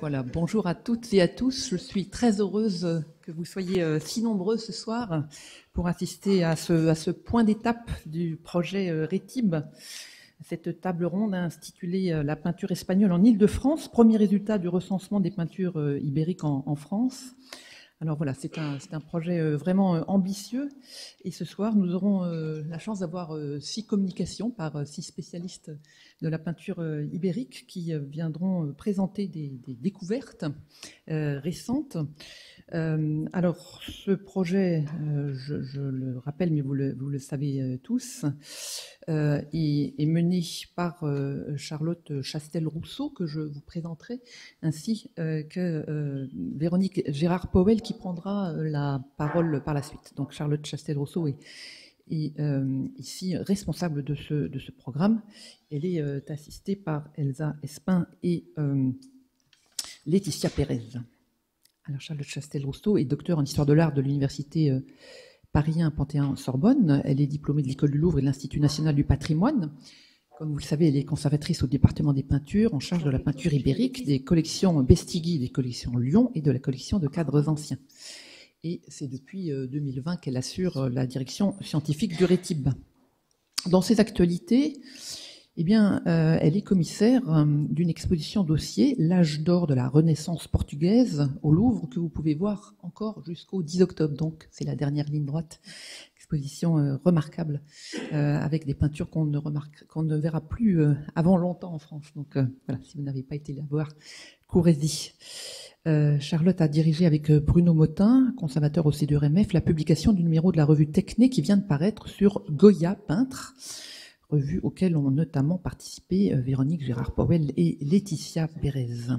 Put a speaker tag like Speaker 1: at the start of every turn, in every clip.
Speaker 1: Voilà, bonjour à toutes et à tous. Je suis très heureuse que vous soyez euh, si nombreux ce soir pour assister à ce, point d'étape du projet euh, RETIB, cette table ronde intitulée euh, La peinture espagnole en Ile-de-France, premier résultat du recensement des peintures ibériques en France. Alors voilà, c'est un, un, projet vraiment ambitieux. Et ce soir, nous aurons la chance d'avoir six communications par six spécialistes de la peinture ibérique qui viendront présenter des découvertes récentes euh, alors, ce projet, euh, je, le rappelle, mais vous le, savez euh, tous, est, mené par Charlotte Chastel-Rousseau, que je vous présenterai, ainsi que Véronique Gérard-Powell, qui prendra la parole par la suite. Donc, Charlotte Chastel-Rousseau est, ici responsable de ce, de ce, programme. Elle est assistée par Elsa Espin et Laetitia Pérez. Alors Charlotte Chastel-Rousseau est docteur en histoire de l'art de l'université euh, Paris 1 Panthéon-Sorbonne. Elle est diplômée de l'école du Louvre et de l'Institut national du patrimoine. Comme vous le savez, elle est conservatrice au département des peintures, en charge de la peinture ibérique, des collections Bestigui, des collections Lyon et de la collection de cadres anciens. Et c'est depuis 2020 euh, qu'elle assure euh, la direction scientifique du RETIB. Dans ses actualités, eh bien, euh, elle est commissaire euh, d'une exposition dossier, L'âge d'or de la Renaissance portugaise, au Louvre, que vous pouvez voir encore jusqu'au 10 octobre. Donc, c'est la dernière ligne droite. Exposition euh, remarquable, avec des peintures qu'on ne, verra plus avant longtemps en France. Donc, voilà, si vous n'avez pas été la voir, courez-y. Charlotte a dirigé avec Bruno Motin, conservateur au C2RMF, la publication du numéro de la revue Techné qui vient de paraître sur Goya, peintre revue auxquelles ont notamment participé euh, Véronique Gérard-Powell et Laetitia Pérez.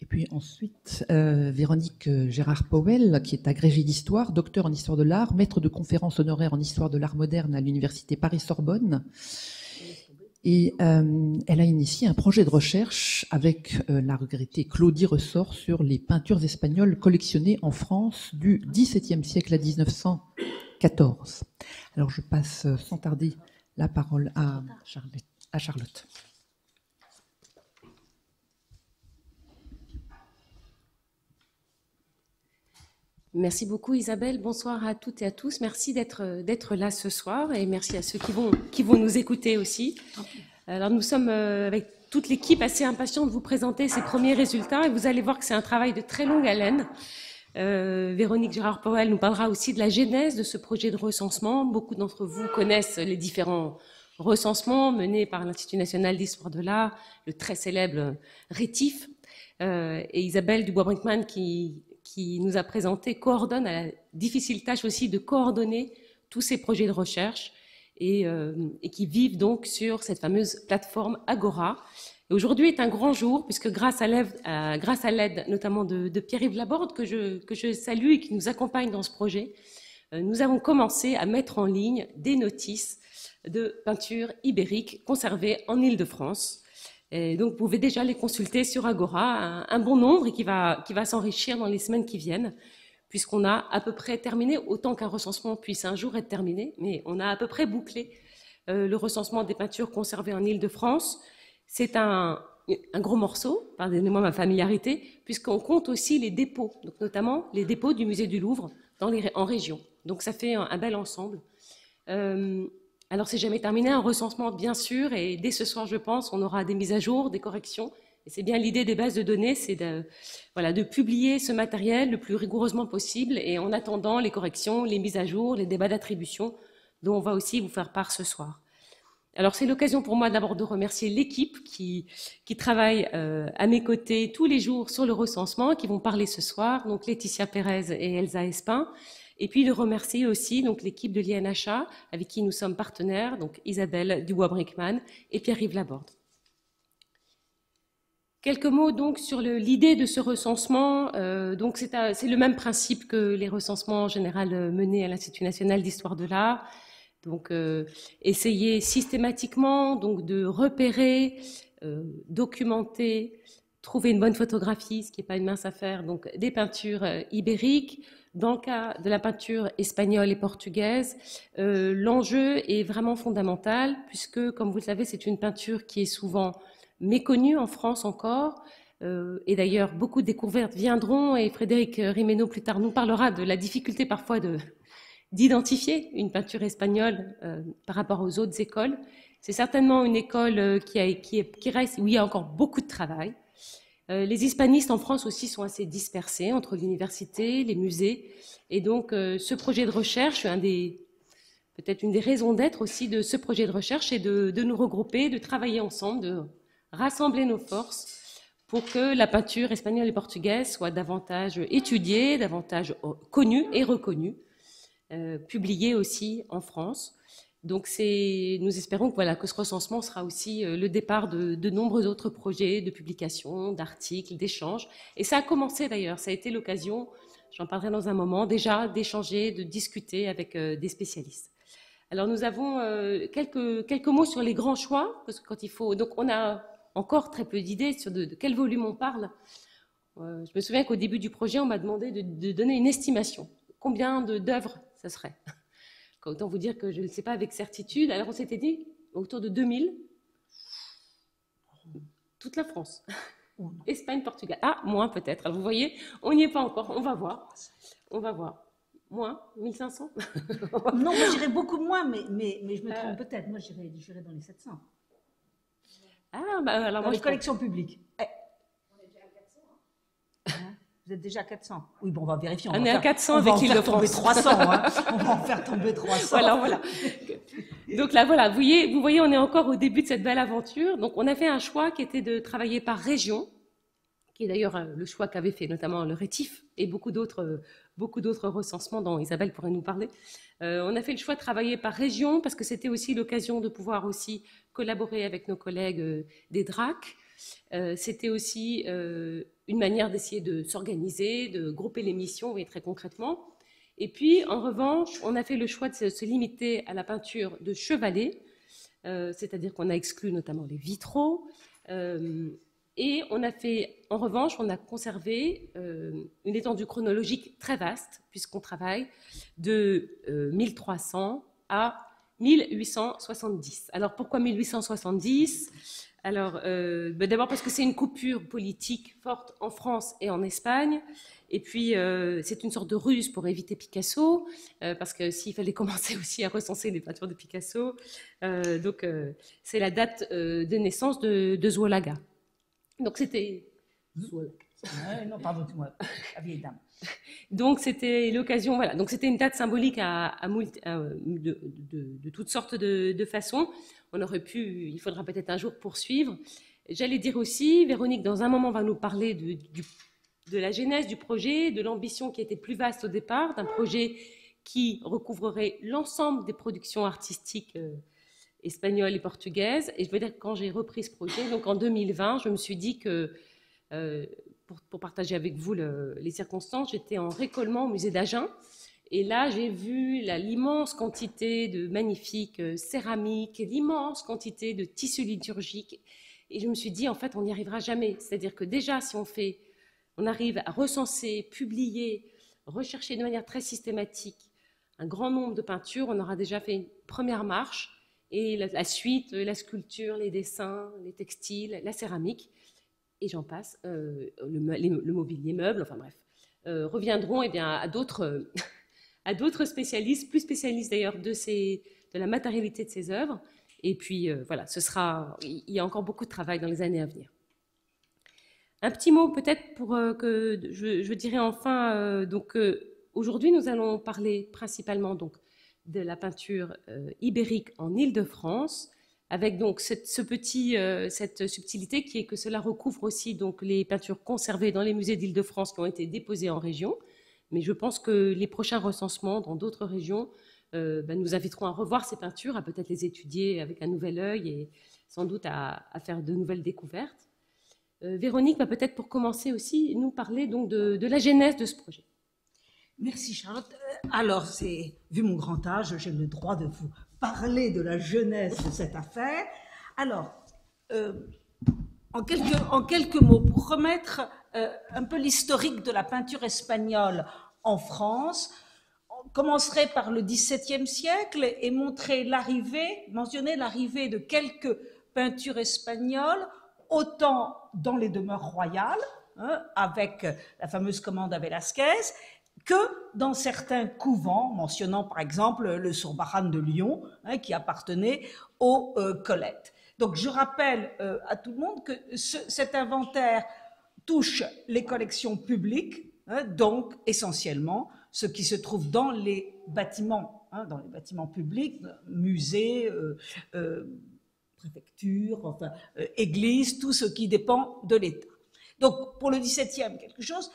Speaker 1: Et puis ensuite, euh, Véronique euh, Gérard-Powell, qui est agrégée d'histoire, docteur en histoire de l'art, maître de conférences honoraires en histoire de l'art moderne à l'université Paris-Sorbonne. Et elle a initié un projet de recherche avec la regrettée Claudie Ressort sur les peintures espagnoles collectionnées en France du XVIIe siècle à 1914. Alors je passe sans tarder la parole à Charlotte.
Speaker 2: Merci beaucoup Isabelle, bonsoir à toutes et à tous. Merci d'être là ce soir et merci à ceux qui vont, qui vont nous écouter aussi. Alors nous sommes euh, avec toute l'équipe assez impatients de vous présenter ces premiers résultats et vous allez voir que c'est un travail de très longue haleine. Euh, Véronique Gérard-Powell nous parlera aussi de la genèse de ce projet de recensement. Beaucoup d'entre vous connaissent les différents recensements menés par l'Institut national d'histoire de l'art, le très célèbre Rétif. Euh, et Isabelle Dubois-Brinkmann, qui, qui nous a présenté, coordonne à la difficile tâche aussi de coordonner tous ces projets de recherche et, euh, et qui vivent donc sur cette fameuse plateforme Agora, Aujourd'hui est un grand jour, puisque grâce à l'aide notamment de, Pierre-Yves Laborde, que je, salue et qui nous accompagne dans ce projet, euh, nous avons commencé à mettre en ligne des notices de peinture ibérique conservées en Ile-de-France. Et donc, vous pouvez déjà les consulter sur Agora, un, bon nombre qui va, s'enrichir dans les semaines qui viennent, puisqu'on a à peu près terminé, autant qu'un recensement puisse un jour être terminé, mais on a à peu près bouclé euh, le recensement des peintures conservées en Ile-de-France. C'est un, gros morceau, pardonnez-moi ma familiarité, puisqu'on compte aussi les dépôts, notamment les dépôts du musée du Louvre en région. Donc ça fait un, bel ensemble. Euh, alors c'est jamais terminé, un recensement bien sûr, et dès ce soir je pense, on aura des mises à jour, des corrections. Et c'est bien l'idée des bases de données, c'est de publier ce matériel le plus rigoureusement possible, et en attendant les corrections, les mises à jour, les débats d'attribution, dont on va aussi vous faire part ce soir. Alors c'est l'occasion pour moi d'abord de remercier l'équipe qui, travaille euh, à mes côtés tous les jours sur le recensement, qui vont parler ce soir, donc Laetitia Pérez et Elsa Espin. Et puis de remercier aussi donc l'équipe de l'INHA avec qui nous sommes partenaires, donc Isabelle Dubois-Brinkman et Pierre-Yves Laborde. Quelques mots donc sur l'idée de ce recensement. Euh, donc c'est le même principe que les recensements en général euh, menés à l'Institut national d'histoire de l'art. Donc, euh, essayer systématiquement donc de repérer, euh, documenter, trouver une bonne photographie, ce qui n'est pas une mince affaire, donc des peintures euh, ibériques. Dans le cas de la peinture espagnole et portugaise, l'enjeu est vraiment fondamental puisque, comme vous le savez, c'est une peinture qui est souvent méconnue en France encore, et d'ailleurs, beaucoup de découvertes viendront et Frédéric Rimeno plus tard nous parlera de la difficulté parfois de, d'identifier une peinture espagnole par rapport aux autres écoles. C'est certainement une école a, qui, reste où il y a encore beaucoup de travail. les hispanistes en France aussi sont assez dispersés entre l'université, les musées. Et donc, ce projet de recherche, un peut-être une des raisons d'être aussi de ce projet de recherche est de, nous regrouper, de travailler ensemble, de rassembler nos forces pour que la peinture espagnole et portugaise soit davantage étudiée, davantage connue et reconnue, euh, publiée aussi en France. Donc nous espérons que, voilà, que ce recensement sera aussi euh, le départ de, de nombreux autres projets de publications, d'articles, d'échanges. Et ça a commencé d'ailleurs, ça a été l'occasion, j'en parlerai dans un moment, déjà d'échanger, de discuter avec euh, des spécialistes. Alors nous avons quelques, quelques mots sur les grands choix, parce que quand il faut. Donc on a encore très peu d'idées sur de, quel volume on parle. Je me souviens qu'au début du projet, on m'a demandé de, donner une estimation. Combien d'œuvres ça serait Autant vous dire que je ne sais pas avec certitude. Alors on s'était dit autour de 2000. Toute la France. Espagne, Portugal. Ah, moins peut-être. Vous voyez, on n'y est pas encore. On va voir. On va voir. Moins? 1500
Speaker 3: Non, moi j'irais beaucoup moins, mais, mais, mais je me trompe euh. peut-être. Moi j'irais dans les 700.
Speaker 2: Ah, bah alors
Speaker 3: dans les collections publiques. Eh. On est déjà à 400. Hein. Vous êtes déjà à 400 Oui, bon, on va vérifier.
Speaker 2: On, est à 400 avec l'île de France.
Speaker 3: 300, hein. on va en faire tomber 300.
Speaker 2: Voilà, voilà. Donc là, voilà, vous voyez, vous voyez, on est encore au début de cette belle aventure. Donc, on a fait un choix qui était de travailler par région, qui est d'ailleurs euh, le choix qu'avait fait notamment le Rétif et beaucoup d'autres euh, beaucoup d'autres recensements dont Isabelle pourrait nous parler. Euh, on a fait le choix de travailler par région parce que c'était aussi l'occasion de pouvoir aussi collaborer avec nos collègues des DRAC. Euh, c'était aussi une manière d'essayer de s'organiser, de grouper les missions, très concrètement. Et puis, en revanche, on a fait le choix de se, limiter à la peinture de chevalet, c'est-à-dire qu'on a exclu notamment les vitraux, et on a fait, en revanche, on a conservé euh, une étendue chronologique très vaste, puisqu'on travaille de 1300 euh, à 1870. Alors pourquoi 1870 Alors euh, ben d'abord parce que c'est une coupure politique forte en France et en Espagne. Et puis, c'est une sorte de ruse pour éviter Picasso, parce que s'il fallait commencer aussi à recenser les peintures de Picasso, donc c'est la date de naissance de, de Zuolaga. Donc c'était.
Speaker 3: non, pardon, moi, la vieille dame.
Speaker 2: Donc c'était l'occasion, voilà. Donc c'était une date symbolique à, de, toutes sortes de, façons. On aurait pu, il faudra peut-être un jour poursuivre. J'allais dire aussi, Véronique, dans un moment, va nous parler de, la genèse du projet, de l'ambition qui était plus vaste au départ, d'un projet qui recouvrerait l'ensemble des productions artistiques euh, espagnole et portugaise. Et je veux dire quand j'ai repris ce projet, donc en 2020, je me suis dit que, euh, pour, partager avec vous les circonstances, j'étais en récollement au musée d'Agen. Et là, j'ai vu l'immense quantité de magnifiques euh, céramiques, l'immense quantité de tissus liturgiques. Et je me suis dit, en fait, on n'y arrivera jamais. C'est-à-dire que déjà, si on fait, on arrive à recenser, publier, rechercher de manière très systématique un grand nombre de peintures, on aura déjà fait une première marche et la, suite, la sculpture, les dessins, les textiles, la céramique, et j'en passe, euh, le, mobilier meuble, enfin bref, euh, reviendront eh bien, à d'autres à d'autres spécialistes, plus spécialistes d'ailleurs de, la matérialité de ces œuvres. Et puis voilà, ce sera, il y a encore beaucoup de travail dans les années à venir. Un petit mot peut-être pour que je, je, dirais enfin, donc aujourd'hui nous allons parler principalement donc de la peinture euh, ibérique en Île-de-France, avec donc cette, ce petit, euh, cette subtilité qui est que cela recouvre aussi donc les peintures conservées dans les musées d'Île-de-France qui ont été déposées en région. Mais je pense que les prochains recensements dans d'autres régions euh, ben, nous inviteront à revoir ces peintures, à peut-être les étudier avec un nouvel œil et sans doute à, faire de nouvelles découvertes. Véronique va peut-être pour commencer aussi nous parler donc de, la genèse de ce projet.
Speaker 3: Merci Charlotte. Euh, alors, vu mon grand âge, j'ai le droit de vous parler de la jeunesse de cette affaire. Alors, euh, en, quelques, mots, pour remettre euh, un peu l'historique de la peinture espagnole en France, on commencerait par le XVIIe siècle et montrer l'arrivée, mentionner l'arrivée de quelques peintures espagnoles autant dans les demeures royales, hein, avec la fameuse commande à Velasquez, que dans certains couvents, mentionnant par exemple le Sourbaran de Lyon, hein, qui appartenait aux euh, Colettes. Donc je rappelle euh, à tout le monde que cet inventaire touche les collections publiques, hein, donc essentiellement ce qui se trouve dans les bâtiments, hein, dans les bâtiments publics, musées, euh, préfectures, enfin églises, tout ce qui dépend de l'État. Donc pour le 17e, quelque chose.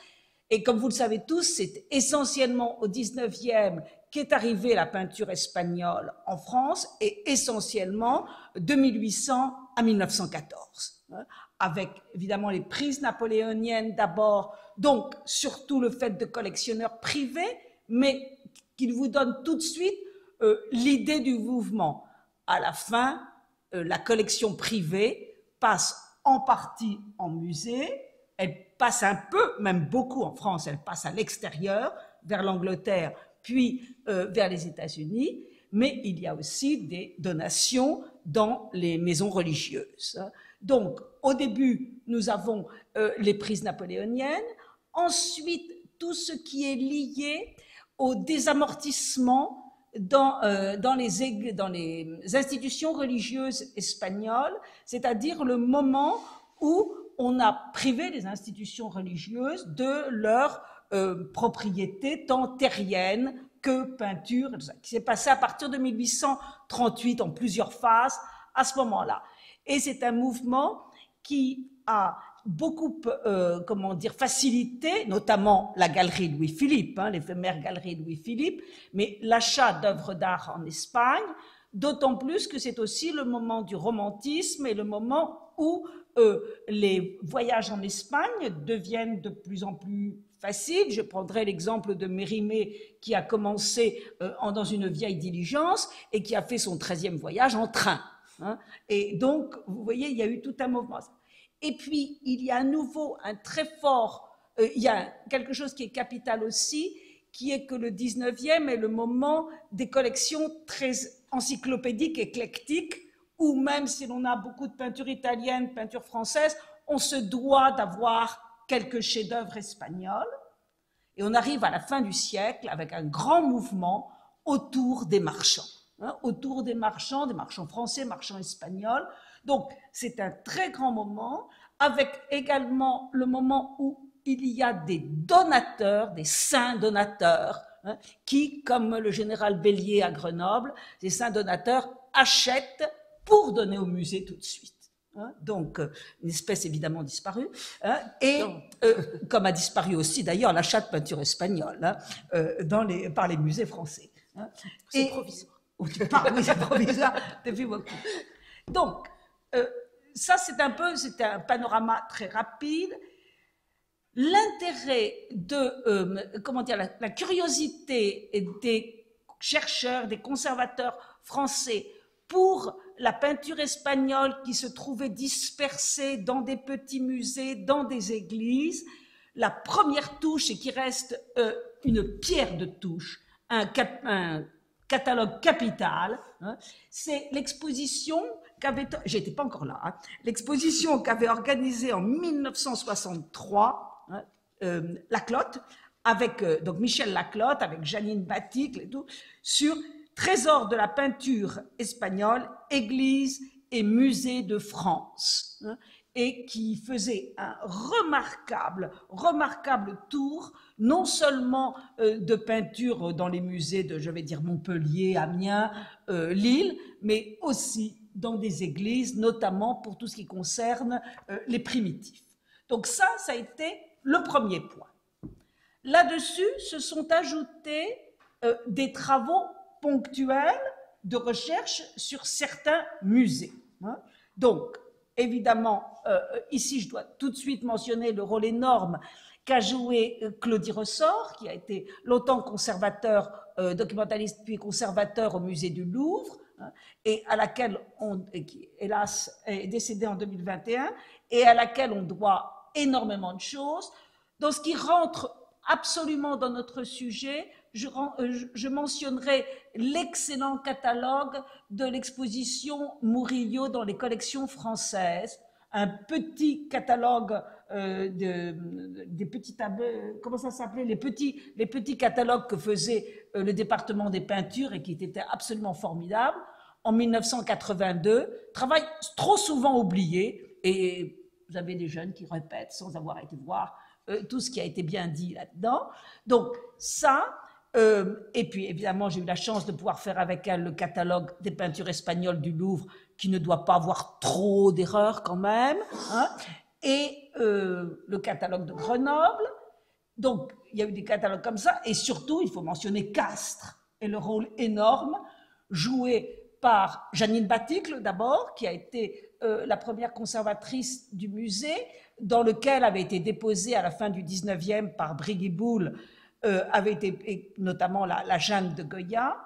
Speaker 3: Et comme vous le savez tous, c'est essentiellement au 19e qu'est arrivée la peinture espagnole en France et essentiellement de 1800 à 1914, hein, avec évidemment les prises napoléoniennes d'abord, donc surtout le fait de collectionneurs privés, mais qui vous donne tout de suite euh, l'idée du mouvement. À la fin, euh, la collection privée passe en partie en musée, elle passe un peu, même beaucoup en France, elle passe à l'extérieur, vers l'Angleterre, puis euh, vers les États-Unis, mais il y a aussi des donations dans les maisons religieuses. Donc, au début, nous avons euh, les prises napoléoniennes, ensuite tout ce qui est lié au désamortissement dans, euh, dans, les, dans les institutions religieuses espagnoles, c'est-à-dire le moment où on a privé les institutions religieuses de leur euh, propriété tant terrienne que peinture, qui s'est passé à partir de 1838 en plusieurs phases à ce moment-là. Et c'est un mouvement qui a beaucoup, euh, comment dire, facilité, notamment la galerie Louis-Philippe, hein, l'éphémère galerie Louis-Philippe, mais l'achat d'œuvres d'art en Espagne, d'autant plus que c'est aussi le moment du romantisme et le moment où euh, les voyages en Espagne deviennent de plus en plus faciles. Je prendrai l'exemple de Mérimée qui a commencé euh, dans une vieille diligence et qui a fait son 13e voyage en train. Hein. Et donc, vous voyez, il y a eu tout un mouvement. Et puis, il y a à nouveau un très fort, euh, il y a quelque chose qui est capital aussi, qui est que le 19e est le moment des collections très encyclopédiques, éclectiques, ou même si l'on a beaucoup de peinture italienne, peinture française, on se doit d'avoir quelques chefs-d'œuvre espagnols. Et on arrive à la fin du siècle avec un grand mouvement autour des marchands, hein, autour des marchands, des marchands français, marchands espagnols. Donc c'est un très grand moment, avec également le moment où il y a des donateurs, des saints donateurs, hein, qui, comme le général Bélier à Grenoble, ces saints donateurs achètent pour donner au musée tout de suite. Hein. donc, euh, une espèce évidemment disparue, hein. et euh, comme a disparu aussi d'ailleurs l'achat de peinture espagnole hein, euh, dans les, par les musées français.
Speaker 2: C'est provisoire.
Speaker 3: oui, c'est provisoire depuis beaucoup. Donc, ça c'est un peu, c'est un panorama très rapide. L'intérêt de, comment dire, la curiosité des chercheurs, des conservateurs français pour la peinture espagnole qui se trouvait dispersée dans des petits musées, dans des églises, la première touche et qui reste euh, une pierre de touche, un, catalogue capital, hein, c'est l'exposition qu'avait, j'étais pas encore là, hein, l'exposition qu'avait organisée en 1963 hein, euh, Laclotte, avec euh, donc Michel Laclotte, avec Janine Baticle et tout, sur Trésor de la peinture espagnole, Église et musée de France, hein, et qui faisait un remarquable, remarquable tour, non seulement euh, de peinture dans les musées de, je vais dire, Montpellier, Amiens, euh, Lille, mais aussi dans des églises, notamment pour tout ce qui concerne euh, les primitifs. Donc ça, ça a été le premier point. Là-dessus se sont ajoutés des travaux ponctuelle de recherche sur certains musées. Hein. Donc, évidemment, euh, ici, je dois tout de suite mentionner le rôle énorme qu'a joué euh, Claudie Ressort, qui a été longtemps conservateur, euh, documentaliste puis conservateur au musée du Louvre, hein, et à laquelle on, hélas est décédée en 2021, et à laquelle on doit énormément de choses. Dans ce qui rentre absolument dans notre sujet, euh, je, mentionnerai l'excellent catalogue de l'exposition Murillo dans les collections françaises, un petit catalogue euh, de, des petits tableaux, comment ça s'appelait les petits, les petits catalogues que faisait euh, le département des peintures et qui étaient absolument formidables en 1982. Travail trop souvent oublié et vous avez des jeunes qui répètent sans avoir été voir euh, tout ce qui a été bien dit là-dedans. Donc ça, euh, et puis évidemment j'ai eu la chance de pouvoir faire avec elle le catalogue des peintures espagnoles du Louvre, qui ne doit pas avoir trop d'erreurs quand même, hein, et euh, le catalogue de Grenoble. Donc il y a eu des catalogues comme ça, et surtout il faut mentionner Castres et le rôle énorme joué par Janine Baticle d'abord, qui a été la première conservatrice du musée, dans lequel avait été déposé à la fin du 19e par Briguiboul, euh, avait été notamment la, Jeanne de Goya,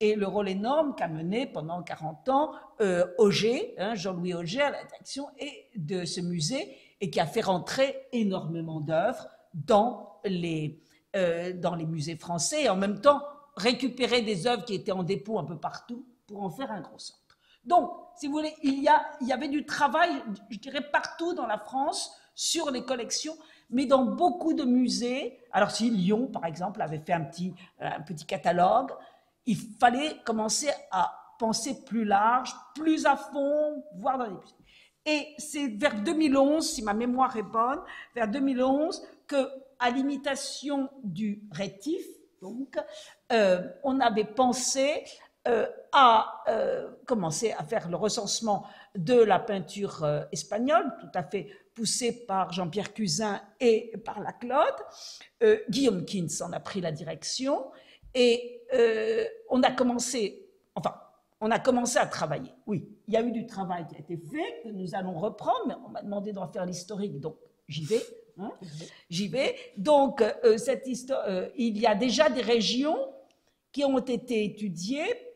Speaker 3: et le rôle énorme qu'a mené pendant 40 ans euh, Auger, hein, Jean-Louis Auger à la direction de ce musée, et qui a fait rentrer énormément d'œuvres dans les, euh, dans les musées français, et en même temps récupérer des œuvres qui étaient en dépôt un peu partout pour en faire un gros centre. Donc, si vous voulez, il y, a, il y avait du travail, je dirais, partout dans la France sur les collections, mais dans beaucoup de musées. Alors si Lyon, par exemple, avait fait un petit, euh, un petit catalogue, il fallait commencer à penser plus large, plus à fond, voir dans les musées. Et c'est vers 2011, si ma mémoire est bonne, vers 2011, que, à l'imitation du rétif, donc, euh, on avait pensé euh, à commencer à faire le recensement de la peinture espagnole, tout à fait poussé par Jean-Pierre Cusin et par la Claude. Euh, Guillaume Kins en a pris la direction et euh, on a commencé, enfin, on a commencé à travailler. Oui, il y a eu du travail qui a été fait, que nous allons reprendre, mais on m'a demandé d'en faire l'historique, donc j'y vais. Hein, j'y vais. Donc, euh, cette histoire, il y a déjà des régions qui ont été étudiées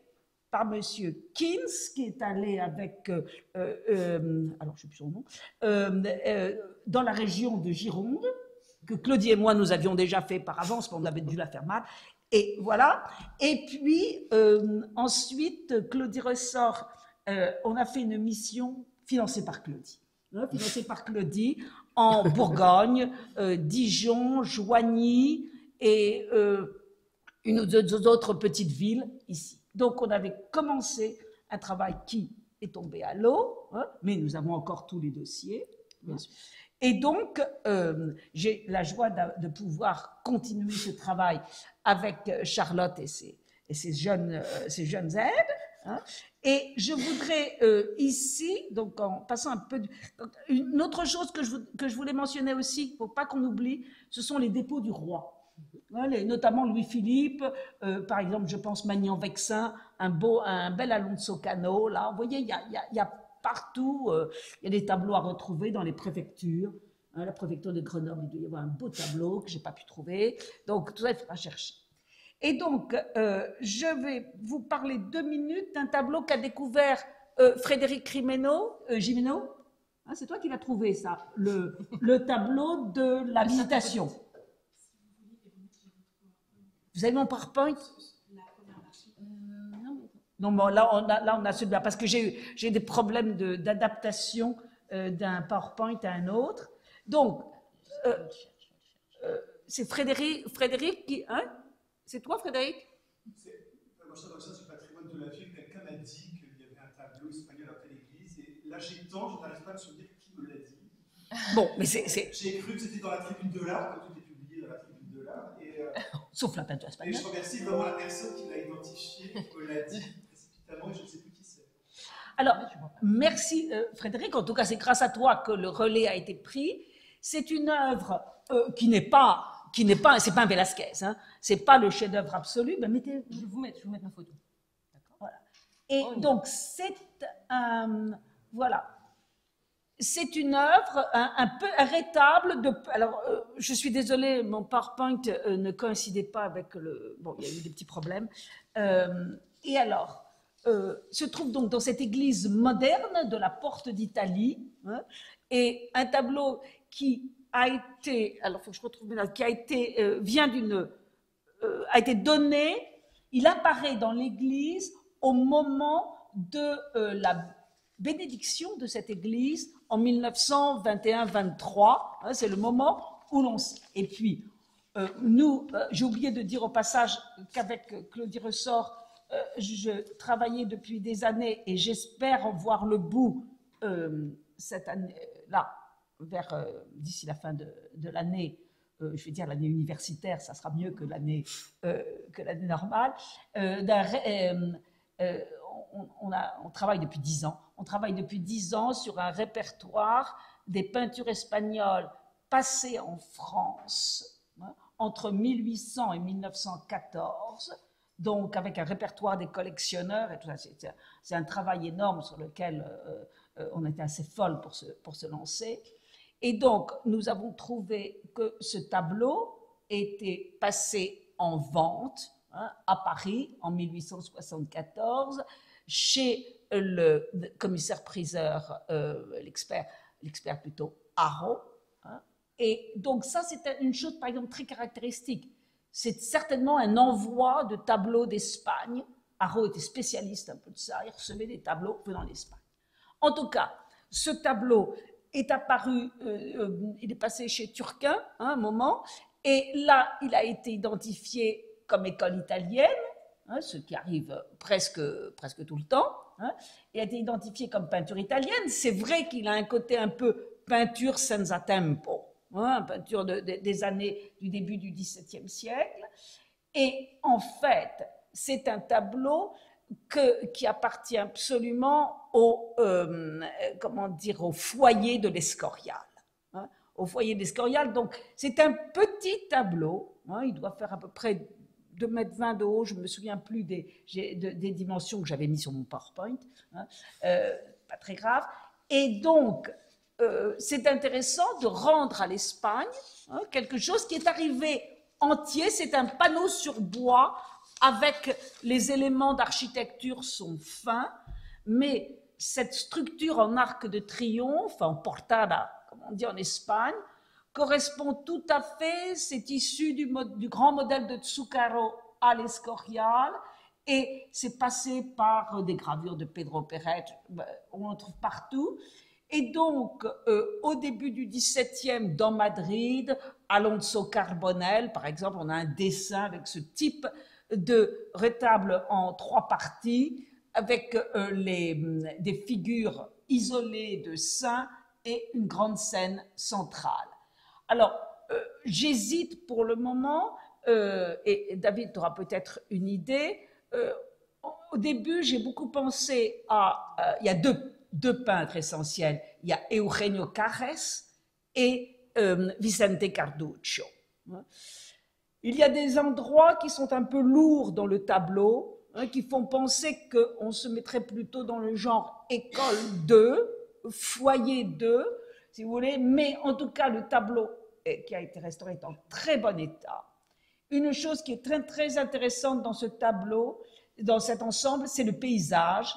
Speaker 3: par Monsieur Kins, qui est allé avec, euh, euh, alors je sais plus son nom, euh, dans la région de Gironde, que Claudie et moi nous avions déjà fait par avance, mais on avait dû la faire mal. Et voilà. Et puis ensuite, Claudie ressort. on a fait une mission financée par Claudie, hein, financée par Claudie en Bourgogne, Dijon, Joigny et une ou deux autres petites villes ici. Donc on avait commencé un travail qui est tombé à l'eau, hein, mais nous avons encore tous les dossiers. Et donc, euh, j'ai la joie de, pouvoir continuer ce travail avec euh, Charlotte et ses, jeunes, euh, jeunes aides. Hein. Et je voudrais ici, donc en passant un peu... une autre chose que je, que je voulais mentionner aussi, pour pas qu'on oublie, ce sont les dépôts du roi notamment Louis-Philippe, euh, par exemple, je pense Magnan-Vexin, un, beau, un bel Alonso Cano, là, vous voyez, il y a, partout, euh, il y a des tableaux à retrouver dans les préfectures. Hein, la préfecture de Grenoble, il doit y avoir un beau tableau que je n'ai pas pu trouver. Donc, tout ça, il faudra chercher. Et donc, euh, je vais vous parler deux minutes d'un tableau qu'a découvert Frédéric Rimeno, Gimeno. Hein, c'est toi qui l'as trouvé, ça, le, le tableau de la visitation. Vous avez mon PowerPoint non, bon, là, on a, là, on a celui-là, parce que j'ai des problèmes d'adaptation euh, d'un PowerPoint à un autre. Donc, euh, euh, c'est Frédéric, Frédéric qui... Hein? C'est toi, Frédéric?
Speaker 4: Moi, je suis dans le patrimoine de la ville. Quelqu'un m'a dit qu'il y avait un tableau espagnol après l'église, et là, j'ai tant, je n'arrive pas à me souvenir qui me l'a dit.
Speaker 3: Bon, mais c'est...
Speaker 4: J'ai cru que c'était dans la tribune de l'art, que tout est publié dans la tribune de l'art, et
Speaker 3: sauf la peinture espagnole.
Speaker 4: Et je remercie vraiment la personne qui l'a identifié, qui me l'a dit précipitamment, et je ne sais plus qui c'est.
Speaker 3: Alors, merci euh, Frédéric, en tout cas c'est grâce à toi que le relais a été pris. C'est une œuvre euh, qui n'est pas, qui n'est pas, c'est pas un Velasquez, hein, c'est pas le chef-d'œuvre absolu, mais mettez,
Speaker 2: je vais vous mettre, je vais vous mettre ma photo.
Speaker 3: Voilà. Et oh, donc c'est, voilà, c'est une œuvre un, peu arrêtable. De, alors, euh, je suis désolée, mon PowerPoint euh, ne coïncidait pas avec le. Bon, il y a eu des petits problèmes. Euh, et alors, se trouve donc dans cette église moderne de la Porte d'Italie, hein, et un tableau qui a été, alors faut que je retrouve qui a été vient d'une, a été donné. Il apparaît dans l'église au moment de la bénédiction de cette église en 1921-23. Hein, c'est le moment où l'on... Et puis, euh, nous, euh, j'ai oublié de dire au passage qu'avec Claudie Ressort, euh, je travaillais depuis des années et j'espère en voir le bout cette année-là, vers d'ici la fin de, l'année. je vais dire l'année universitaire, ça sera mieux que l'année que l'année normale. On, travaille depuis dix ans. On travaille depuis dix ans sur un répertoire des peintures espagnoles passées en France hein, entre 1800 et 1914 donc avec un répertoire des collectionneurs et tout ça. C'est un travail énorme sur lequel euh, euh, on était assez folle pour se, pour se lancer. Et donc, nous avons trouvé que ce tableau était passé en vente hein, à Paris en 1874 chez le commissaire-priseur, euh, l'expert, l'expert plutôt Haro. Hein. Et donc ça, c'était une chose, par exemple, très caractéristique c'est certainement un envoi de tableaux d'Espagne. Haro était spécialiste un peu de ça, il recevait des tableaux venant d'Espagne. En tout cas, ce tableau est apparu, euh, euh, il est passé chez Turquin hein, un moment, et là, il a été identifié comme école italienne, hein, ce qui arrive presque, presque tout le temps. Hein. il a été identifié comme peinture italienne. C'est vrai qu'il a un côté un peu peinture senza tempo. Hein, peinture des années du début du XVIIe siècle. Et en fait, c'est un tableau qui appartient absolument au, euh, comment dire, au foyer de l'Escorial. Hein, au foyer de l'Escorial. Donc, c'est un petit tableau. Il doit faire à peu près 2 mètres 20 de haut. Je ne me souviens plus des, des dimensions que j'avais mis sur mon PowerPoint. Euh, pas très grave. Et donc, euh, c'est intéressant de rendre à l'Espagne hein, quelque chose qui est arrivé entier. C'est un panneau sur bois avec les éléments d'architecture sont fins, mais cette structure en arc de triomphe, en portada, comme on dit en Espagne, correspond tout à fait, c'est issu du, grand modèle de Zucaro à l'Escorial, et c'est passé par des gravures de Pedro Pérez, ben, on en trouve partout, et donc, euh, au début du XVIIe, dans Madrid, Alonso Carbonel, par exemple, on a un dessin avec ce type de retable en trois parties, avec euh, des figures isolées de saints et une grande scène centrale. Alors, euh, j'hésite pour le moment, et David aura peut-être une idée. au début, j'ai beaucoup pensé à... il y a deux deux peintres essentiels. Il y a Eugenio Carres et euh, Vicente Carduccio. Il y a des endroits qui sont un peu lourds dans le tableau, hein, qui font penser qu'on se mettrait plutôt dans le genre école 2, foyer 2, si vous voulez, mais en tout cas, le tableau qui a été restauré est en très bon état. Une chose qui est très, très intéressante dans ce tableau, dans cet ensemble, c'est le paysage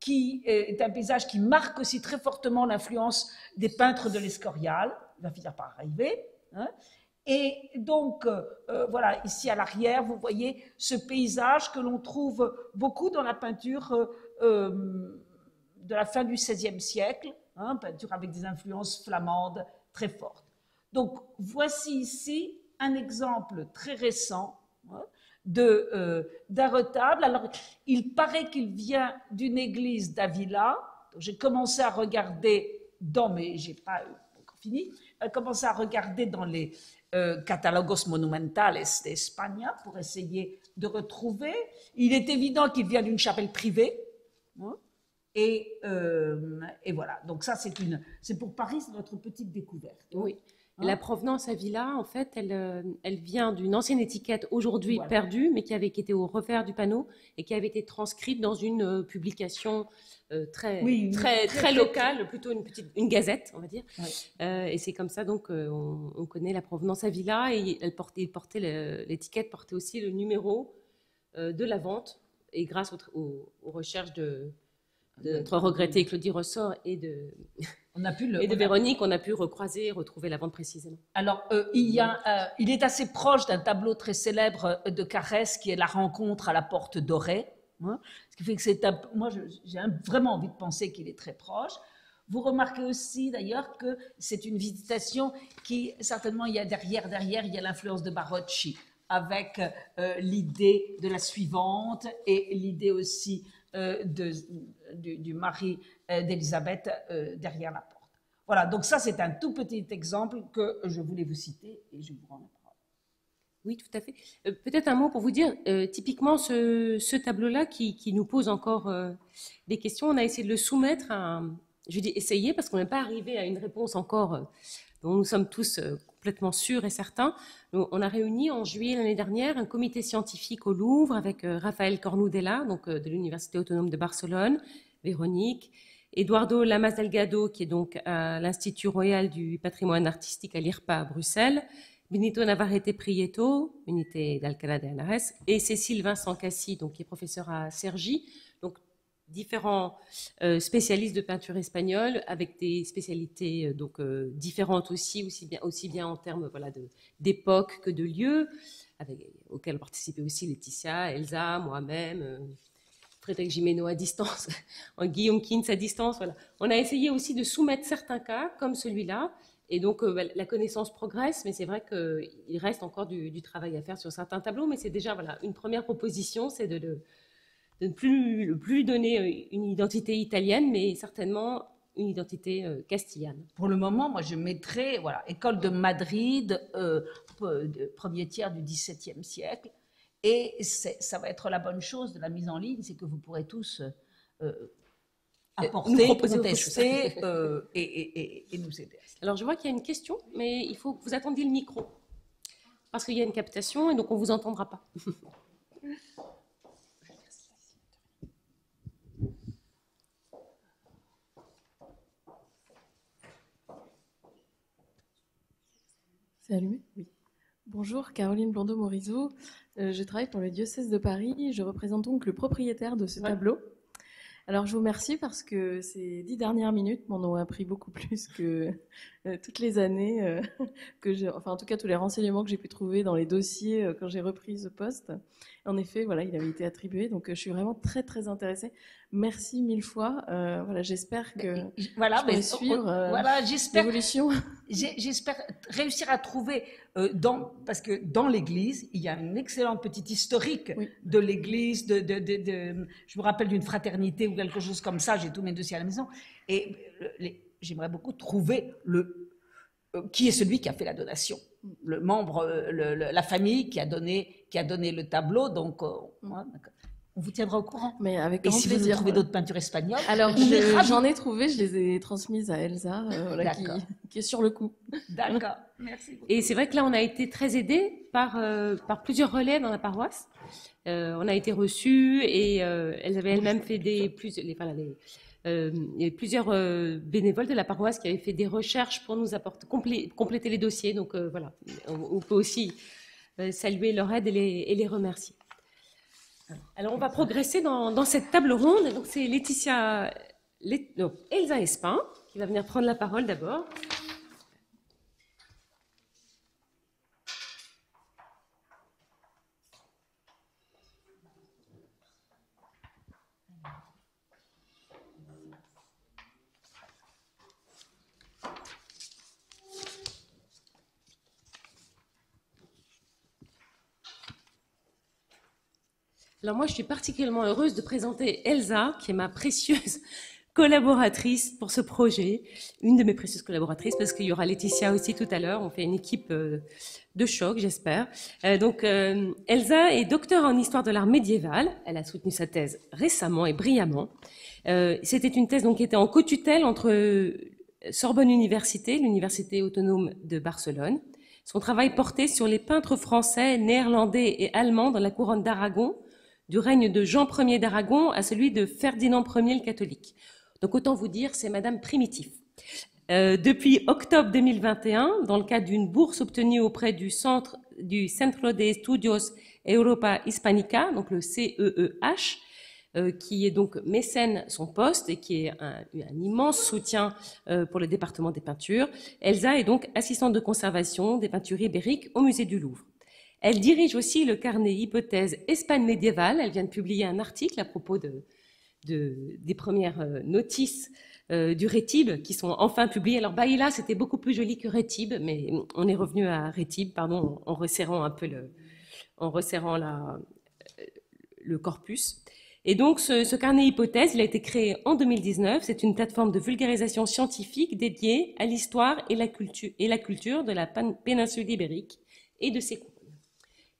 Speaker 3: qui est un paysage qui marque aussi très fortement l'influence des peintres de l'Escorial, il va finir par arriver. Hein. Et donc, euh, euh, voilà, ici à l'arrière, vous voyez ce paysage que l'on trouve beaucoup dans la peinture euh, de la fin du XVIe siècle, hein, peinture avec des influences flamandes très fortes. Donc, voici ici un exemple très récent hein, euh, d'un retable. Alors, il paraît qu'il vient d'une église d'Avila. J'ai commencé à regarder dans, mais j'ai pas encore fini, commencé à regarder dans les euh, catalogos monumentales d'Espagne pour essayer de retrouver. Il est évident qu'il vient d'une chapelle privée. Hein, et, euh, et, voilà. Donc ça, c'est une, c'est pour Paris, c'est notre petite découverte.
Speaker 2: Oui. Hein la provenance à Villa, en fait, elle, euh, elle vient d'une ancienne étiquette aujourd'hui perdue, mais qui avait été au revers du panneau et qui avait été transcrite dans une euh, publication euh, très, très, très, locale, plutôt une petite une gazette, on va dire. et c'est comme ça donc on, connaît la provenance à Villa et elle portait, portait l'étiquette portait aussi le numéro de la vente et grâce aux, recherches de, de notre regretté Claudie Ressort et de on a pu le, et de Véronique, on a pu recroiser et retrouver la vente précisément.
Speaker 3: Alors, euh, il, y a, euh, il est assez proche d'un tableau très célèbre de Carès qui est La rencontre à la porte dorée. Hein, ce qui fait que c'est moi, j'ai vraiment envie de penser qu'il est très proche. Vous remarquez aussi d'ailleurs que c'est une visitation qui, certainement, il y a derrière, derrière, il y a l'influence de Barocci, avec euh, l'idée de la suivante et l'idée aussi euh, de, du, mari euh, d'Elisabeth derrière la porte. Voilà, donc ça c'est un tout petit exemple que je voulais vous citer et je vous rends la parole.
Speaker 2: Oui, tout à fait. Peut-être un mot pour vous dire, typiquement ce, tableau-là qui, nous pose encore des questions, on a essayé de le soumettre à, je dis essayer parce qu'on n'est pas arrivé à une réponse encore euh, dont nous sommes tous euh, complètement sûrs et certains. On a réuni en juillet l'année dernière un comité scientifique au Louvre avec euh, Raphaël Cornudella, donc de l'Université autonome de Barcelone, Véronique, Eduardo Lamas Delgado, qui est donc à l'Institut royal du patrimoine artistique à l'IRPA à Bruxelles, Benito Navarrete Prieto, unité d'Alcalá de Henares, et Cécile Vincent Cassi, donc qui est professeur à Cergy, différents euh, spécialistes de peinture espagnole avec des spécialités euh, donc euh, différentes aussi, aussi bien, aussi bien en termes voilà, d'époque que de lieu, avec, auxquels participaient aussi Laetitia, Elsa, moi-même, Frédéric Gimeno à distance, Guillaume Kins à distance. Voilà. On a essayé aussi de soumettre certains cas comme celui-là. Et donc, bah, la connaissance progresse, mais c'est vrai qu'il reste encore du, travail à faire sur certains tableaux. Mais c'est déjà voilà, une première proposition, c'est de, de de ne plus, plus donner euh, une identité italienne, mais certainement une identité euh, castillane.
Speaker 3: Pour le moment, moi, je mettrais, voilà, école de Madrid, euh, premier tiers du XVIIe siècle, et ça va être la bonne chose de la mise en ligne, c'est que vous pourrez tous apporter, contester et, et, et, nous aider.
Speaker 2: Alors, je vois qu'il y a une question, mais il faut que vous attendiez le micro, parce qu'il y a une captation, et donc on ne vous entendra pas.
Speaker 5: allumé? Oui. Bonjour, Caroline Blondeau-Morizot. Euh, je travaille pour le diocèse de Paris. Je représente donc le propriétaire de ce tableau. Alors, je vous remercie parce que ces dix dernières minutes m'en ont appris beaucoup plus que toutes les années, euh, que j'ai, enfin, en tout cas, tous les renseignements que j'ai pu trouver dans les dossiers quand j'ai repris ce poste. En effet, voilà, il avait été attribué, donc je suis vraiment très, très intéressée merci mille fois. Euh, voilà, j'espère que
Speaker 3: voilà,
Speaker 5: je vais suivre euh, voilà,
Speaker 3: j'espère, l'évolution. J'espère réussir à trouver euh, dans parce que dans l'Église, il y a une excellente petite historique de l'Église. De, de, de, je me rappelle d'une fraternité ou quelque chose comme ça. J'ai tous mes dossiers à la maison et j'aimerais beaucoup trouver le qui est celui qui a fait la donation le membre, la famille qui a donné, qui a donné le tableau. Donc, mm. On vous tiendra au courant.
Speaker 5: Mais avec
Speaker 3: Et
Speaker 5: si
Speaker 3: vous trouvez d'autres peintures espagnoles
Speaker 5: Alors, j'en ai trouvé, je les ai transmises à Elsa, euh, qui, est sur le coup.
Speaker 3: D'accord, merci beaucoup.
Speaker 2: Et c'est vrai que là, on a été très aidés par, euh, par plusieurs relais dans la paroisse. Euh, on a été reçus et elles avaient elles-mêmes fait des... Plus, les, voilà, les, il y avait plusieurs bénévoles de la paroisse qui avaient fait des recherches pour nous compléter les dossiers. Donc voilà, on, peut aussi saluer leur aide et les, remercier. Alors, on va progresser dans, cette table ronde. Donc, c'est Laetitia, Elsa Espin qui va venir prendre la parole d'abord. Alors moi, je suis particulièrement heureuse de présenter Elsa, qui est ma précieuse collaboratrice pour ce projet, une de mes précieuses collaboratrices, parce qu'il y aura Laetitia aussi tout à l'heure. On fait une équipe euh, de choc, j'espère. Euh, donc, euh, Elsa est docteur en histoire de l'art médiéval. Elle a soutenu sa thèse récemment et brillamment. C'était une thèse donc qui était en co-tutelle entre Sorbonne Université, l'université autonome de Barcelone. Son travail portait sur les peintres français, néerlandais et allemands dans la couronne d'Aragon du règne de Jean Ier d'Aragon à celui de Ferdinand Ier le catholique. Donc autant vous dire, c'est Madame Primitif. Euh, depuis octobre 2021, dans le cadre d'une bourse obtenue auprès du centre du Centro de Estudios Europa Hispanica, donc le CEEH, euh, qui est donc mécène son poste et qui est un, immense soutien euh, pour le département des peintures. Elsa est donc assistante de conservation des peintures ibériques au musée du Louvre. Elle dirige aussi le carnet Hypothèse Espagne médiévale. Elle vient de publier un article à propos de, des premières euh, notices euh, du Rétib qui sont enfin publiés. Alors Baïla, c'était beaucoup plus joli que Rétib, mais on est revenu à Rétib, pardon, en resserrant un peu le, le corpus. Et donc, ce, carnet hypothèse, il a été créé en 2019. C'est une plateforme de vulgarisation scientifique dédiée à l'histoire et, la culture, et la culture de la péninsule ibérique et de ses.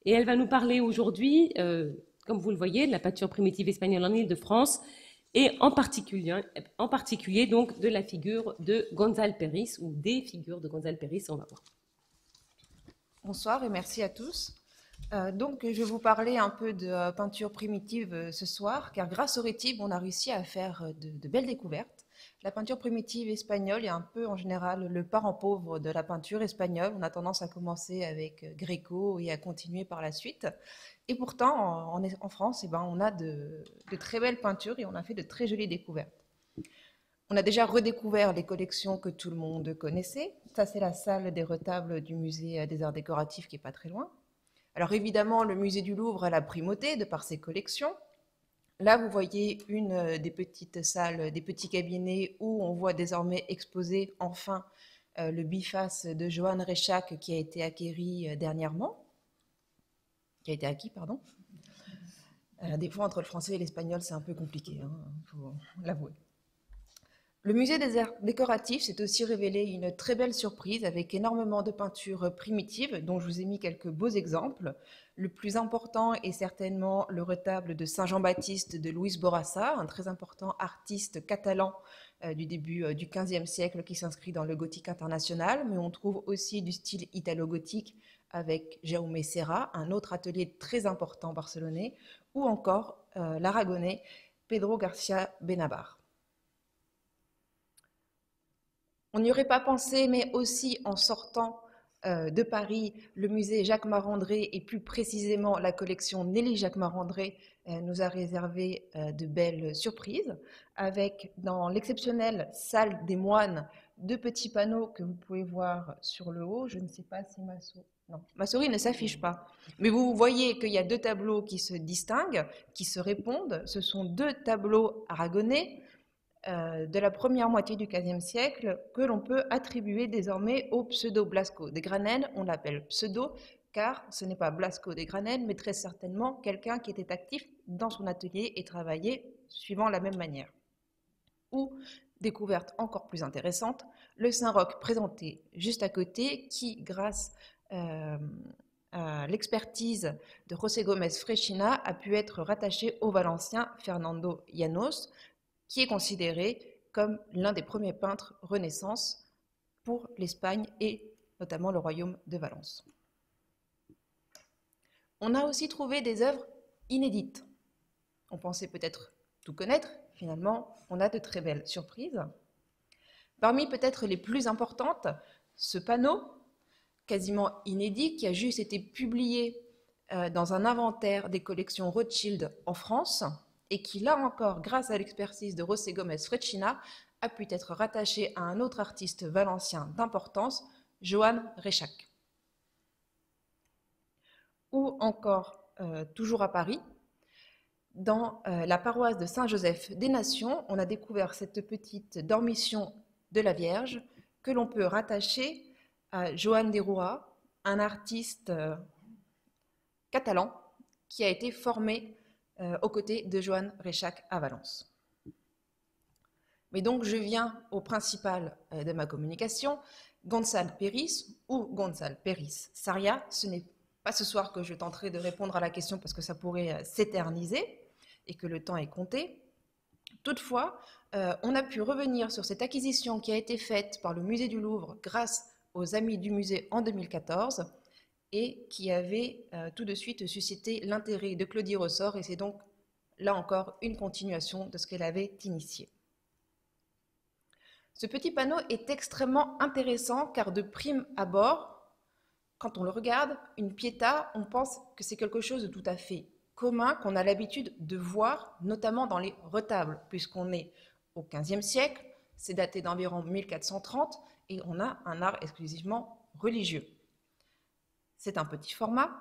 Speaker 2: Et elle va nous parler aujourd'hui, euh, comme vous le voyez, de la peinture primitive espagnole en Ile-de-France et en particulier, en particulier donc de la figure de Gonzalo Péris ou des figures de Gonzalo Péris, on va voir.
Speaker 6: Bonsoir et merci à tous. Euh, donc, je vais vous parler un peu de euh, peinture primitive ce soir, car grâce au Rétib, on a réussi à faire de, belles découvertes. La peinture primitive espagnole est un peu, en général, le parent pauvre de la peinture espagnole. On a tendance à commencer avec Gréco et à continuer par la suite. Et pourtant, en, France, eh ben, on a de, de très belles peintures et on a fait de très jolies découvertes. On a déjà redécouvert les collections que tout le monde connaissait. Ça, c'est la salle des retables du musée des arts décoratifs qui est pas très loin. Alors évidemment, le musée du Louvre a la primauté de par ses collections. Là, vous voyez une euh, des petites salles, des petits cabinets où on voit désormais exposé enfin euh, le biface de Johann Rechac qui a été acquéri euh, dernièrement. Qui a été acquis, pardon. des fois, entre le français et l'espagnol, c'est un peu compliqué, il hein, faut l'avouer. Le musée des arts décoratifs s'est aussi révélé une très belle surprise avec énormément de peintures primitives dont je vous ai mis quelques beaux exemples. Le plus important est certainement le retable de Saint-Jean-Baptiste de Louis Borassa, un très important artiste catalan euh, du début euh, du XVe siècle qui s'inscrit dans le gothique international, mais on trouve aussi du style italo-gothique avec Jaume Serra, un autre atelier très important barcelonais, ou encore euh, l'aragonais Pedro Garcia Benabar. On n'y aurait pas pensé, mais aussi en sortant euh, de Paris, le musée Jacques Marandré et plus précisément la collection Nelly Jacques Marandré euh, nous a réservé euh, de belles surprises avec dans l'exceptionnelle salle des moines deux petits panneaux que vous pouvez voir sur le haut. Je ne sais pas si non, ma souris ne s'affiche pas, mais vous voyez qu'il y a deux tableaux qui se distinguent, qui se répondent. Ce sont deux tableaux aragonais de la première moitié du XVe siècle que l'on peut attribuer désormais au pseudo-Blasco des Granen. On l'appelle pseudo car ce n'est pas Blasco des Granen, mais très certainement quelqu'un qui était actif dans son atelier et travaillait suivant la même manière. Ou, découverte encore plus intéressante, le Saint-Roch présenté juste à côté qui, grâce euh, à l'expertise de José Gómez Frechina, a pu être rattaché au Valencien Fernando Llanos, qui est considéré comme l'un des premiers peintres Renaissance pour l'Espagne et notamment le royaume de Valence. On a aussi trouvé des œuvres inédites. On pensait peut-être tout connaître, finalement, on a de très belles surprises. Parmi peut-être les plus importantes, ce panneau, quasiment inédit, qui a juste été publié euh, dans un inventaire des collections Rothschild en France, et qui, là encore, grâce à l'expertise de José Gómez Frechina, a pu être rattaché à un autre artiste valencien d'importance, Joan Rechac. Ou encore, euh, toujours à Paris, dans euh, la paroisse de Saint-Joseph des Nations, on a découvert cette petite dormition de la Vierge que l'on peut rattacher à Joan de Rua, un artiste euh, catalan qui a été formé euh, aux côtés de Joan Rechac à Valence. Mais donc je viens au principal euh, de ma communication, Gonzalo Péris ou Gonzalo Péris Saria. Ce n'est pas ce soir que je tenterai de répondre à la question parce que ça pourrait euh, s'éterniser et que le temps est compté. Toutefois, on a pu revenir sur cette acquisition qui a été faite par le musée du Louvre grâce aux amis du musée en 2014 et qui avait euh, tout de suite suscité l'intérêt de Claudie Ressort, et c'est donc là encore une continuation de ce qu'elle avait initié. Ce petit panneau est extrêmement intéressant car de prime abord, quand on le regarde, une piéta, on pense que c'est quelque chose de tout à fait commun qu'on a l'habitude de voir, notamment dans les retables, puisqu'on est au XVe siècle, c'est daté d'environ 1430, et on a un art exclusivement religieux. C'est un petit format,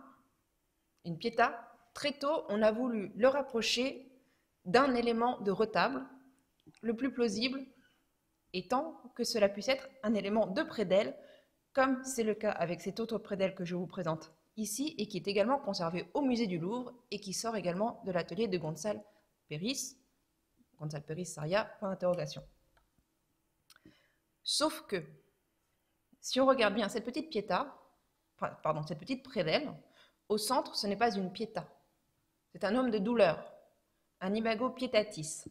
Speaker 6: une piéta. Très tôt, on a voulu le rapprocher d'un élément de retable le plus plausible, et tant que cela puisse être un élément de prédelle, comme c'est le cas avec cet autre prédelle que je vous présente ici et qui est également conservé au musée du Louvre et qui sort également de l'atelier de Gonzalo Péris. Gonzalo Péris Saria, point d'interrogation. Sauf que, si on regarde bien cette petite pieta, pardon, cette petite prédelle, au centre, ce n'est pas une pieta. C'est un homme de douleur, un imago pietatis.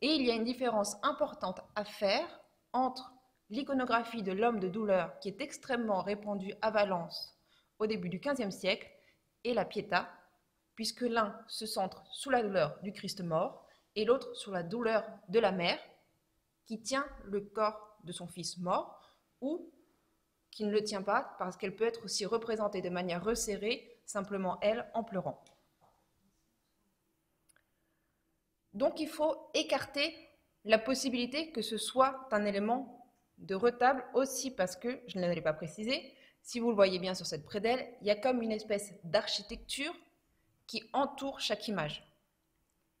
Speaker 6: Et il y a une différence importante à faire entre l'iconographie de l'homme de douleur qui est extrêmement répandue à Valence au début du XVe siècle et la pieta, puisque l'un se centre sous la douleur du Christ mort et l'autre sur la douleur de la mère qui tient le corps de son fils mort ou qui ne le tient pas parce qu'elle peut être aussi représentée de manière resserrée, simplement elle en pleurant. Donc il faut écarter la possibilité que ce soit un élément de retable aussi parce que, je ne l'avais pas précisé, si vous le voyez bien sur cette prédelle, il y a comme une espèce d'architecture qui entoure chaque image.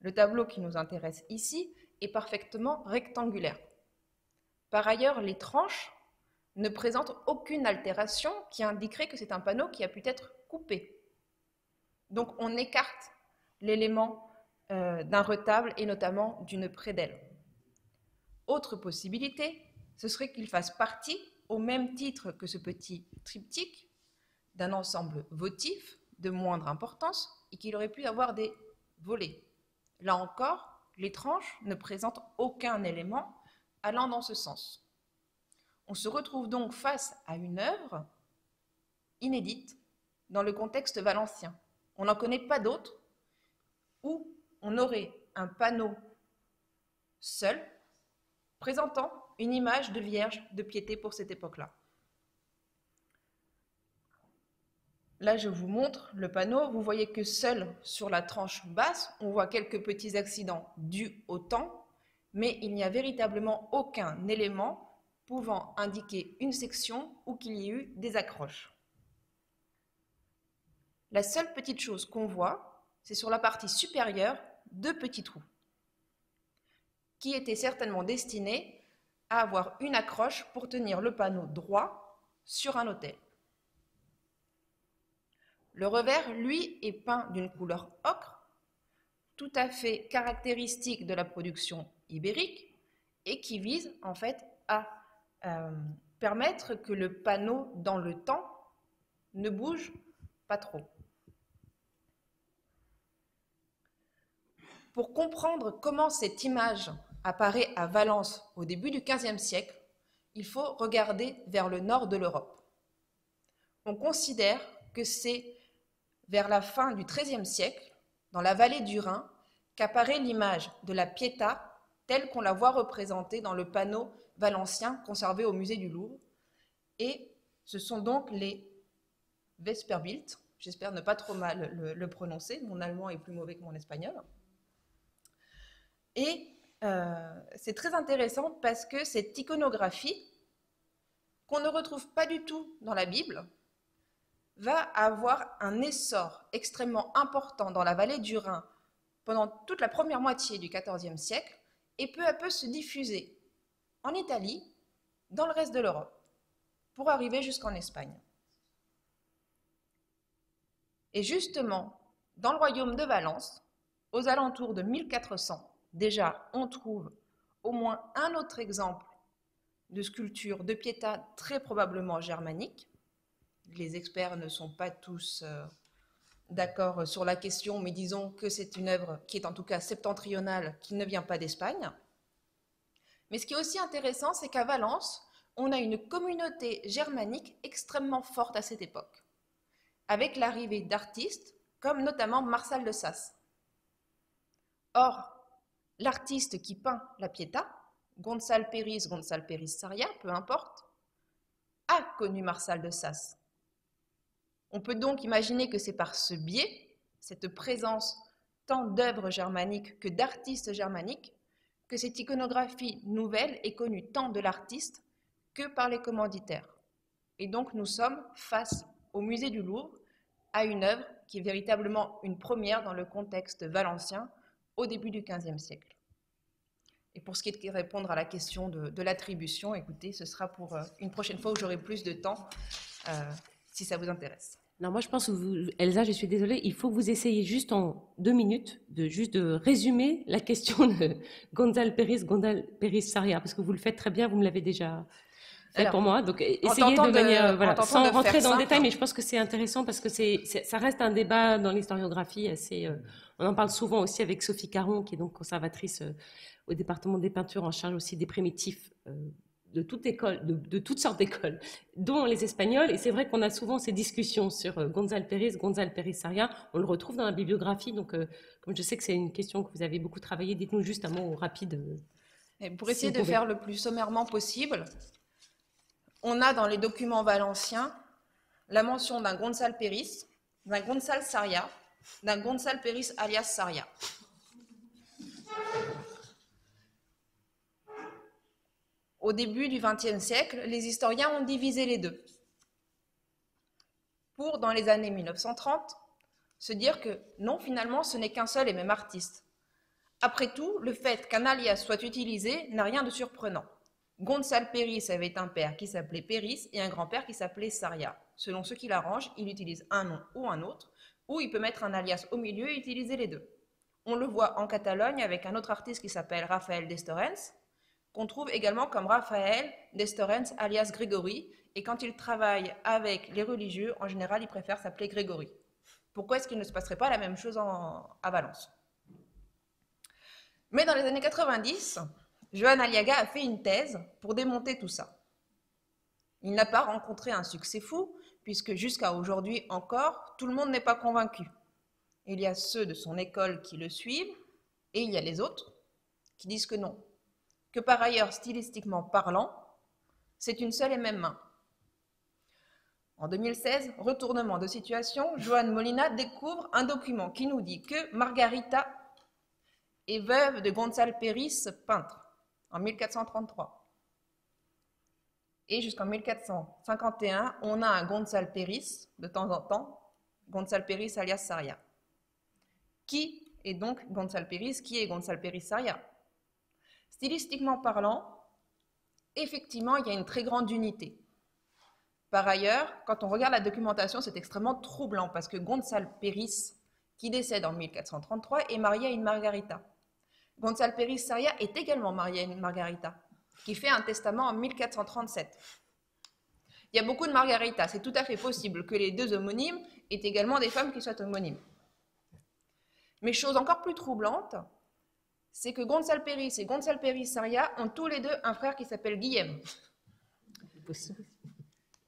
Speaker 6: Le tableau qui nous intéresse ici est parfaitement rectangulaire. Par ailleurs, les tranches ne présentent aucune altération qui indiquerait que c'est un panneau qui a pu être coupé. Donc on écarte l'élément euh, d'un retable et notamment d'une prédelle. Autre possibilité, ce serait qu'il fasse partie, au même titre que ce petit triptyque, d'un ensemble votif de moindre importance et qu'il aurait pu avoir des volets. Là encore, les tranches ne présentent aucun élément allant dans ce sens. On se retrouve donc face à une œuvre inédite dans le contexte valencien. On n'en connaît pas d'autres où on aurait un panneau seul présentant une image de Vierge de piété pour cette époque-là. Là, je vous montre le panneau. Vous voyez que seul sur la tranche basse, on voit quelques petits accidents dus au temps, mais il n'y a véritablement aucun élément pouvant indiquer une section ou qu'il y ait eu des accroches. La seule petite chose qu'on voit, c'est sur la partie supérieure, deux petits trous, qui étaient certainement destinés à avoir une accroche pour tenir le panneau droit sur un hôtel. Le revers, lui, est peint d'une couleur ocre, tout à fait caractéristique de la production ibérique et qui vise en fait à euh, permettre que le panneau dans le temps ne bouge pas trop. Pour comprendre comment cette image apparaît à Valence au début du XVe siècle, il faut regarder vers le nord de l'Europe. On considère que c'est vers la fin du XIIIe siècle, dans la vallée du Rhin, qu'apparaît l'image de la Pietà telle qu'on la voit représentée dans le panneau valencien conservé au musée du Louvre. Et ce sont donc les Vesperbild, j'espère ne pas trop mal le, prononcer, mon allemand est plus mauvais que mon espagnol. Et euh, c'est très intéressant parce que cette iconographie, qu'on ne retrouve pas du tout dans la Bible, va avoir un essor extrêmement important dans la vallée du Rhin pendant toute la première moitié du XIVe siècle et peu à peu se diffuser en Italie, dans le reste de l'Europe, pour arriver jusqu'en Espagne. Et justement, dans le royaume de Valence, aux alentours de 1400, déjà on trouve au moins un autre exemple de sculpture de Pietà très probablement germanique. Les experts ne sont pas tous euh, d'accord sur la question, mais disons que c'est une œuvre qui est en tout cas septentrionale, qui ne vient pas d'Espagne. Mais ce qui est aussi intéressant, c'est qu'à Valence, on a une communauté germanique extrêmement forte à cette époque, avec l'arrivée d'artistes comme notamment Marcel de Sasse. Or, l'artiste qui peint la Pietà, Gonzal Péris, Gonzal Péris Saria, peu importe, a connu Marcel de Sasse. On peut donc imaginer que c'est par ce biais, cette présence tant d'œuvres germaniques que d'artistes germaniques, que cette iconographie nouvelle est connue tant de l'artiste que par les commanditaires. Et donc nous sommes face au musée du Louvre à une œuvre qui est véritablement une première dans le contexte valencien au début du XVe siècle. Et pour ce qui est de répondre à la question de, l'attribution, écoutez, ce sera pour euh, une prochaine fois où j'aurai plus de temps, euh, si ça vous intéresse.
Speaker 2: Non, moi je pense que vous, Elsa, je suis désolée, il faut que vous essayiez juste en deux minutes de juste de résumer la question de Gonzalo Pérez, Gonzalo Pérez Saria, parce que vous le faites très bien, vous me l'avez déjà fait pour moi. Donc essayez de manière, voilà, sans rentrer dans le détail, mais je pense que c'est intéressant parce que c'est, ça reste un débat dans l'historiographie assez. Euh, on en parle souvent aussi avec Sophie Caron, qui est donc conservatrice au département des peintures en charge aussi des primitifs euh, de toute école, de, toutes sortes d'écoles, dont les Espagnols. Et c'est vrai qu'on a souvent ces discussions sur euh, Gonzalo Pérez, Gonzalo Pérez Saria. On le retrouve dans la bibliographie. Donc, euh, comme je sais que c'est une question que vous avez beaucoup travaillé, dites-nous juste un mot rapide.
Speaker 6: Et pour essayer de faire le plus sommairement possible, on a dans les documents valenciens la mention d'un Gonzalo Pérez, d'un Gonzalo Saria, d'un Gonzalo Pérez alias Saria. Au début du XXe siècle, les historiens ont divisé les deux. Pour, dans les années 1930, se dire que non, finalement, ce n'est qu'un seul et même artiste. Après tout, le fait qu'un alias soit utilisé n'a rien de surprenant. Gonzalo Péris avait un père qui s'appelait Péris et un grand-père qui s'appelait Saria. Selon ce qui l'arrange, il utilise un nom ou un autre, ou il peut mettre un alias au milieu et utiliser les deux. On le voit en Catalogne avec un autre artiste qui s'appelle Raphaël Destorens, qu'on trouve également comme Raphaël Destorens alias Grégory, et quand il travaille avec les religieux, en général, il préfère s'appeler Grégory. Pourquoi est-ce qu'il ne se passerait pas la même chose à Valence? Mais dans les années 90, Johan Aliaga a fait une thèse pour démonter tout ça. Il n'a pas rencontré un succès fou, puisque jusqu'à aujourd'hui encore, tout le monde n'est pas convaincu. Il y a ceux de son école qui le suivent, et il y a les autres qui disent que non, que par ailleurs, stylistiquement parlant, c'est une seule et même main. En 2016, retournement de situation, Joan Molina découvre un document qui nous dit que Margarita est veuve de Gonzalo Péris, peintre, en 1433. Et jusqu'en 1451, on a un Gonzalo Péris, de temps en temps, Gonzalo Péris alias Saria. Qui est donc Gonzalo Péris Qui est Gonzalo Péris Saria? Stylistiquement parlant, effectivement, il y a une très grande unité. Par ailleurs, quand on regarde la documentation, c'est extrêmement troublant parce que Gonzalo Péris, qui décède en 1433, est marié à une Margarita. Gonzalo Péris Saria est également marié à une Margarita, qui fait un testament en 1437. Il y a beaucoup de Margaritas, c'est tout à fait possible que les deux homonymes aient également des femmes qui soient homonymes. Mais chose encore plus troublante, c'est que Gonzalo Péris et Gonzalo Péris Saria ont tous les deux un frère qui s'appelle Guillaume.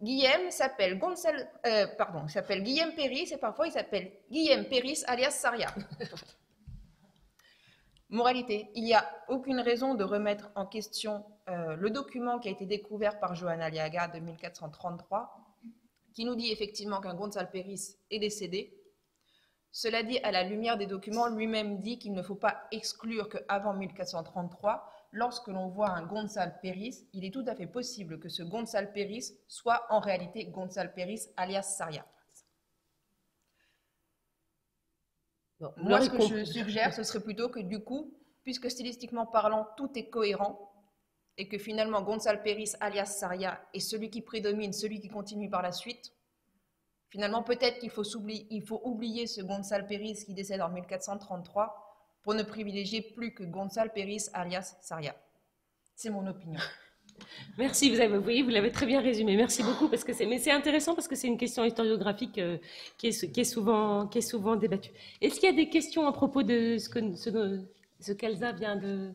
Speaker 6: Guillaume s'appelle Gonzalo, euh, pardon, s'appelle Guillaume Péris et parfois il s'appelle Guillaume Péris alias Saria. Moralité, il n'y a aucune raison de remettre en question euh, le document qui a été découvert par Johan Aliaga de 1433, qui nous dit effectivement qu'un Gonzalo Péris est décédé, cela dit, à la lumière des documents, lui-même dit qu'il ne faut pas exclure qu'avant 1433, lorsque l'on voit un Gonzalo Péris, il est tout à fait possible que ce Gonzalo Péris soit en réalité Gonzalo Péris alias Saria. Moi, ce que je suggère, ce serait plutôt que du coup, puisque stylistiquement parlant, tout est cohérent, et que finalement Gonzalo Péris alias Saria est celui qui prédomine, celui qui continue par la suite, Finalement, peut-être qu'il faut, oublier ce Gonzalo Péris qui décède en 1433 pour ne privilégier plus que Gonzalo Péris alias Saria. C'est mon opinion.
Speaker 2: Merci, vous, l'avez très bien résumé. Merci beaucoup, parce que c'est, mais c'est intéressant parce que c'est une question historiographique euh, qui, est, souvent, débattue. Est-ce qu'il y a des questions à propos de ce que vient de,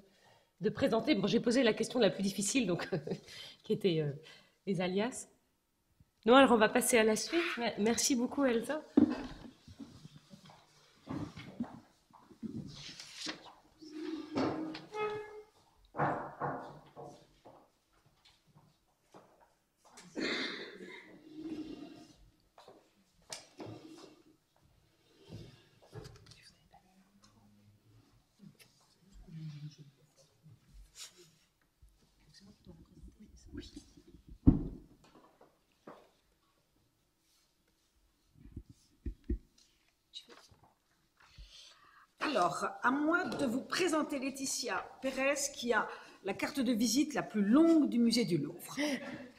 Speaker 2: de présenter? Bon, j'ai posé la question la plus difficile, donc qui était euh, les alias. Non, alors on va passer à la suite. Merci beaucoup, Elsa.
Speaker 3: Alors, à moi de vous présenter Laetitia Pérez, qui a la carte de visite la plus longue du musée du Louvre.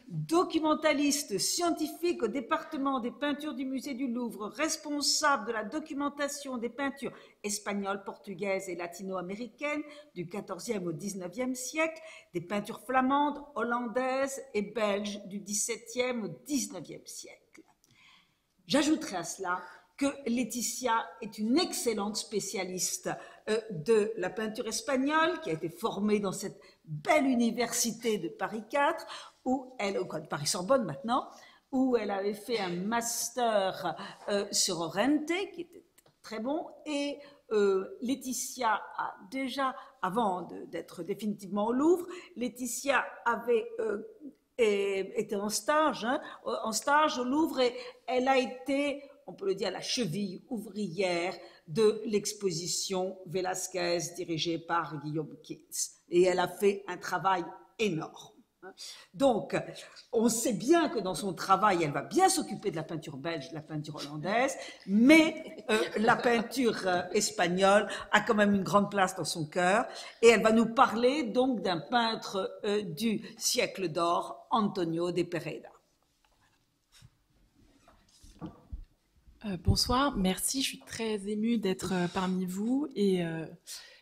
Speaker 3: Documentaliste scientifique au département des peintures du musée du Louvre, responsable de la documentation des peintures espagnoles, portugaises et latino-américaines du XIVe au XIXe siècle, des peintures flamandes, hollandaises et belges du XVIIe au XIXe siècle. J'ajouterai à cela que Laetitia est une excellente spécialiste euh, de la peinture espagnole, qui a été formée dans cette belle université de Paris 4, où elle, de Paris-Sorbonne maintenant, où elle avait fait un master euh, sur Orente, qui était très bon, et euh, Laetitia a déjà, avant d'être définitivement au Louvre, Laetitia avait été en stage, hein, en stage au Louvre, et elle a été on peut le dire, la cheville ouvrière de l'exposition Velasquez dirigée par Guillaume Keats. Et elle a fait un travail énorme. Donc, on sait bien que dans son travail, elle va bien s'occuper de la peinture belge, de la peinture hollandaise, mais euh, la peinture euh, espagnole a quand même une grande place dans son cœur. Et elle va nous parler donc d'un peintre euh, du siècle d'or, Antonio de Pereda.
Speaker 7: Euh, bonsoir, merci. Je suis très émue d'être euh, parmi vous et euh,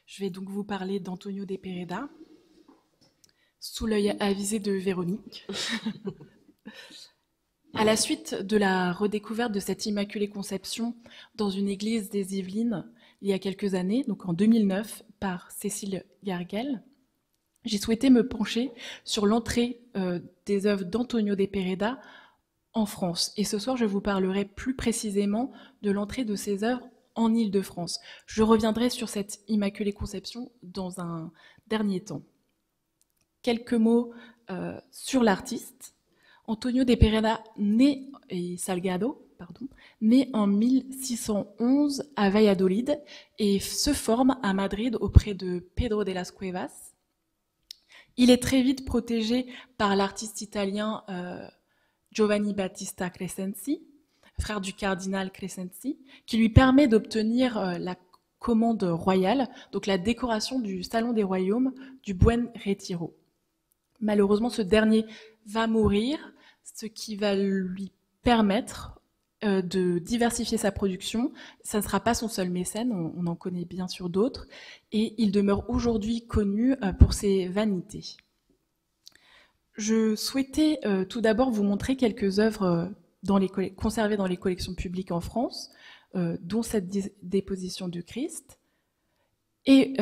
Speaker 7: je vais donc vous parler d'Antonio de Pereda, sous l'œil avisé de Véronique. à la suite de la redécouverte de cette Immaculée Conception dans une église des Yvelines il y a quelques années, donc en 2009, par Cécile Gargel, j'ai souhaité me pencher sur l'entrée des œuvres d'Antonio de Pereda en France. Et ce soir, je vous parlerai plus précisément de l'entrée de ces œuvres en Île-de-France. Je reviendrai sur cette Immaculée Conception dans un dernier temps. Quelques mots euh, sur l'artiste. Antonio de Pereda, né, et Salgado, pardon, né en 1611 à Valladolid et se forme à Madrid auprès de Pedro de las Cuevas. Il est très vite protégé par l'artiste italien euh, Giovanni Battista Crescenzi, frère du cardinal Crescenzi, qui lui permet d'obtenir euh, la commande royale, donc la décoration du Salon des Royaumes du Buen Retiro. Malheureusement, ce dernier va mourir, ce qui va lui permettre euh, de diversifier sa production. Ça ne sera pas son seul mécène, on, en connaît bien sûr d'autres, et il demeure aujourd'hui connu euh, pour ses vanités. Je souhaitais euh, tout d'abord vous montrer quelques œuvres euh, conservées dans les collections publiques en France, euh, dont cette déposition du Christ, et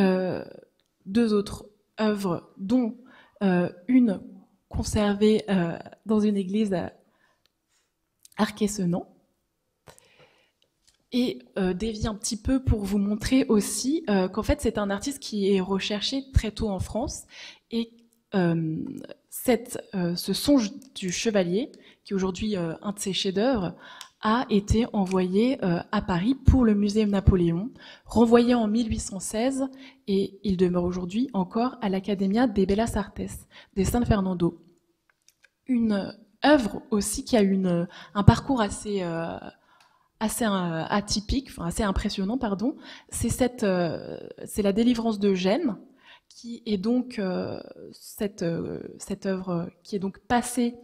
Speaker 7: deux autres œuvres, dont une conservée dans une église à Arquessenan, et dévier un petit peu pour vous montrer aussi qu'en fait c'est un artiste qui est recherché très tôt en France et euh, ce songe du chevalier, qui est aujourd'hui euh, un de ses chefs-d'œuvre, a été envoyé euh, à Paris pour le musée Napoléon, renvoyé en 1816 et il demeure aujourd'hui encore à l'Accademia de Bellas Artes de San Fernando. Une œuvre aussi qui a une, un parcours assez, atypique, enfin assez impressionnant, pardon. Cette, c'est la délivrance de Gênes, qui est donc euh, cette, euh, cette œuvre qui est donc passée,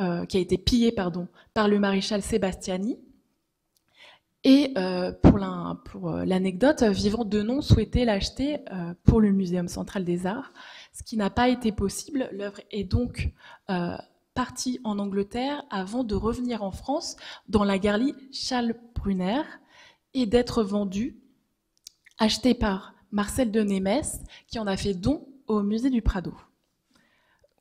Speaker 7: euh, qui a été pillée pardon, par le maréchal Sébastiani. Et pour l'anecdote, Vivant Denon souhaitait l'acheter pour le Muséum central des arts, ce qui n'a pas été possible. L'œuvre est donc partie en Angleterre avant de revenir en France dans la galerie Charles Brunner et d'être vendue, achetée par Marcel de Némès, qui en a fait don au musée du Prado.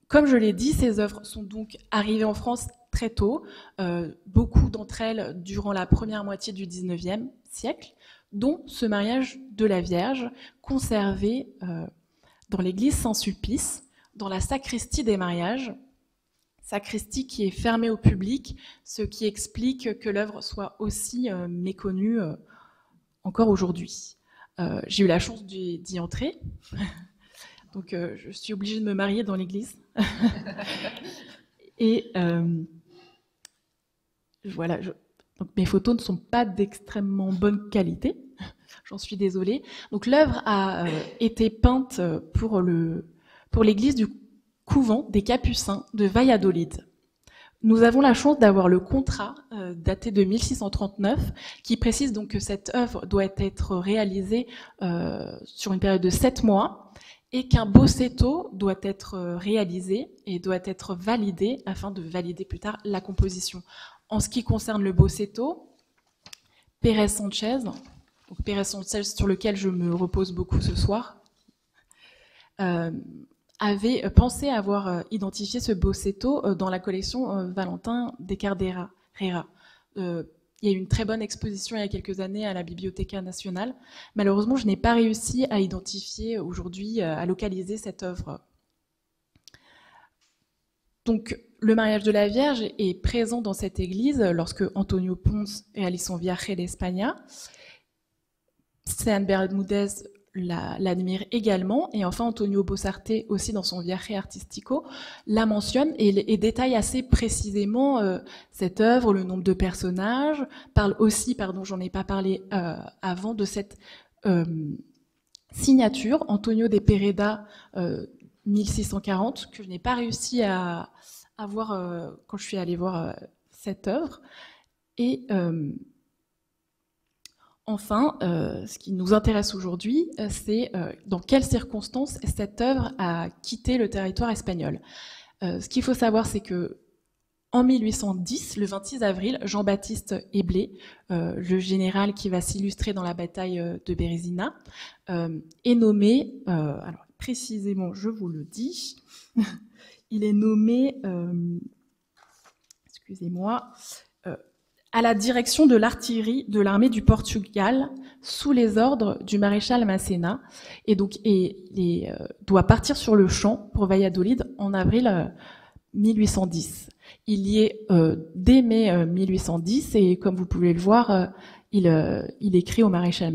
Speaker 7: Comme je l'ai dit, ces œuvres sont donc arrivées en France très tôt, euh, beaucoup d'entre elles durant la première moitié du XIXe siècle, dont ce mariage de la Vierge, conservé euh, dans l'église Saint-Sulpice, dans la sacristie des mariages, sacristie qui est fermée au public, ce qui explique que l'œuvre soit aussi euh, méconnue encore aujourd'hui. Euh, j'ai eu la chance d'y entrer. Donc, euh, je suis obligée de me marier dans l'église. Et euh, voilà, mes photos ne sont pas d'extrêmement bonne qualité. J'en suis désolée. Donc l'œuvre a été peinte pour l'église du couvent des Capucins de Valladolid. Nous avons la chance d'avoir le contrat euh, daté de 1639 qui précise donc que cette œuvre doit être réalisée euh, sur une période de sept mois et qu'un bosseto doit être euh, réalisé et doit être validé afin de valider plus tard la composition. En ce qui concerne le bosseto, Pérez Sanchez, donc Pérez Sanchez sur lequel je me repose beaucoup ce soir, avait euh, pensé avoir euh, identifié ce bosseto euh, dans la collection Valentin Descardera. Il y a eu une très bonne exposition il y a quelques années à la Bibliothèque nationale. Malheureusement, je n'ai pas réussi à identifier aujourd'hui, à localiser cette œuvre. Donc, le mariage de la Vierge est présent dans cette église lorsque Antonio Pons réalise son viaje d'Espagne. San Bermudez l'admire également. Et enfin, Antonio Bossarte, aussi dans son Viaje Artistico, la mentionne et, détaille assez précisément euh, cette œuvre, le nombre de personnages, parle aussi, pardon, j'en ai pas parlé euh, avant, de cette euh, signature, Antonio de Pereda 1640, que je n'ai pas réussi à, à voir quand je suis allée voir cette œuvre. Et Enfin, euh, ce qui nous intéresse aujourd'hui, euh, c'est euh, dans quelles circonstances cette œuvre a quitté le territoire espagnol. ce qu'il faut savoir, c'est que en 1810, le 26 avril, Jean-Baptiste Eblé, le général qui va s'illustrer dans la bataille de Bérésina, est nommé, alors précisément, je vous le dis, il est nommé, excusez-moi, à la direction de l'artillerie de l'armée du Portugal sous les ordres du maréchal Massena et donc et, euh, doit partir sur le champ pour Valladolid en avril 1810. Euh, il y est euh, dès mai 1810 et comme vous pouvez le voir, il, il écrit au maréchal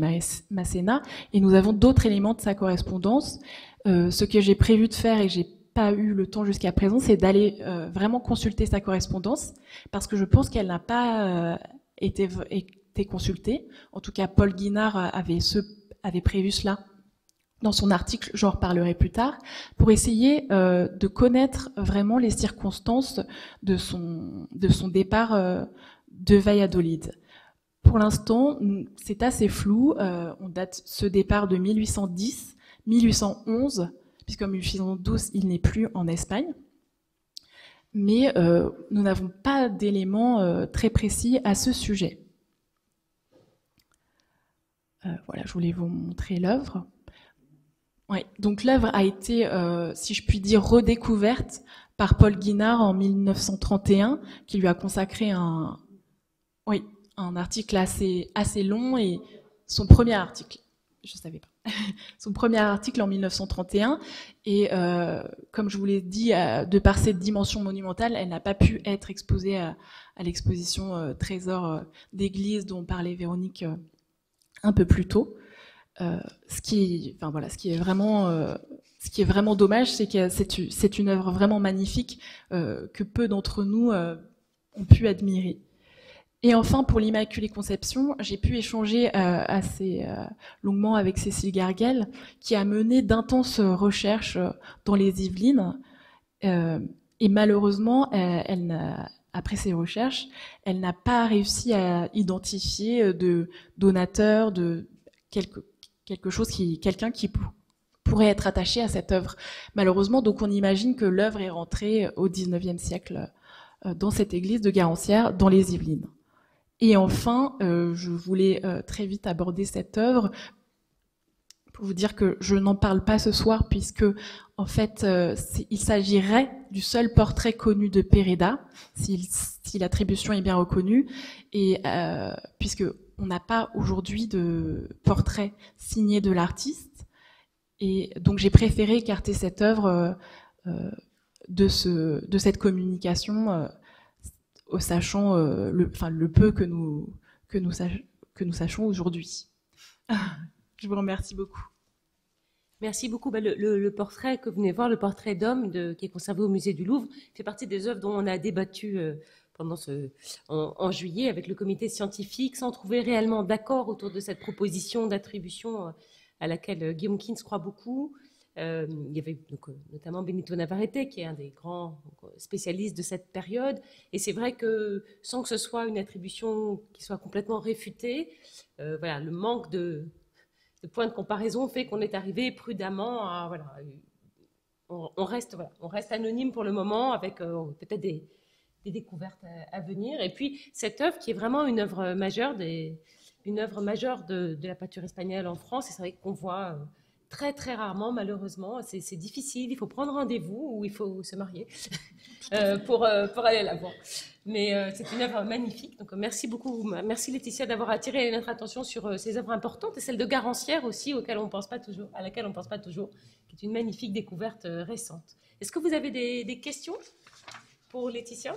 Speaker 7: Massena et nous avons d'autres éléments de sa correspondance. ce que j'ai prévu de faire et j'ai pas eu le temps jusqu'à présent, c'est d'aller euh, vraiment consulter sa correspondance, parce que je pense qu'elle n'a pas euh, été, été, consultée. En tout cas, Paul Guinard avait, ce, avait prévu cela dans son article, j'en reparlerai plus tard, pour essayer euh, de connaître vraiment les circonstances de son, de son départ de Valladolid. Pour l'instant, c'est assez flou. on date ce départ de 1810, 1811 puisqu'en 1812, il n'est plus en Espagne. Mais euh, nous n'avons pas d'éléments euh, très précis à ce sujet. Euh, voilà, je voulais vous montrer l'œuvre. Donc l'œuvre a été, si je puis dire, redécouverte par Paul Guinard en 1931, qui lui a consacré un, article assez long et son premier article. Je ne savais pas. son premier article en 1931. Et euh, comme je vous l'ai dit, euh, de par cette dimension monumentale, elle n'a pas pu être exposée à, l'exposition euh, Trésor d'église dont parlait Véronique un peu plus tôt. ce qui, enfin voilà, ce qui est vraiment, ce qui est vraiment dommage, c'est que c'est une œuvre vraiment magnifique que peu d'entre nous ont pu admirer. Et enfin, pour l'Immaculée Conception, j'ai pu échanger euh, assez euh, longuement avec Cécile Garguel, qui a mené d'intenses recherches euh, dans les Yvelines. et malheureusement, elle, après ces recherches, elle n'a pas réussi à identifier de donateur, de quelque, chose quelqu'un qui pourrait être attaché à cette œuvre. Malheureusement, donc on imagine que l'œuvre est rentrée au XIXe siècle dans cette église de Garancière, dans les Yvelines. Et enfin, euh, je voulais euh, très vite aborder cette œuvre pour vous dire que je n'en parle pas ce soir puisque en fait euh, il s'agirait du seul portrait connu de Pereda si, l'attribution est bien reconnue. Et puisque on n'a pas aujourd'hui de portrait signé de l'artiste. Et donc j'ai préféré écarter cette œuvre de, ce, de cette communication sachant euh, le, peu que nous, que nous, sachons aujourd'hui. Je vous remercie beaucoup.
Speaker 2: Merci beaucoup. Bah, le, portrait que vous venez voir, le portrait d'homme qui est conservé au musée du Louvre, fait partie des œuvres dont on a débattu euh, pendant ce, en, juillet avec le comité scientifique sans trouver réellement d'accord autour de cette proposition d'attribution à laquelle Guillaume Kins croit beaucoup. Euh, il y avait donc, notamment Benito Navarrete, qui est un des grands spécialistes de cette période. Et c'est vrai que sans que ce soit une attribution qui soit complètement réfutée, euh, voilà, le manque de, points de comparaison fait qu'on est arrivé prudemment à. On, reste, anonyme pour le moment avec euh, peut-être des, découvertes à, venir. Et puis cette œuvre qui est vraiment une œuvre majeure, une œuvre majeure de, de la peinture espagnole en France. Et c'est vrai qu'on voit très très rarement, malheureusement. C'est difficile, il faut prendre rendez-vous ou il faut se marier euh, pour, euh, pour aller la voir. Mais euh, c'est une œuvre magnifique. Donc merci beaucoup, merci Laetitia d'avoir attiré notre attention sur ces œuvres importantes et celle de Garancière aussi, auquel on pense pas toujours, à laquelle on ne pense pas toujours, qui est une magnifique découverte récente. Est-ce que vous avez des, des questions pour Laetitia?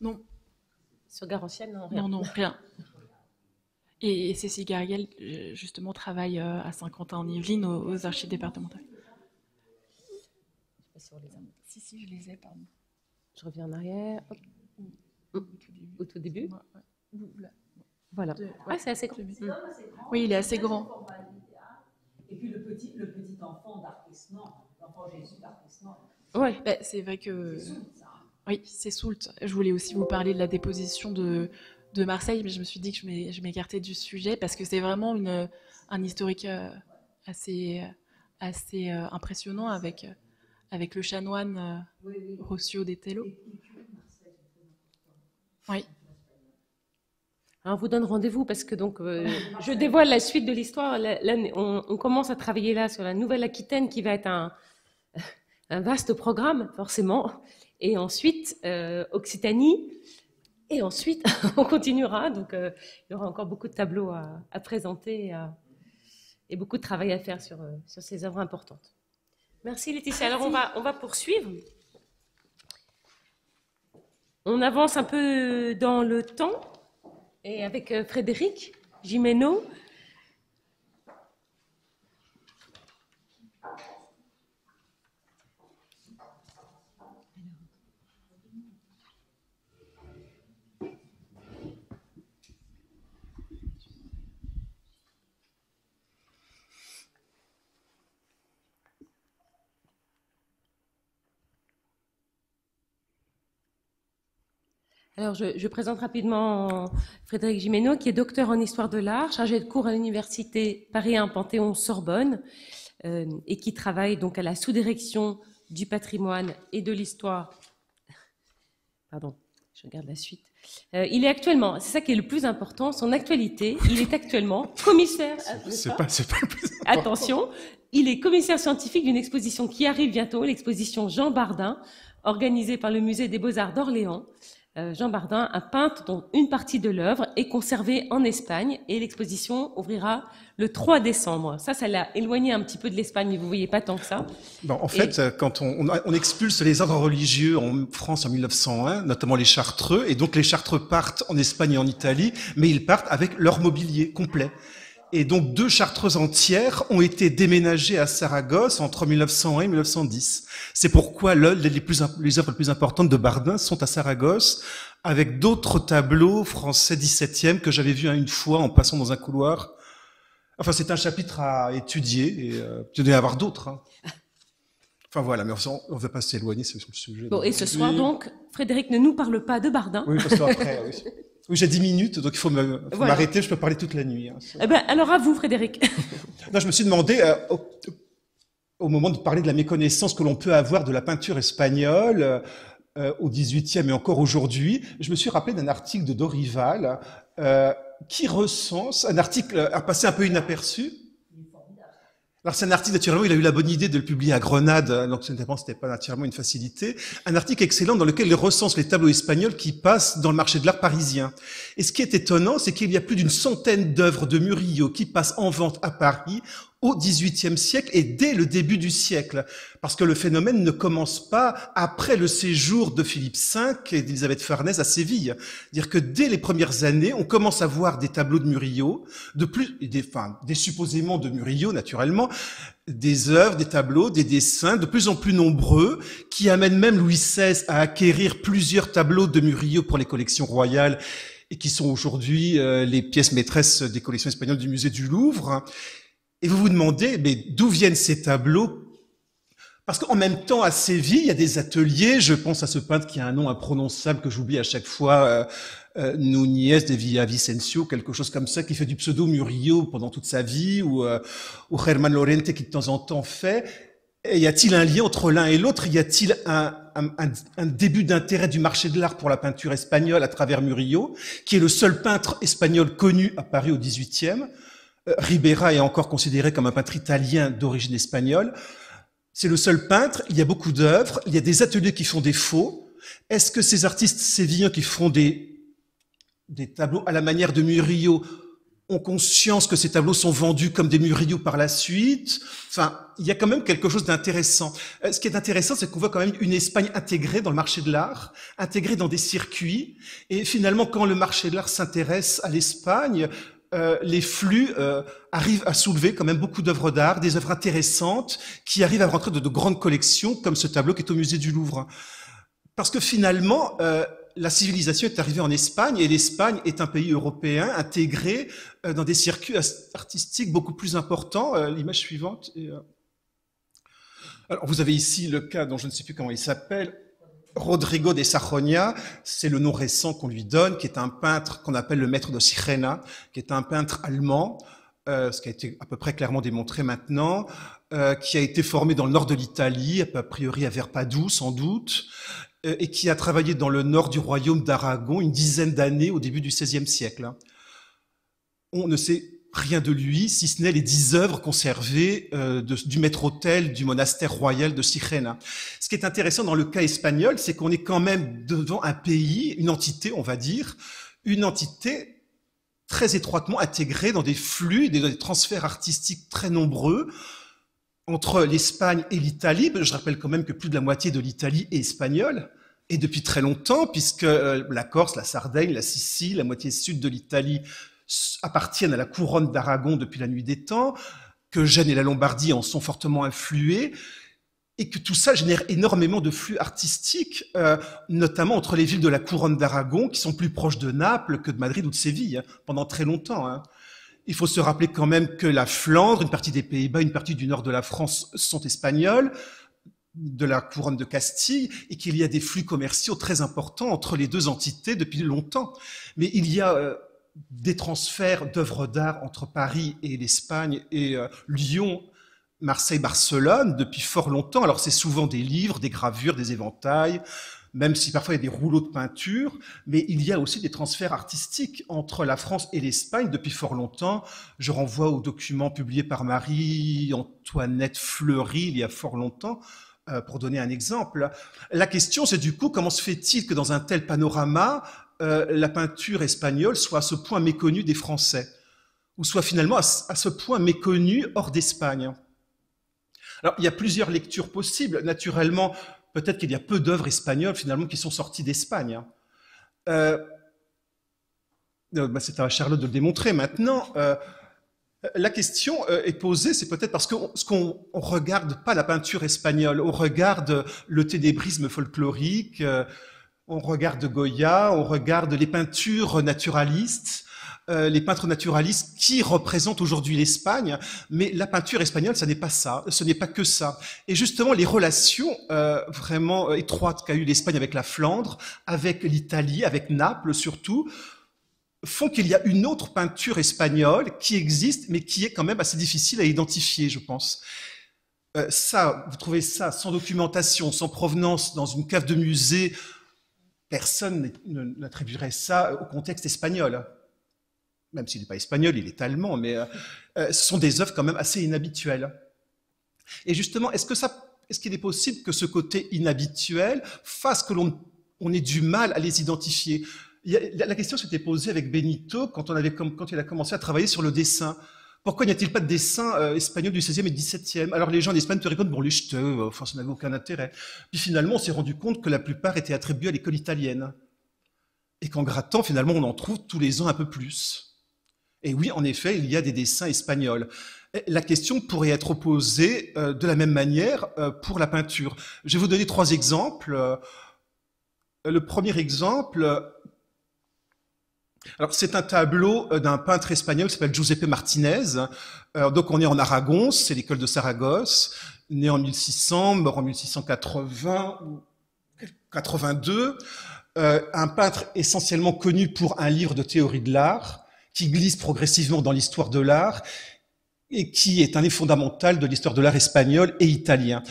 Speaker 7: Non.
Speaker 2: Sur Garancienne, non,
Speaker 7: rien. Non, non, rien. Et, Cécile Garriel, euh, justement, travaille euh, à Saint-Quentin en Yvelines, aux, archives départementales.
Speaker 2: Je sais pas si on les a.
Speaker 7: Si, si, je les ai, pardon.
Speaker 2: Je reviens en arrière. Au, tout début. Voilà. Ah, c'est assez grand.
Speaker 7: Oui, il est assez grand.
Speaker 3: Et puis le petit, le petit enfant d'Arquesnan, l'enfant Jésus d'Arquesnan.
Speaker 7: Oui, bah, c'est vrai que. Oui, c'est Soult. Je voulais aussi vous parler de la déposition de, Marseille, mais je me suis dit que je m'écartais du sujet parce que c'est vraiment un historique euh, assez, euh, impressionnant avec, avec le chanoine euh, Rossio Detello. Oui.
Speaker 2: Alors, on vous donne rendez-vous parce que donc je dévoile la suite de l'histoire. On, commence à travailler là sur la Nouvelle-Aquitaine qui va être un vaste programme forcément et ensuite euh, Occitanie, et ensuite on continuera. Donc euh, il y aura encore beaucoup de tableaux à, présenter et beaucoup de travail à faire sur, euh, sur ces œuvres importantes. Merci Laetitia. Alors on va, on va poursuivre. On avance un peu dans le temps et avec Frédéric Gimeno, Alors, je, présente rapidement Frédéric Gimeno, qui est docteur en histoire de l'art, chargé de cours à l'université Paris 1 Panthéon-Sorbonne, euh, et qui travaille donc à la sous-direction du patrimoine et de l'histoire. Pardon, je regarde la suite. Euh, il est actuellement, c'est ça qui est le plus important, son actualité, il est actuellement commissaire.
Speaker 8: C'est pas, pas le plus
Speaker 2: important. Attention, il est commissaire scientifique d'une exposition qui arrive bientôt, l'exposition Jean Bardin, organisée par le musée des Beaux-Arts d'Orléans. Euh, Jean Bardin, un peintre dont une partie de l'œuvre est conservée en Espagne et l'exposition ouvrira le 3 décembre. Ça, ça l'a éloigné un petit peu de l'Espagne, mais vous voyez pas tant que ça.
Speaker 8: en fait, quand on, on, expulse les ordres religieux en France en 1901, notamment les Chartreux, et donc les Chartreux partent en Espagne et en Italie, mais ils partent avec leur mobilier complet. Et donc deux chartreuses entières ont été déménagées à Saragosse entre 1901 et 1910. C'est pourquoi les, plus, les œuvres les plus importantes de Bardin sont à Saragosse, avec d'autres tableaux français 17e que j'avais vus une fois en passant dans un couloir. Enfin, c'est un chapitre à étudier, et euh, il y avoir d'autres. Hein. Enfin voilà, mais on ne va pas s'éloigner sur le sujet.
Speaker 2: Bon, et ce soir donc, Frédéric ne nous parle pas de Bardin.
Speaker 8: Oui, parce qu'après, oui. Oui, j'ai 10 minutes, donc il faut m'arrêter, je peux parler toute la nuit. Hein.
Speaker 2: Eh ben, alors à vous, Frédéric.
Speaker 8: non, je me suis demandé, euh, au, moment de parler de la méconnaissance que l'on peut avoir de la peinture espagnole euh, au XVIIIe et encore aujourd'hui, je me suis rappelé d'un article de Dorival euh, qui recense, un article a passé un peu inaperçu, alors c'est un article, naturellement, il a eu la bonne idée de le publier à Grenade, donc c'était pas naturellement une facilité. Un article excellent dans lequel il recense les tableaux espagnols qui passent dans le marché de l'art parisien. Et ce qui est étonnant, c'est qu'il y a plus d'une centaine d'œuvres de Murillo qui passent en vente à Paris au XVIIIe siècle et dès le début du siècle, parce que le phénomène ne commence pas après le séjour de Philippe V et d'Elisabeth Farnèse à Séville. Dire que dès les premières années, on commence à voir des tableaux de Murillo, de plus, des, enfin, des supposément de Murillo naturellement, des œuvres, des tableaux, des dessins de plus en plus nombreux, qui amènent même Louis XVI à acquérir plusieurs tableaux de Murillo pour les collections royales et qui sont aujourd'hui euh, les pièces maîtresses des collections espagnoles du musée du Louvre. Et vous vous demandez, mais d'où viennent ces tableaux? Parce qu'en même temps, à Séville, il y a des ateliers. Je pense à ce peintre qui a un nom imprononçable que j'oublie à chaque fois, euh, euh, Núñez de Villavicencio, quelque chose comme ça, qui fait du pseudo Murillo pendant toute sa vie, ou, euh, ou Germán Lorente qui de temps en temps fait. Et y a-t-il un lien entre l'un et l'autre? Y a-t-il un, un, un, début d'intérêt du marché de l'art pour la peinture espagnole à travers Murillo, qui est le seul peintre espagnol connu à Paris au XVIIIe Ribera est encore considéré comme un peintre italien d'origine espagnole. C'est le seul peintre, il y a beaucoup d'œuvres, il y a des ateliers qui font des faux. Est-ce que ces artistes sévillans qui font des, des tableaux à la manière de Murillo ont conscience que ces tableaux sont vendus comme des Murillo par la suite? Enfin, il y a quand même quelque chose d'intéressant. Euh, ce qui est intéressant, c'est qu'on voit quand même une Espagne intégrée dans le marché de l'art, intégrée dans des circuits. Et finalement, quand le marché de l'art s'intéresse à l'Espagne, euh, les flux euh, arrivent à soulever quand même beaucoup d'œuvres d'art, des œuvres intéressantes qui arrivent à rentrer dans de grandes collections, comme ce tableau qui est au musée du Louvre. Parce que finalement, euh, la civilisation est arrivée en Espagne et l'Espagne est un pays européen intégré euh, dans des circuits artistiques beaucoup plus importants. Euh, l'image suivante. Est, alors, vous avez ici le cas dont je ne sais plus comment il s'appelle, Rodrigo de Sajonia, c'est le nom récent qu'on lui donne, qui est un peintre qu'on appelle le maître de Sirena, qui est un peintre allemand, euh, ce qui a été à peu près clairement démontré maintenant, euh, qui a été formé dans le nord de l'Italie, a priori à Verpadoux sans doute, euh, et qui a travaillé dans le nord du royaume d'Aragon une dizaine d'années au début du XVIe siècle. On ne sait rien de lui, si ce n'est les dix œuvres conservées euh, du maître-autel du monastère royal de Sirena. Ce qui est intéressant dans le cas espagnol, c'est qu'on est quand même devant un pays, une entité, on va dire, une entité très étroitement intégrée dans des flux, des, des transferts artistiques très nombreux entre l'Espagne et l'Italie. Je rappelle quand même que plus de la moitié de l'Italie est espagnole. Et depuis très longtemps, puisque euh, la Corse, la Sardaigne, la Sicile, la moitié sud de l'Italie appartiennent à la couronne d'Aragon depuis la nuit des temps, que Gênes et la Lombardie en sont fortement influés, et que tout ça génère énormément de flux artistiques, euh, notamment entre les villes de la couronne d'Aragon, qui sont plus proches de Naples que de Madrid ou de Séville, hein, pendant très longtemps. Hein. Il faut se rappeler quand même que la Flandre, une partie des Pays-Bas, une partie du nord de la France sont espagnols, de la couronne de Castille, et qu'il y a des flux commerciaux très importants entre les deux entités depuis longtemps. Mais il y a euh, des transferts d'œuvres d'art entre Paris et l'Espagne et euh, Lyon, Marseille, Barcelone depuis fort longtemps. Alors c'est souvent des livres, des gravures, des éventails, même si parfois il y a des rouleaux de peinture, mais il y a aussi des transferts artistiques entre la France et l'Espagne depuis fort longtemps. Je renvoie aux documents publiés par Marie-Antoinette Fleury il y a fort longtemps, euh, pour donner un exemple. La question, c'est du coup, comment se fait-il que dans un tel panorama, euh, la peinture espagnole soit à ce point méconnue des Français, ou soit finalement à, ce point méconnue hors d'Espagne. Alors, il y a plusieurs lectures possibles. Naturellement, peut-être qu'il y a peu d'œuvres espagnoles finalement qui sont sorties d'Espagne. Euh, euh bah, c'est à Charlotte de le démontrer maintenant. La question est posée, c'est peut-être parce qu'on ne regarde pas la peinture espagnole, on regarde le ténébrisme folklorique, on regarde Goya, on regarde les peintures naturalistes, euh, les peintres naturalistes qui représentent aujourd'hui l'Espagne, mais la peinture espagnole, ce n'est pas ça, ce n'est pas que ça. Et justement, les relations euh, vraiment étroites qu'a eu l'Espagne avec la Flandre, avec l'Italie, avec Naples surtout, font qu'il y a une autre peinture espagnole qui existe, mais qui est quand même assez difficile à identifier, je pense. Euh, ça, vous trouvez ça sans documentation, sans provenance, dans une cave de musée, personne n'attribuerait ça au contexte espagnol. Même s'il n'est pas espagnol, il est allemand, mais euh, euh, ce sont des œuvres quand même assez inhabituelles. Et justement, est-ce qu'il est possible que ce côté inhabituel fasse que l'on on ait du mal à les identifier? La question s'était posée avec Benito quand il a commencé à travailler sur le dessin. Pourquoi n'y a-t-il pas de dessins euh, espagnols du 16e et 17e Alors les gens en Espagne te répondent, bon, les jeteux, enfin, ça n'avait aucun intérêt. Puis finalement, on s'est rendu compte que la plupart étaient attribués à l'école italienne. Et qu'en grattant, finalement, on en trouve tous les ans un peu plus. Et oui, en effet, il y a des dessins espagnols. La question pourrait être posée euh, de la même manière euh, pour la peinture. Je vais vous donner trois exemples. Le premier exemple, alors c'est un tableau euh, d'un peintre espagnol qui s'appelle Giuseppe Martinez. Euh, donc on est en Aragon, c'est l'école de Saragosse, né en 1600, mort en 1680 ou 82. Euh, un peintre essentiellement connu pour un livre de théorie de l'art qui glisse progressivement dans l'histoire de l'art et qui est un livre fondamental de l'histoire de l'art espagnol et italien.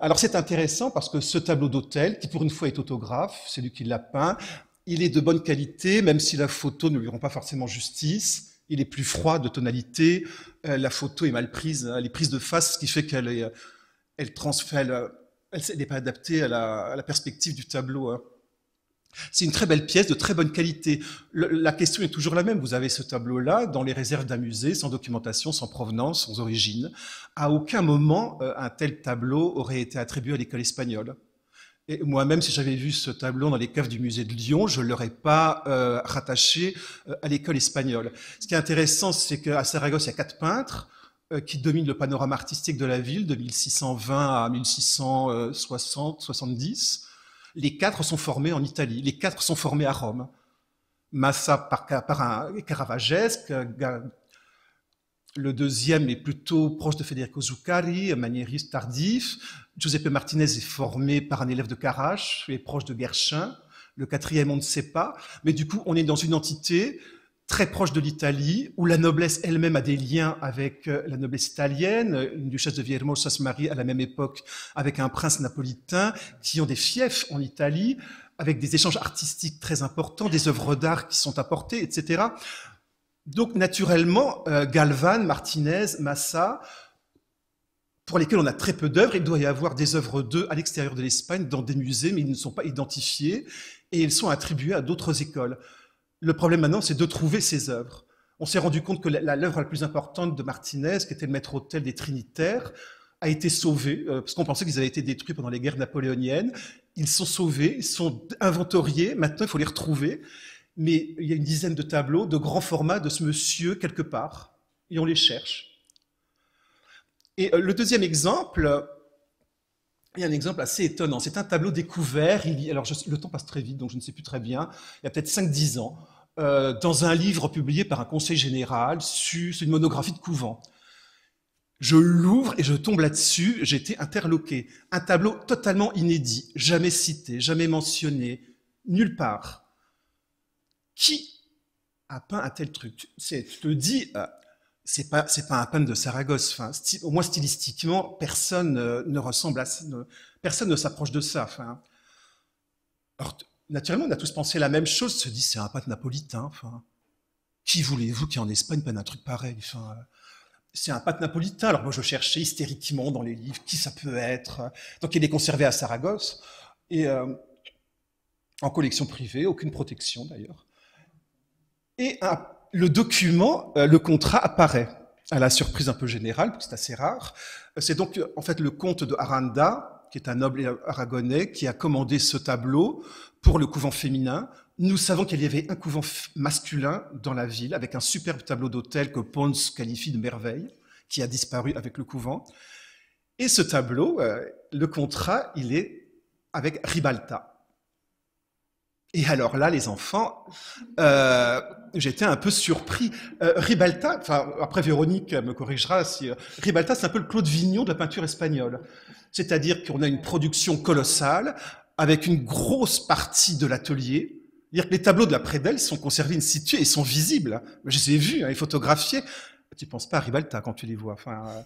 Speaker 8: alors c'est intéressant parce que ce tableau d'hôtel, qui pour une fois est autographe, c'est lui qui l'a peint, il est de bonne qualité, même si la photo ne lui rend pas forcément justice. Il est plus froid de tonalité. Euh, la photo est mal prise, elle est prise de face, ce qui fait qu'elle est, elle transfère, elle, n'est pas adaptée à la, perspective du tableau. Hein. C'est une très belle pièce de très bonne qualité. la question est toujours la même. Vous avez ce tableau-là dans les réserves d'un musée, sans documentation, sans provenance, sans origine. À aucun moment, euh, un tel tableau aurait été attribué à l'école espagnole. Et moi-même, si j'avais vu ce tableau dans les caves du musée de Lyon, je ne l'aurais pas euh, rattaché euh, à l'école espagnole. Ce qui est intéressant, c'est qu'à Saragosse, il y a quatre peintres euh, qui dominent le panorama artistique de la ville de 1620 à 1660-70. Les quatre sont formés en Italie, les quatre sont formés à Rome. Massa par, par un Caravagesque, le deuxième est plutôt proche de Federico Zuccari, maniériste tardif. Giuseppe Martinez est formé par un élève de Carache, est proche de Guerchin. Le quatrième, on ne sait pas. Mais du coup, on est dans une entité très proche de l'Italie, où la noblesse elle-même a des liens avec euh, la noblesse italienne, une duchesse de Viermosa se marie à la même époque avec un prince napolitain, qui ont des fiefs en Italie, avec des échanges artistiques très importants, des œuvres d'art qui sont apportées, etc. Donc naturellement, euh, Galvan, Martinez, Massa, pour lesquels on a très peu d'œuvres, il doit y avoir des œuvres d'eux à l'extérieur de l'Espagne, dans des musées, mais ils ne sont pas identifiés et ils sont attribués à d'autres écoles. Le problème maintenant, c'est de trouver ces œuvres. On s'est rendu compte que l'œuvre la, plus importante de Martinez, qui était le maître-autel des Trinitaires, a été sauvée, euh, parce qu'on pensait qu'ils avaient été détruits pendant les guerres napoléoniennes. Ils sont sauvés, ils sont inventoriés, maintenant il faut les retrouver mais il y a une dizaine de tableaux de grand format de ce monsieur quelque part, et on les cherche. Et euh, le deuxième exemple, il y a un exemple assez étonnant. C'est un tableau découvert, il alors le temps passe très vite, donc je ne sais plus très bien, il y a peut-être 5-10 ans, euh, dans un livre publié par un conseil général, c'est une monographie de couvent. Je l'ouvre et je tombe là-dessus, été interloqué. Un tableau totalement inédit, jamais cité, jamais mentionné, nulle part. Qui a peint un tel truc? Tu te dis, euh, c'est pas un peintre de Saragosse. Au moins stylistiquement, personne euh, ne ressemble à personne ne s'approche de ça. Alors, naturellement, on a tous pensé la même chose. Se dit, c'est un peintre napolitain. Qui voulez-vous qui en Espagne peigne un truc pareil? Enfin, c'est un peintre napolitain. Alors moi, je cherchais hystériquement dans les livres qui ça peut être. Donc, il est conservé à Saragosse et euh, en collection privée, aucune protection d'ailleurs. Et le document, euh, le contrat apparaît à la surprise un peu générale, c'est assez rare. C'est donc euh, en fait le comte de Aranda, qui est un noble aragonais, qui a commandé ce tableau pour le couvent féminin. Nous savons qu'il y avait un couvent masculin dans la ville, avec un superbe tableau d'hôtel que Pons qualifie de merveille, qui a disparu avec le couvent. Et ce tableau, euh, le contrat, il est avec Ribalta. Et alors là, les enfants, euh, j'étais un peu surpris. Euh, Ribalta, enfin après Véronique me corrigera, si, euh, Ribalta c'est un peu le Claude Vignon de la peinture espagnole. C'est-à-dire qu'on a une production colossale avec une grosse partie de l'atelier. Dire que les tableaux de la Prédelle sont conservés in situ et sont visibles. Je les ai vus, hein, et photographiés. Tu penses pas à Ribalta quand tu les vois. Enfin, euh,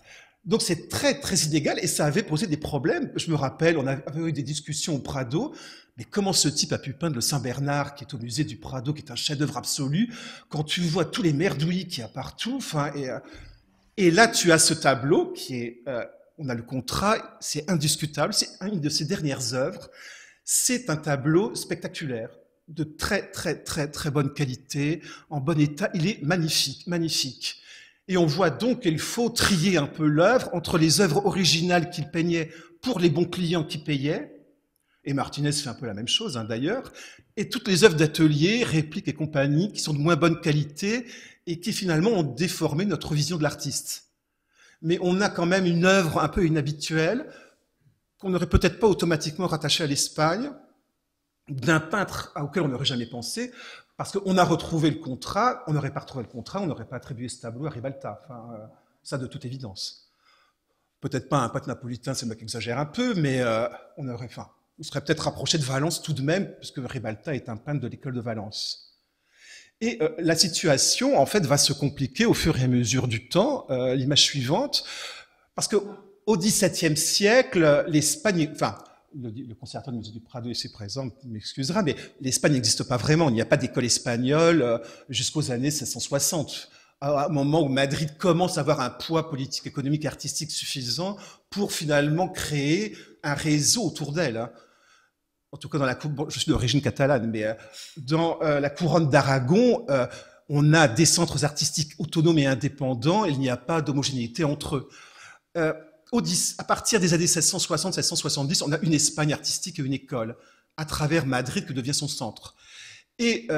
Speaker 8: donc c'est très très inégal et ça avait posé des problèmes. Je me rappelle, on avait eu des discussions au Prado mais comment ce type a pu peindre le Saint-Bernard qui est au musée du Prado, qui est un chef-d'œuvre absolu, quand tu vois tous les merdouillis qu'il y a partout, enfin, et, euh, là tu as ce tableau qui est, euh, on a le contrat, c'est indiscutable, c'est une de ses dernières œuvres. C'est un tableau spectaculaire, de très très très très bonne qualité, en bon état. Il est magnifique, magnifique. Et on voit donc qu'il faut trier un peu l'œuvre entre les œuvres originales qu'il peignait pour les bons clients qui payaient, et Martinez fait un peu la même chose hein, d'ailleurs, et toutes les œuvres d'atelier, répliques et compagnie qui sont de moins bonne qualité et qui finalement ont déformé notre vision de l'artiste. Mais on a quand même une œuvre un peu inhabituelle qu'on n'aurait peut-être pas automatiquement rattachée à l'Espagne, d'un peintre auquel on n'aurait jamais pensé, parce qu'on a retrouvé le contrat, on n'aurait pas retrouvé le contrat, on n'aurait pas attribué ce tableau à Ribalta. Euh, ça de toute évidence. Peut-être pas un peintre napolitain, c'est moi qui exagère un peu, mais euh, on aurait, enfin, on serait peut-être rapproché de Valence tout de même, puisque Ribalta est un peintre de l'école de Valence. Et euh, la situation, en fait, va se compliquer au fur et à mesure du temps. Euh, L'image suivante, parce que au XVIIe siècle, l'Espagne, enfin, le, le conservateur du musée du Prado ici présent m'excusera, mais l'Espagne n'existe pas vraiment. Il n'y a pas d'école espagnole euh, jusqu'aux années 1660 à un moment où Madrid commence à avoir un poids politique, économique, artistique suffisant pour finalement créer un réseau autour d'elle. En tout cas, dans la bon, je suis d'origine catalane, mais euh, dans euh, la couronne d'Aragon, euh, on a des centres artistiques autonomes et indépendants. Il n'y a pas d'homogénéité entre eux. Euh, au 10, à partir des années 1660-1670, on a une Espagne artistique et une école à travers Madrid que devient son centre. Et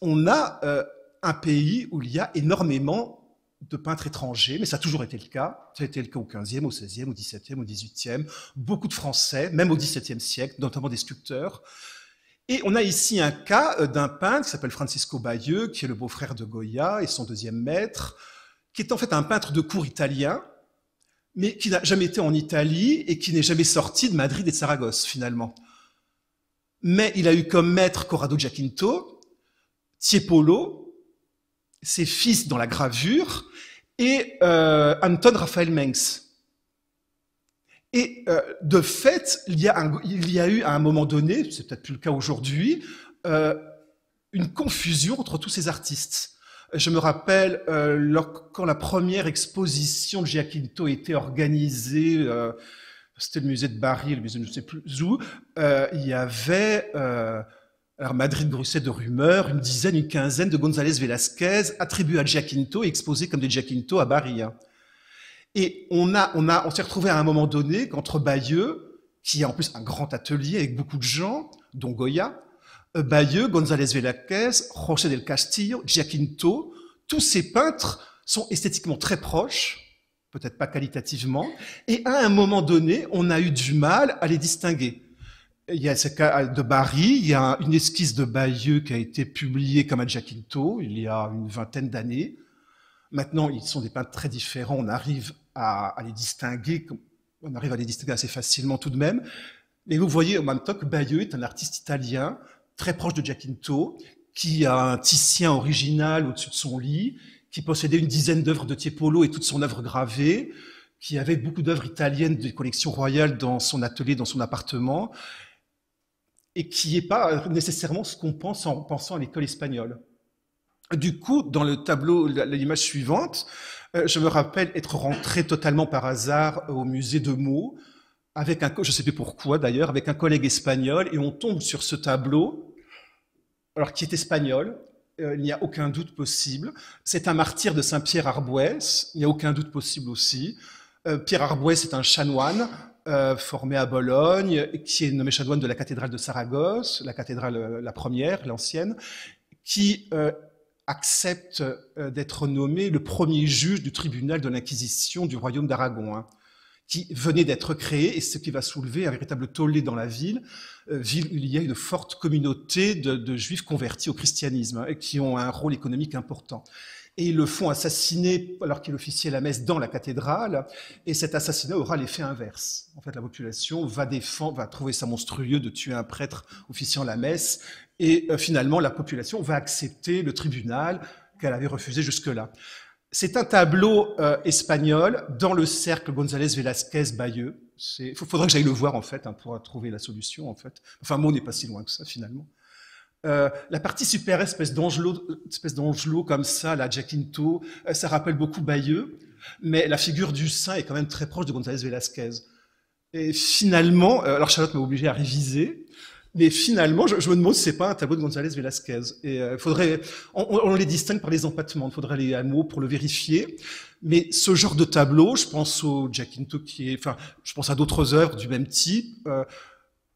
Speaker 8: on a un pays où il y a énormément de peintres étrangers, mais ça a toujours été le cas. Ça a été le cas au 15e, au 16e, au 17e, au 18e. Beaucoup de Français, même au 17e siècle, notamment des sculpteurs. Et on a ici un cas euh, d'un peintre qui s'appelle Francisco Bayeux, qui est le beau-frère de Goya et son deuxième maître, qui est en fait un peintre de cour italien, mais qui n'a jamais été en Italie et qui n'est jamais sorti de Madrid et de Saragosse, finalement. Mais il a eu comme maître Corrado Giacinto, Tiepolo, ses fils dans la gravure, et euh, Anton Raphael Mengs. Et euh, de fait, il y, a eu à un moment donné, c'est peut-être plus le cas aujourd'hui, euh, une confusion entre tous ces artistes. Je me rappelle quand la première exposition de Giacinto était organisée, c'était le musée de Bari, le musée de je ne sais plus où, il y avait alors Madrid bruxelles de rumeurs, une dizaine, une quinzaine de González Velasquez attribués à Giacinto et exposés comme des Giacinto à Bari. Hein. Et on a, on a, on s'est retrouvé à un moment donné qu'entre Bayeux, qui a en plus un grand atelier avec beaucoup de gens, dont Goya, euh, Bayeux, González Velasquez, José del Castillo, Giacinto, tous ces peintres sont esthétiquement très proches, peut-être pas qualitativement, et à un moment donné, on a eu du mal à les distinguer. Il y a ce cas de Bari, il y a une esquisse de Bayeux qui a été publiée comme un Giacinto il y a une vingtaine d'années. Maintenant, ils sont des peintres très différents, on arrive à, à, les distinguer, on arrive à les distinguer assez facilement tout de même. Mais vous voyez en même temps que Bayeux est un artiste italien très proche de Giacinto, qui a un Titien original au-dessus de son lit, qui possédait une dizaine d'œuvres de Tiepolo et toute son œuvre gravée, qui avait beaucoup d'œuvres italiennes des collections royales dans son atelier, dans son appartement, et qui n'est pas nécessairement ce qu'on pense en pensant à l'école espagnole. Du coup, dans le tableau, l'image suivante, euh, je me rappelle être rentré totalement par hasard au musée de Meaux, avec un, je ne sais plus pourquoi d'ailleurs, avec un collègue espagnol, et on tombe sur ce tableau, alors qui est espagnol, euh, il n'y a aucun doute possible. C'est un martyr de Saint Pierre Arbouès, il n'y a aucun doute possible aussi. Euh, Pierre Arbouès est un chanoine euh, formé à Bologne, qui est nommé chanoine de la cathédrale de Saragosse, la cathédrale euh, la première, l'ancienne, qui euh, accepte d'être nommé le premier juge du tribunal de l'Inquisition du royaume d'Aragon, hein, qui venait d'être créé, et ce qui va soulever un véritable tollé dans la ville, ville où il y a une forte communauté de, de juifs convertis au christianisme, hein, et qui ont un rôle économique important et ils le font assassiner alors qu'il officiait la messe dans la cathédrale, et cet assassinat aura l'effet inverse. En fait, la population va défendre, va trouver ça monstrueux de tuer un prêtre officiant la messe, et euh, finalement, la population va accepter le tribunal qu'elle avait refusé jusque-là. C'est un tableau euh, espagnol dans le cercle González Velázquez Bayeux. Il faudrait que j'aille le voir en fait hein, pour trouver la solution en fait. Enfin, moi, on n'est pas si loin que ça finalement. Euh, la partie super espèce d'angelot, espèce d'angelot comme ça, la Jacinto, euh, ça rappelle beaucoup Bayeux, mais la figure du saint est quand même très proche de González Velasquez. Et finalement, euh, alors Charlotte m'a obligé à réviser, Mais finalement, je, me demande si c'est pas un tableau de González Velasquez. Et euh, faudrait, on, les distingue par les empattements. Il faudrait aller à pour le vérifier. Mais ce genre de tableau, je pense au Giacinto qui est, enfin, je pense à d'autres œuvres du même type, euh,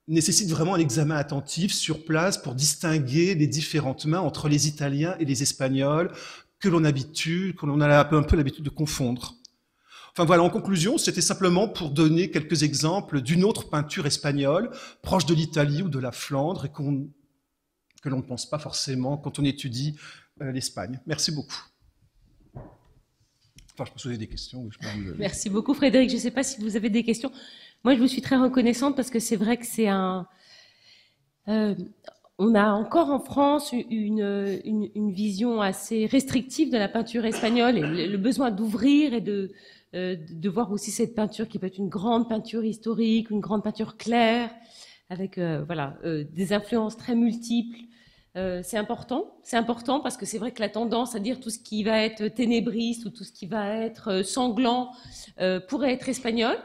Speaker 8: nécessite vraiment un examen attentif sur place pour distinguer les différentes mains entre les Italiens et les Espagnols que l'on habitue, que l'on a un peu, l'habitude de confondre. Enfin voilà, en conclusion, c'était simplement pour donner quelques exemples d'une autre peinture espagnole, proche de l'Italie ou de la Flandre, et que l'on ne pense pas forcément quand on étudie euh, l'Espagne. Merci beaucoup. Enfin, je peux poser des questions.
Speaker 2: Merci beaucoup, Frédéric. Je ne sais pas si vous avez des questions. Moi, je vous suis très reconnaissante parce que c'est vrai que c'est un. Euh, on a encore en France une, une, vision assez restrictive de la peinture espagnole et le besoin d'ouvrir et de, euh, de voir aussi cette peinture qui peut être une grande peinture historique, une grande peinture claire, avec euh, voilà des influences très multiples. c'est important, c'est important parce que c'est vrai que la tendance à dire tout ce qui va être ténébriste ou tout ce qui va être sanglant pourrait être espagnol.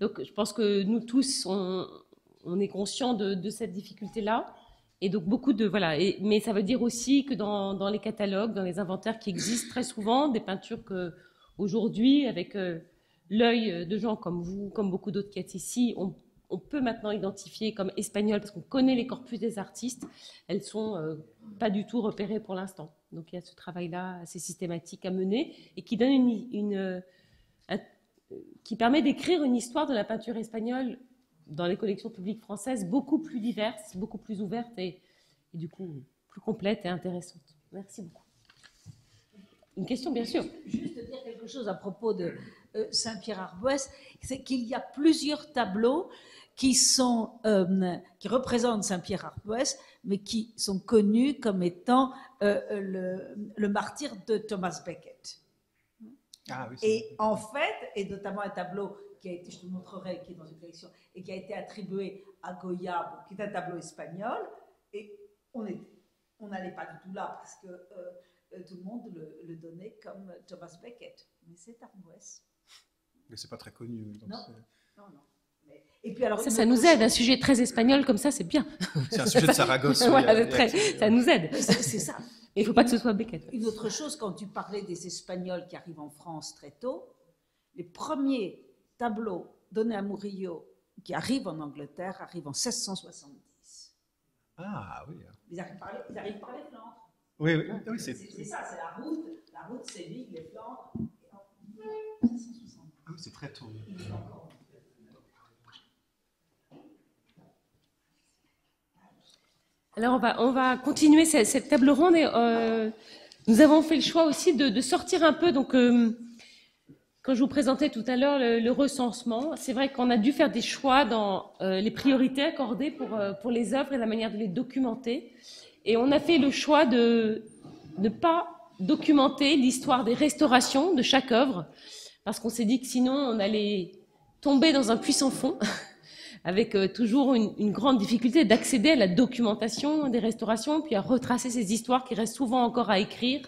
Speaker 2: Donc je pense que nous tous, on, est conscients de, cette difficulté-là. Et donc beaucoup de voilà. mais ça veut dire aussi que dans, les catalogues, dans les inventaires qui existent très souvent, des peintures que Aujourd'hui, avec euh, l'œil de gens comme vous, comme beaucoup d'autres qui êtes ici, on, peut maintenant identifier comme espagnoles parce qu'on connaît les corpus des artistes. Elles sont euh, pas du tout repérées pour l'instant. Donc il y a ce travail-là assez systématique à mener et qui donne une, qui permet d'écrire une histoire de la peinture espagnole dans les collections publiques françaises beaucoup plus diverse, beaucoup plus ouverte et, du coup plus complète et intéressante. Merci beaucoup. Une question, bien sûr.
Speaker 3: Juste dire quelque chose à propos de euh, Saint-Pierre-Arboès, c'est qu'il y a plusieurs tableaux qui, sont, euh, qui représentent Saint-Pierre-Arboès, mais qui sont connus comme étant euh, le, le, martyr de Thomas Becket. Ah, oui, et en fait, et notamment un tableau qui a été, je te montrerai, qui est dans une collection, et qui a été attribué à Goya, qui est un tableau espagnol, et on n'allait on pas du tout là, parce que euh, tout le monde le, donnait comme Thomas Becket. Mais c'est Arboès.
Speaker 8: Mais c'est pas très connu.
Speaker 3: non, non, non.
Speaker 2: Et puis alors, ça, ça nous aide. Un sujet très espagnol comme ça, c'est bien.
Speaker 8: C'est un sujet de Saragosse.
Speaker 2: ça nous aide.
Speaker 3: C'est ça.
Speaker 2: Il ne faut pas que ce soit Becket.
Speaker 3: Une autre chose, quand tu parlais des Espagnols qui arrivent en France très tôt, les premiers tableaux donnés à Murillo qui arrivent en Angleterre arrivent en 1670.
Speaker 8: Ah oui.
Speaker 3: Ils arrivent par les, ils arrivent par les Flandres.
Speaker 8: Oui, oui, oui
Speaker 3: c'est ça, c'est la route, la route Séville, les Flandres.
Speaker 8: Ah oui, c'est très tôt.
Speaker 2: Alors on va, on va continuer cette, table ronde et euh, nous avons fait le choix aussi de, sortir un peu. Donc, euh, quand je vous présentais tout à l'heure le, recensement, c'est vrai qu'on a dû faire des choix dans euh, les priorités accordées pour, pour les œuvres et la manière de les documenter. Et on a fait le choix de ne pas documenter l'histoire des restaurations de chaque œuvre, parce qu'on s'est dit que sinon on allait tomber dans un puissant fond, avec euh, toujours une, grande difficulté d'accéder à la documentation des restaurations, puis à retracer ces histoires qui restent souvent encore à écrire.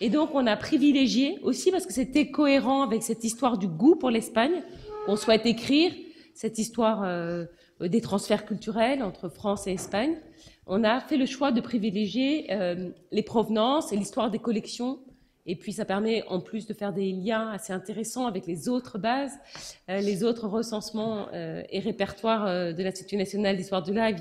Speaker 2: Et donc on a privilégié aussi, parce que c'était cohérent avec cette histoire du goût pour l'Espagne, on souhaite écrire cette histoire euh, des transferts culturels entre France et Espagne on a fait le choix de privilégier euh, les provenances et l'histoire des collections. Et puis ça permet en plus de faire des liens assez intéressants avec les autres bases, euh, les autres recensements euh, et répertoires de l'Institut national d'histoire de l'art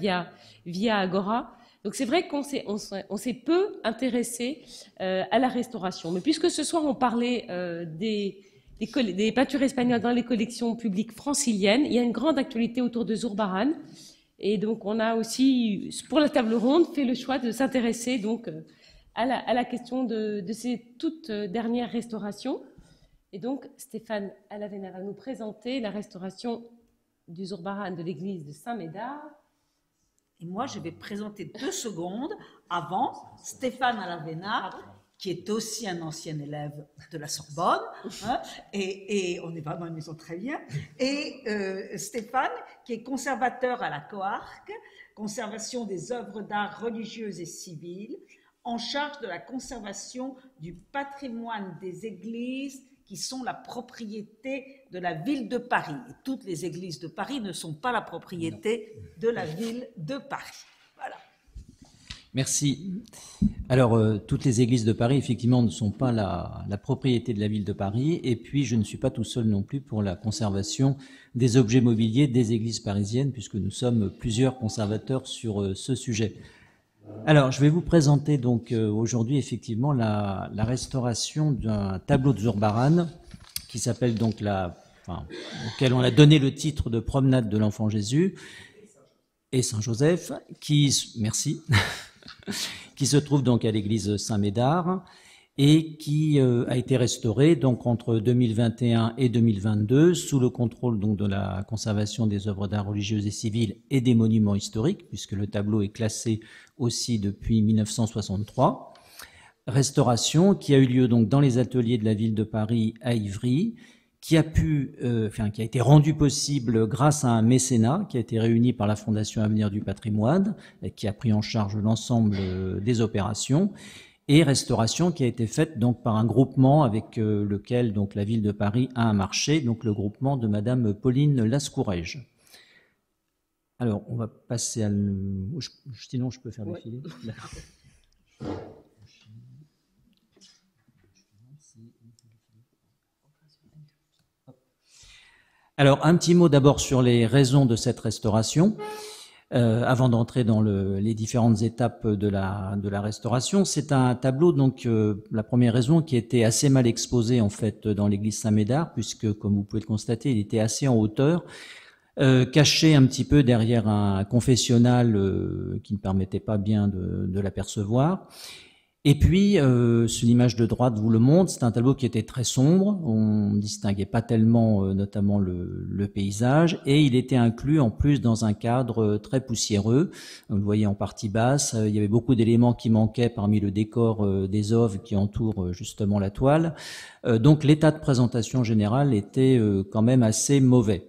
Speaker 2: via, Agora. Donc c'est vrai qu'on s'est, peu intéressé à la restauration. Mais puisque ce soir on parlait des, peintures espagnoles dans les collections publiques franciliennes, il y a une grande actualité autour de Zurbaran. Et donc, on a aussi, pour la table ronde, fait le choix de s'intéresser donc euh, à la, question de, ces toutes dernières restaurations. Et donc, Stéphane Alavena va nous présenter la restauration du Zurbaran de l'église de Saint-Médard.
Speaker 3: Et moi, je vais présenter deux secondes avant Stéphane Alavena qui est aussi un ancien élève de la Sorbonne, hein, et, on est vraiment une maison très bien, et euh, Stéphane, qui est conservateur à la Coarque, conservation des œuvres d'art religieuses et civiles, en charge de la conservation du patrimoine des églises qui sont la propriété de la ville de Paris. Et toutes les églises de Paris ne sont pas la propriété de la ville de Paris. Voilà.
Speaker 9: Merci. Alors, euh, toutes les églises de Paris, effectivement, ne sont pas la, la, propriété de la ville de Paris. Et puis, je ne suis pas tout seul non plus pour la conservation des objets mobiliers des églises parisiennes, puisque nous sommes plusieurs conservateurs sur euh, ce sujet. Alors, je vais vous présenter donc euh, aujourd'hui effectivement la, restauration d'un tableau de Zurbaran qui s'appelle donc la, auquel on a donné le titre de Promenade de l'Enfant Jésus et Saint Joseph, qui, merci, qui se trouve donc à l'église Saint-Médard et qui euh, a été restauré donc entre 2021 et 2022 sous le contrôle donc de la conservation des œuvres d'art religieuses et civiles et des monuments historiques puisque le tableau est classé aussi depuis 1963. Restauration qui a eu lieu donc dans les ateliers de la ville de Paris à Ivry, qui a pu, euh, enfin, qui a été rendu possible grâce à un mécénat qui a été réuni par la Fondation Avenir du Patrimoine, et qui a pris en charge l'ensemble euh, des opérations, et restauration qui a été faite donc par un groupement avec euh, lequel donc la ville de Paris a un marché, donc le groupement de Madame Pauline Lascourège. Alors, on va passer à. Le... Sinon, je peux faire défiler. Alors, un petit mot d'abord sur les raisons de cette restauration. Euh, avant d'entrer dans le, les différentes étapes de la, restauration, c'est un tableau, donc euh, la première raison qui était assez mal exposé en fait dans l'église Saint-Médard, puisque comme vous pouvez le constater, il était assez en hauteur, euh, caché un petit peu derrière un confessionnal qui ne permettait pas bien de l'apercevoir. Et puis, euh, l'image de droite vous le montre, c'est un tableau qui était très sombre, on ne distinguait pas tellement euh, notamment le, paysage, et il était inclus en plus dans un cadre euh, très poussiéreux. Vous le voyez en partie basse, euh, il y avait beaucoup d'éléments qui manquaient parmi le décor des oeuvres qui entourent justement la toile. donc l'état de présentation général était quand même assez mauvais.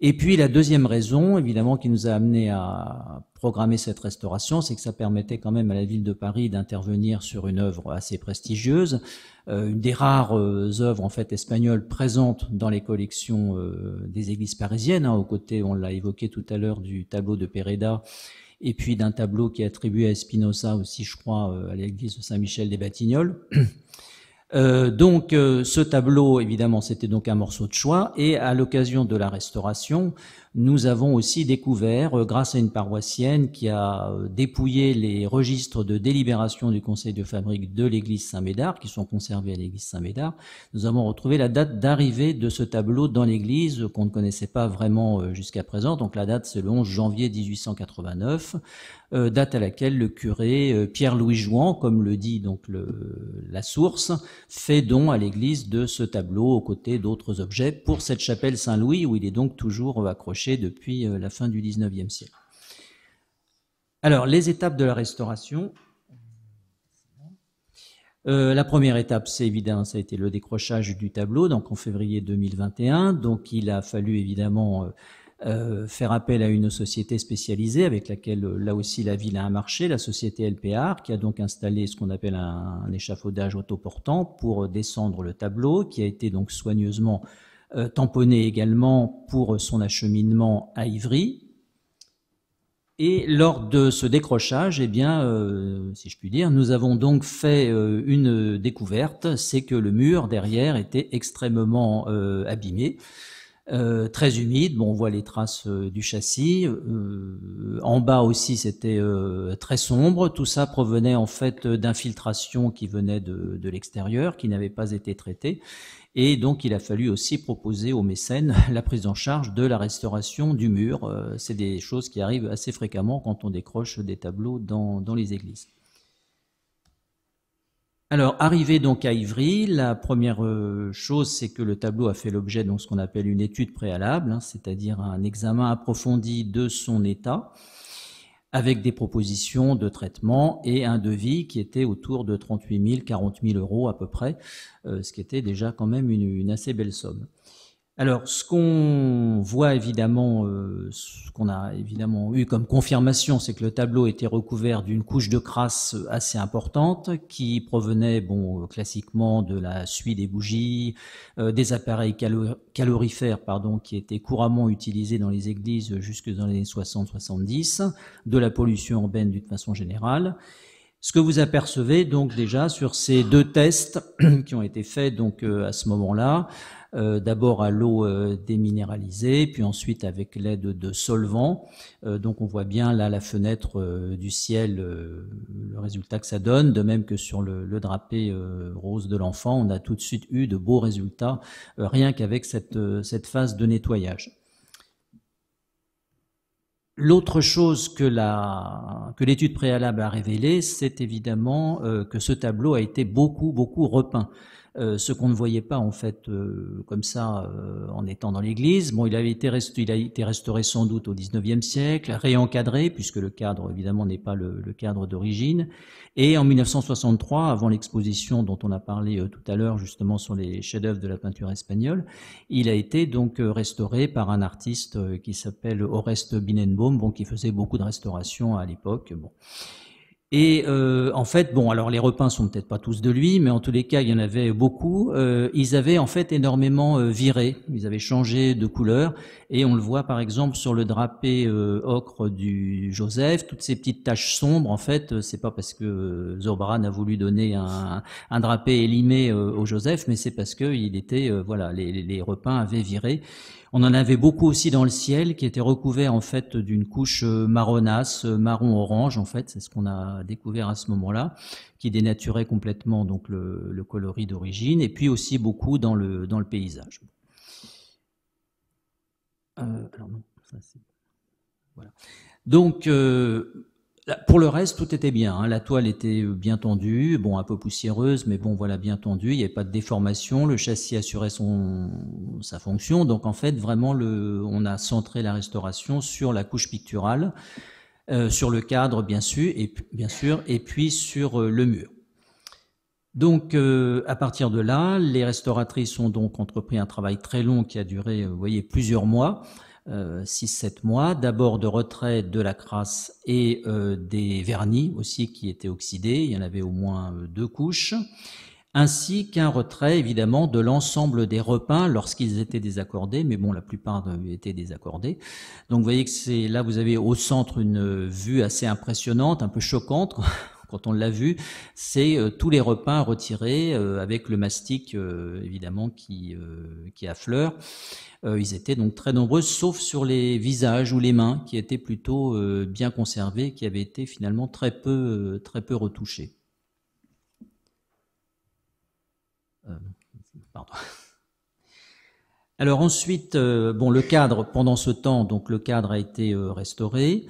Speaker 9: Et puis la deuxième raison, évidemment, qui nous a amené à programmer cette restauration, c'est que ça permettait quand même à la ville de Paris d'intervenir sur une œuvre assez prestigieuse, euh, une des rares euh, œuvres en fait espagnoles présentes dans les collections euh, des églises parisiennes, hein, aux côtés, on l'a évoqué tout à l'heure, du tableau de Pereda, et puis d'un tableau qui est attribué à Espinosa aussi, je crois, à l'église de Saint-Michel des Batignolles. Euh, donc euh, ce tableau, évidemment, c'était donc un morceau de choix, et à l'occasion de la restauration, nous avons aussi découvert, euh, grâce à une paroissienne qui a euh, dépouillé les registres de délibération du Conseil de fabrique de l'église Saint-Médard, qui sont conservés à l'église Saint-Médard, nous avons retrouvé la date d'arrivée de ce tableau dans l'église qu'on ne connaissait pas vraiment euh, jusqu'à présent. Donc la date, c'est le 11 janvier 1889, euh, date à laquelle le curé euh, Pierre-Louis Jouan, comme le dit donc le, la source, fait don à l'église de ce tableau aux côtés d'autres objets pour cette chapelle Saint-Louis où il est donc toujours accroché depuis euh, la fin du XIXe siècle. Alors, les étapes de la restauration. Euh, la première étape, c'est évident, ça a été le décrochage du tableau, donc en février 2021. Donc, il a fallu évidemment euh, faire appel à une société spécialisée avec laquelle, là aussi, la ville a un marché, la société LPR, qui a donc installé ce qu'on appelle un, échafaudage autoportant pour descendre le tableau, qui a été donc soigneusement euh, tamponné également pour son acheminement à Ivry. Et lors de ce décrochage, eh bien, euh, si je puis dire, nous avons donc fait euh, une découverte, c'est que le mur derrière était extrêmement euh, abîmé, euh, très humide. Bon, on voit les traces euh, du châssis. en bas aussi, c'était très sombre. Tout ça provenait en fait d'infiltrations qui venaient de, de l'extérieur, qui n'avaient pas été traitées. Et donc, il a fallu aussi proposer aux mécènes la prise en charge de la restauration du mur. Euh, c'est des choses qui arrivent assez fréquemment quand on décroche des tableaux dans, dans les églises. Alors, arrivé donc à Ivry, la première euh, chose, c'est que le tableau a fait l'objet de ce qu'on appelle une étude préalable, hein, c'est-à-dire un examen approfondi de son état avec des propositions de traitement et un devis qui était autour de 38 000, 40 000 euros à peu près, euh, ce qui était déjà quand même une, une assez belle somme. Alors, ce qu'on voit évidemment, euh, ce qu'on a évidemment eu comme confirmation, c'est que le tableau était recouvert d'une couche de crasse assez importante qui provenait, bon, classiquement de la suie des bougies, euh, des appareils calorifères, pardon, qui étaient couramment utilisés dans les églises jusque dans les années 60-70, de la pollution urbaine d'une façon générale. Ce que vous apercevez donc déjà sur ces deux tests qui ont été faits donc euh, à ce moment-là, euh, d'abord à l'eau euh, déminéralisée, puis ensuite avec l'aide de solvants. Euh, donc on voit bien là la fenêtre du ciel, le résultat que ça donne, de même que sur le, drapé rose de l'enfant, on a tout de suite eu de beaux résultats, rien qu'avec cette, cette phase de nettoyage. L'autre chose que l'étude préalable a révélée, c'est évidemment que ce tableau a été beaucoup, beaucoup repeint. Euh, ce qu'on ne voyait pas en fait euh, comme ça euh, en étant dans l'église. Bon, il avait été, il a été restauré sans doute au XIXe siècle, réencadré puisque le cadre évidemment n'est pas le, le cadre d'origine. Et en 1963, avant l'exposition dont on a parlé tout à l'heure justement sur les chefs-d'œuvre de la peinture espagnole, il a été donc restauré par un artiste qui s'appelle Oreste Binenbaum, bon, qui faisait beaucoup de restauration à l'époque. Bon. Et euh, en fait, bon, alors les repeints sont peut-être pas tous de lui, mais en tous les cas, il y en avait beaucoup. Euh, ils avaient en fait énormément euh, viré, ils avaient changé de couleur, et on le voit par exemple sur le drapé euh, ocre du Joseph, toutes ces petites taches sombres. En fait, c'est pas parce que Zobran a voulu donner un, un drapé élimé au Joseph, mais c'est parce que il était, voilà, les, les repeints avaient viré. On en avait beaucoup aussi dans le ciel qui était recouvert en fait d'une couche euh, marronasse, euh, marron-orange en fait, c'est ce qu'on a découvert à ce moment-là, qui dénaturait complètement donc le, coloris d'origine, et puis aussi beaucoup dans le, paysage. Euh. Donc, pour le reste, tout était bien. Hein. La toile était euh, bien tendue, bon, un peu poussiéreuse, mais bon, voilà, bien tendue. Il n'y avait pas de déformation. Le châssis assurait son, sa fonction. Donc, en fait, vraiment, on a centré la restauration sur la couche picturale, euh, sur le cadre, bien sûr, et, puis sur euh, le mur. Donc, à partir de là, les restauratrices ont donc entrepris un travail très long qui a duré, vous voyez, plusieurs mois. 6-7 euh, mois, d'abord de retrait de la crasse et euh, des vernis aussi qui étaient oxydés, il y en avait au moins euh, deux couches, ainsi qu'un retrait évidemment de l'ensemble des repeints lorsqu'ils étaient désaccordés, mais bon la plupart étaient désaccordés. Donc vous voyez que c'est là vous avez au centre une vue assez impressionnante, un peu choquante quand on l'a vu, c'est tous les repeints retirés avec le mastic évidemment qui, qui affleure. Euh, ils étaient donc très nombreux, sauf sur les visages ou les mains, qui étaient plutôt euh, bien conservés, qui avaient été finalement très peu, euh, très peu retouchés. Alors ensuite, bon, le cadre, pendant ce temps, donc le cadre a été restauré.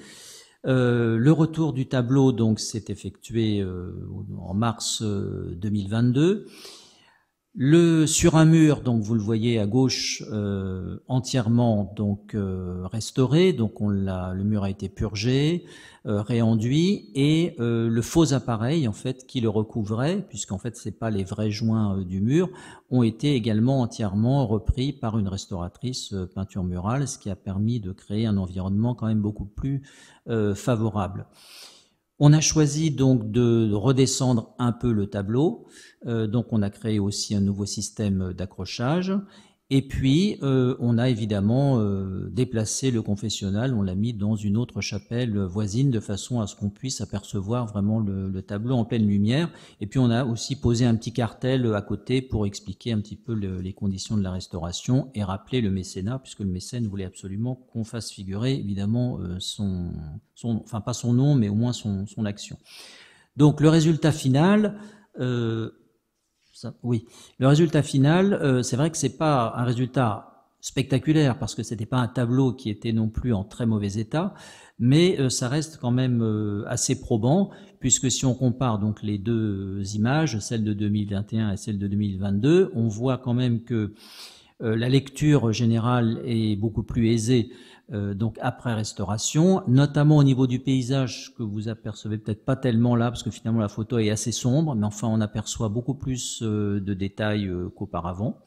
Speaker 9: Le retour du tableau donc s'est effectué en mars 2022. Le sur un mur, donc vous le voyez à gauche, euh, entièrement donc euh, restauré, donc on l'a, le mur a été purgé, euh, réenduit, et le faux appareil en fait qui le recouvrait, puisqu'en fait c'est pas les vrais joints du mur, ont été également entièrement repris par une restauratrice peinture murale, ce qui a permis de créer un environnement quand même beaucoup plus favorable. On a choisi donc de redescendre un peu le tableau, euh, donc on a créé aussi un nouveau système d'accrochage, et puis euh, on a évidemment euh, déplacé le confessionnal, on l'a mis dans une autre chapelle voisine de façon à ce qu'on puisse apercevoir vraiment le, tableau en pleine lumière, et puis on a aussi posé un petit cartel à côté pour expliquer un petit peu les conditions de la restauration et rappeler le mécénat, puisque le mécène voulait absolument qu'on fasse figurer évidemment son enfin pas son nom, mais au moins son, action. Donc le résultat final, euh, oui, le résultat final, euh, c'est vrai que c'est pas un résultat spectaculaire parce que c'était pas un tableau qui était non plus en très mauvais état, mais euh, ça reste quand même assez probant puisque si on compare donc les deux images, celle de 2021 et celle de 2022, on voit quand même que la lecture générale est beaucoup plus aisée euh, donc après restauration, notamment au niveau du paysage que vous apercevez peut-être pas tellement là parce que finalement la photo est assez sombre, mais enfin on aperçoit beaucoup plus euh, de détails euh, qu'auparavant.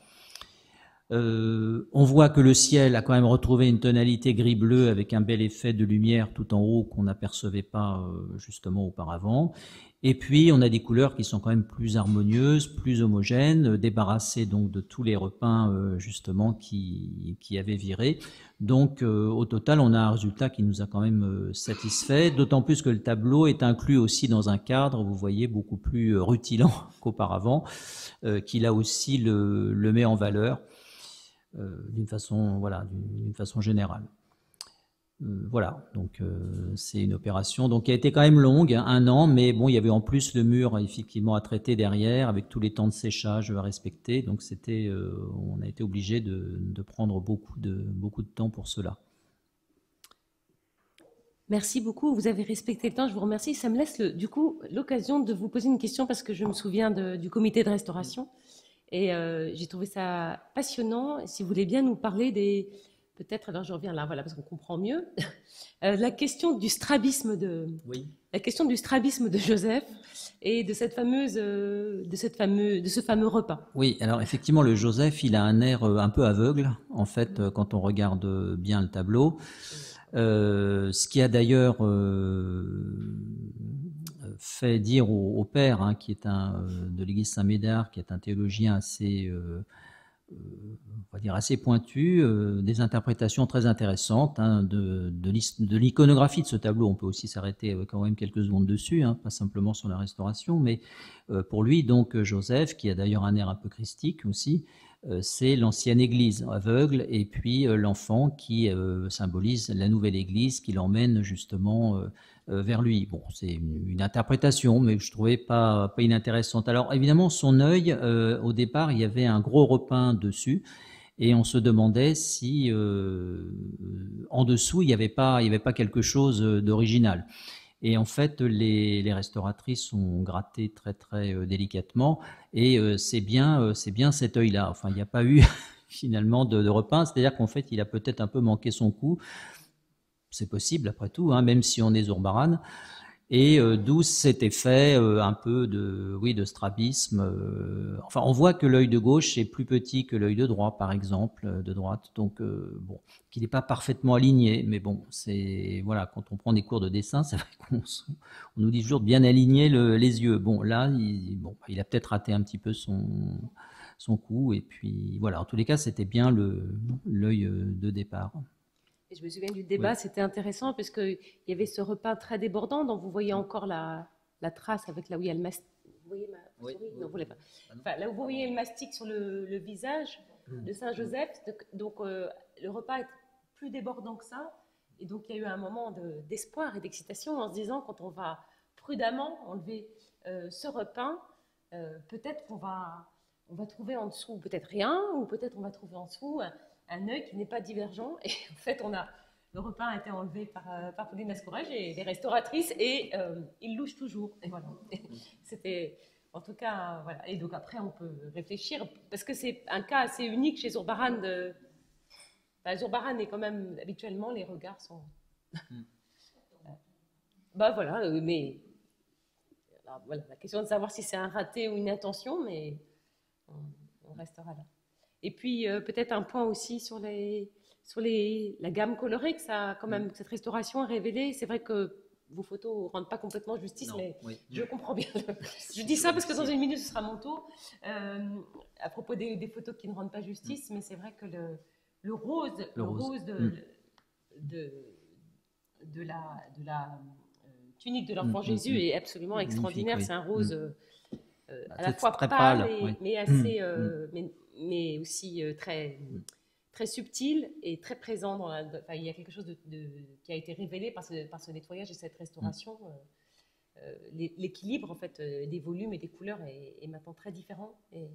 Speaker 9: Euh, on voit que le ciel a quand même retrouvé une tonalité gris-bleu avec un bel effet de lumière tout en haut qu'on n'apercevait pas euh, justement auparavant. Et puis on a des couleurs qui sont quand même plus harmonieuses, plus homogènes, débarrassées donc de tous les repins euh, justement qui, qui avaient viré. Donc au total on a un résultat qui nous a quand même satisfait, d'autant plus que le tableau est inclus aussi dans un cadre, vous voyez, beaucoup plus rutilant qu'auparavant, qui là aussi le, le met en valeur. Euh, d'une façon, voilà, d'une façon générale. Euh, voilà, donc euh, c'est une opération donc qui a été quand même longue, hein, un an, mais bon, il y avait en plus le mur effectivement à traiter derrière, avec tous les temps de séchage à respecter. Donc on a été obligé de, prendre beaucoup de beaucoup de temps pour cela.
Speaker 2: Merci beaucoup. Vous avez respecté le temps. Je vous remercie. Ça me laisse du coup l'occasion de vous poser une question parce que je me souviens du comité de restauration. Et euh, j'ai trouvé ça passionnant. Si vous voulez bien nous parler des. Peut-être, alors je reviens là, voilà, parce qu'on comprend mieux. Euh, la question du strabisme de.
Speaker 9: Oui.
Speaker 2: La question du strabisme de Joseph et de cette fameuse, euh, de cette fameuse, de ce fameux repas.
Speaker 9: Oui, alors effectivement, le Joseph, il a un air un peu aveugle, en fait, quand on regarde bien le tableau. ce qui a d'ailleurs fait dire au, père, hein, qui est un euh, de l'Église Saint-Médard, qui est un théologien assez, euh, euh, assez pointu, des interprétations très intéressantes hein, de, l'iconographie de ce tableau. On peut aussi s'arrêter quand même quelques secondes dessus, hein, pas simplement sur la restauration, mais pour lui, donc Joseph, qui a d'ailleurs un air un peu christique aussi, c'est l'ancienne Église aveugle et puis l'enfant qui symbolise la nouvelle Église qui l'emmène justement vers lui. Bon, c'est une, interprétation, mais je trouvais pas, pas inintéressante. Alors évidemment, son œil, euh, au départ, il y avait un gros repeint dessus, et on se demandait si euh, en dessous il n'y avait pas, il y avait pas quelque chose d'original. Et en fait, les, les, restauratrices ont gratté très très délicatement, et c'est bien, c'est bien cet œil-là. Enfin, il n'y a pas eu finalement de, de c'est-à-dire qu'en fait, il a peut-être un peu manqué son coup c'est possible après tout, hein, même si on est Zourbaran, et euh, d'où cet effet euh, un peu de, oui, de strabisme. Euh, enfin, on voit que l'œil de gauche est plus petit que l'œil de droite, par exemple, de droite, donc bon, qu'il n'est pas parfaitement aligné, mais bon, c'est voilà, quand on prend des cours de dessin, c'est vrai qu'on on nous dit toujours de bien aligner les yeux. Bon, là, il, a peut-être raté un petit peu son son coup, et puis voilà. En tous les cas, c'était bien l'œil de départ
Speaker 2: je me souviens du débat, c'était intéressant parce qu'il y avait ce repas très débordant dont vous voyez encore la, la trace avec là où il y a le mastic. Vous voyez ma souris? Non, vous pas. Ah enfin, là où vous voyez le mastic sur le, le visage mmh. de Saint-Joseph, donc euh, le repas est plus débordant que ça. Et donc il y a eu un moment d'espoir et d'excitation en se disant quand on va prudemment enlever euh, ce repas, euh, peut-être qu'on va, on va trouver en dessous peut-être rien, ou peut-être on va trouver en dessous un œil qui n'est pas divergent. Et en fait, on a, le repas a été enlevé par, euh, par Pauline Mascourage et les restauratrices, et euh, il louche toujours. Et voilà. C'était, en tout cas, voilà. Et donc après, on peut réfléchir, parce que c'est un cas assez unique chez Zurbaran. De, bah, Zurbaran est quand même, habituellement, les regards sont. Mm. bah voilà, euh, mais. voilà, la question de savoir si c'est un raté ou une intention, mais on restera là. Et puis euh, peut-être un point aussi sur, les, sur les, la gamme colorée que ça, quand même, cette restauration a révélé. C'est vrai que vos photos ne rendent pas complètement justice, mais je comprends bien. je dis ça parce que dans une minute, ce sera mon tour. Euh, à propos des, photos qui ne rendent pas justice, mais c'est vrai que le, le rose, le, rose, de, mm. de, de, la, de la euh, tunique de l'enfant mm, mm, Jésus est absolument extraordinaire. C'est un rose bah, à la fois pâle, mais assez mais aussi euh, très, très subtil et très présent. Dans la, il y a quelque chose de, qui a été révélé par ce, par ce nettoyage et cette restauration. Mm. Euh, euh, l'équilibre en fait des volumes et des couleurs est, maintenant très différent. Et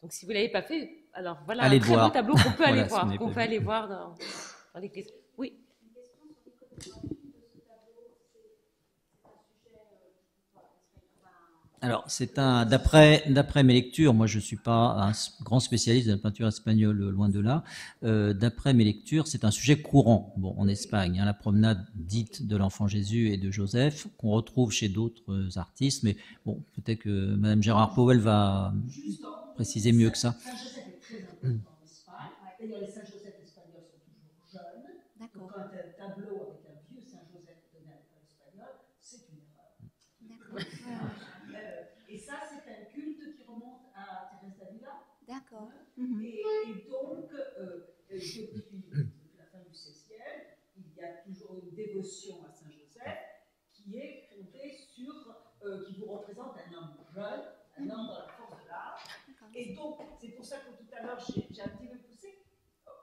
Speaker 2: donc, si vous l'avez pas fait, alors voilà un très beau tableau qu'on peut aller voir, qu'on peut aller voir dans, dans l'église. Oui.
Speaker 9: Alors, c'est un d'après mes lectures, moi je suis pas un grand spécialiste de la peinture espagnole, loin de là. Euh, d'après mes lectures, c'est un sujet courant. Bon, en Espagne, hein, la promenade dite de l'enfant Jésus et de Joseph, qu'on retrouve chez d'autres artistes, mais bon, peut-être que Madame Gérard Powell va préciser mieux que ça.
Speaker 3: Euh, et ça, c'est un culte qui remonte à Thérèse d'Avila.
Speaker 10: D'accord.
Speaker 3: Et, et donc, euh, depuis la fin du XVIe, il y a toujours une dévotion à Saint Joseph qui est fondée sur, euh, qui vous représente un homme jeune, un homme dans la force de l'âge. Et donc, c'est pour ça que tout à l'heure, j'ai un petit peu poussé.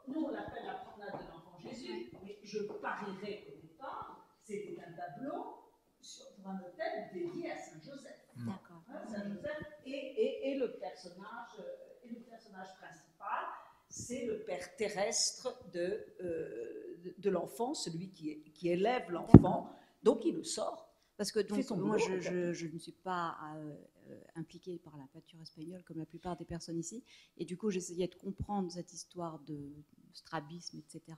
Speaker 3: Nous, on l'appelle la promenade de l'enfant Jésus, mais je parierais qu'au départ, c'était un tableau sur, pour un hôtel dédié à Saint Joseph.
Speaker 10: D'accord.
Speaker 3: Hein, Saint Joseph et, et- et le personnage euh, personnage principal, c'est le père terrestre de, euh, de, l'enfant, celui qui, est- qui élève l'enfant. Donc il le sort.
Speaker 10: Parce que donc, moi,
Speaker 3: boulot,
Speaker 10: je, je- je ne suis pas euh, impliquée par la peinture espagnole comme la plupart des personnes ici. Et du coup, j'essayais de comprendre cette histoire de strabisme, etc.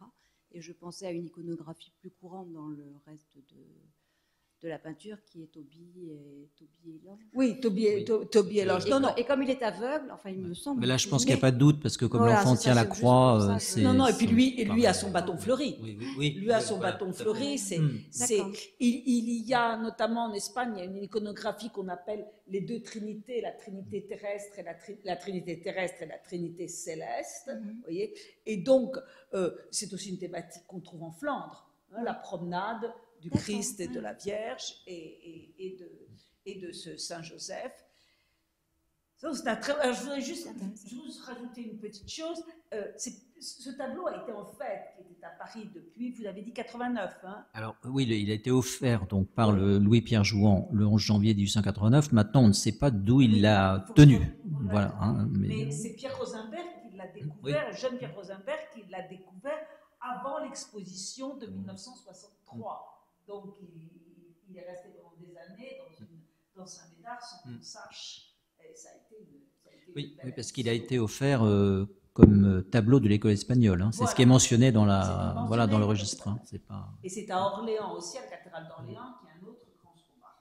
Speaker 10: Et je pensais à une iconographie plus courante dans le reste de, de la peinture, qui est Toby et Toby et Loge.
Speaker 3: Oui, Toby et, To- Toby et Loge.
Speaker 10: Et,
Speaker 3: Non, non.
Speaker 10: et comme il est aveugle, enfin, il me semble.
Speaker 9: Mais là, je pense qu'il n'y a pas de doute, parce que comme l'enfant tient la croix, euh, c'est...
Speaker 3: Non, non, et puis lui, et lui a son bâton fleuri.
Speaker 9: Oui, oui, oui.
Speaker 3: Lui a son
Speaker 9: voilà,
Speaker 3: bâton fleuri. C'est, c'est,
Speaker 10: D'accord.
Speaker 3: il, il y a notamment en Espagne, il y a une iconographie qu'on appelle les deux trinités, la trinité terrestre et la, tri- la trinité terrestre et la trinité céleste.
Speaker 10: Mhm.
Speaker 3: vous voyez Et donc, euh, c'est aussi une thématique qu'on trouve en Flandre, hein, la promenade du Christ et de
Speaker 10: ouais.
Speaker 3: la Vierge et, et- et de, et de ce Saint Joseph. Un très- alors, je voudrais juste, je voudrais rajouter une petite chose. Euh, ce tableau a été en fait, qui était à Paris depuis, vous avez dit 89, hein
Speaker 9: Alors oui, il a été offert donc par le Louis-Pierre Jouan le 11 janvier 1889. Maintenant, on ne sait pas d'où il l'a tenu. Voilà. hein,
Speaker 3: Mais
Speaker 9: mais
Speaker 3: c'est Pierre Rosenberg qui l'a découvert, le jeune Pierre Rosenberg qui l'a découvert avant l'exposition de 1963. Donc il, il est resté pendant des années dans, une, dans Saint-Médard sans qu'on
Speaker 9: Mm.
Speaker 3: sache. Et ça a été une, ça a été
Speaker 9: oui, oui, parce qu'il a été offert euh, comme euh, tableau de l'école espagnole. hein. C'est ce
Speaker 3: Voilà.
Speaker 9: qui est mentionné dans la
Speaker 3: mentionné
Speaker 9: voilà dans le registre. hein. C'est pas.
Speaker 3: Et c'est à Orléans aussi, à la cathédrale d'Orléans, qui est un autre grand souverain.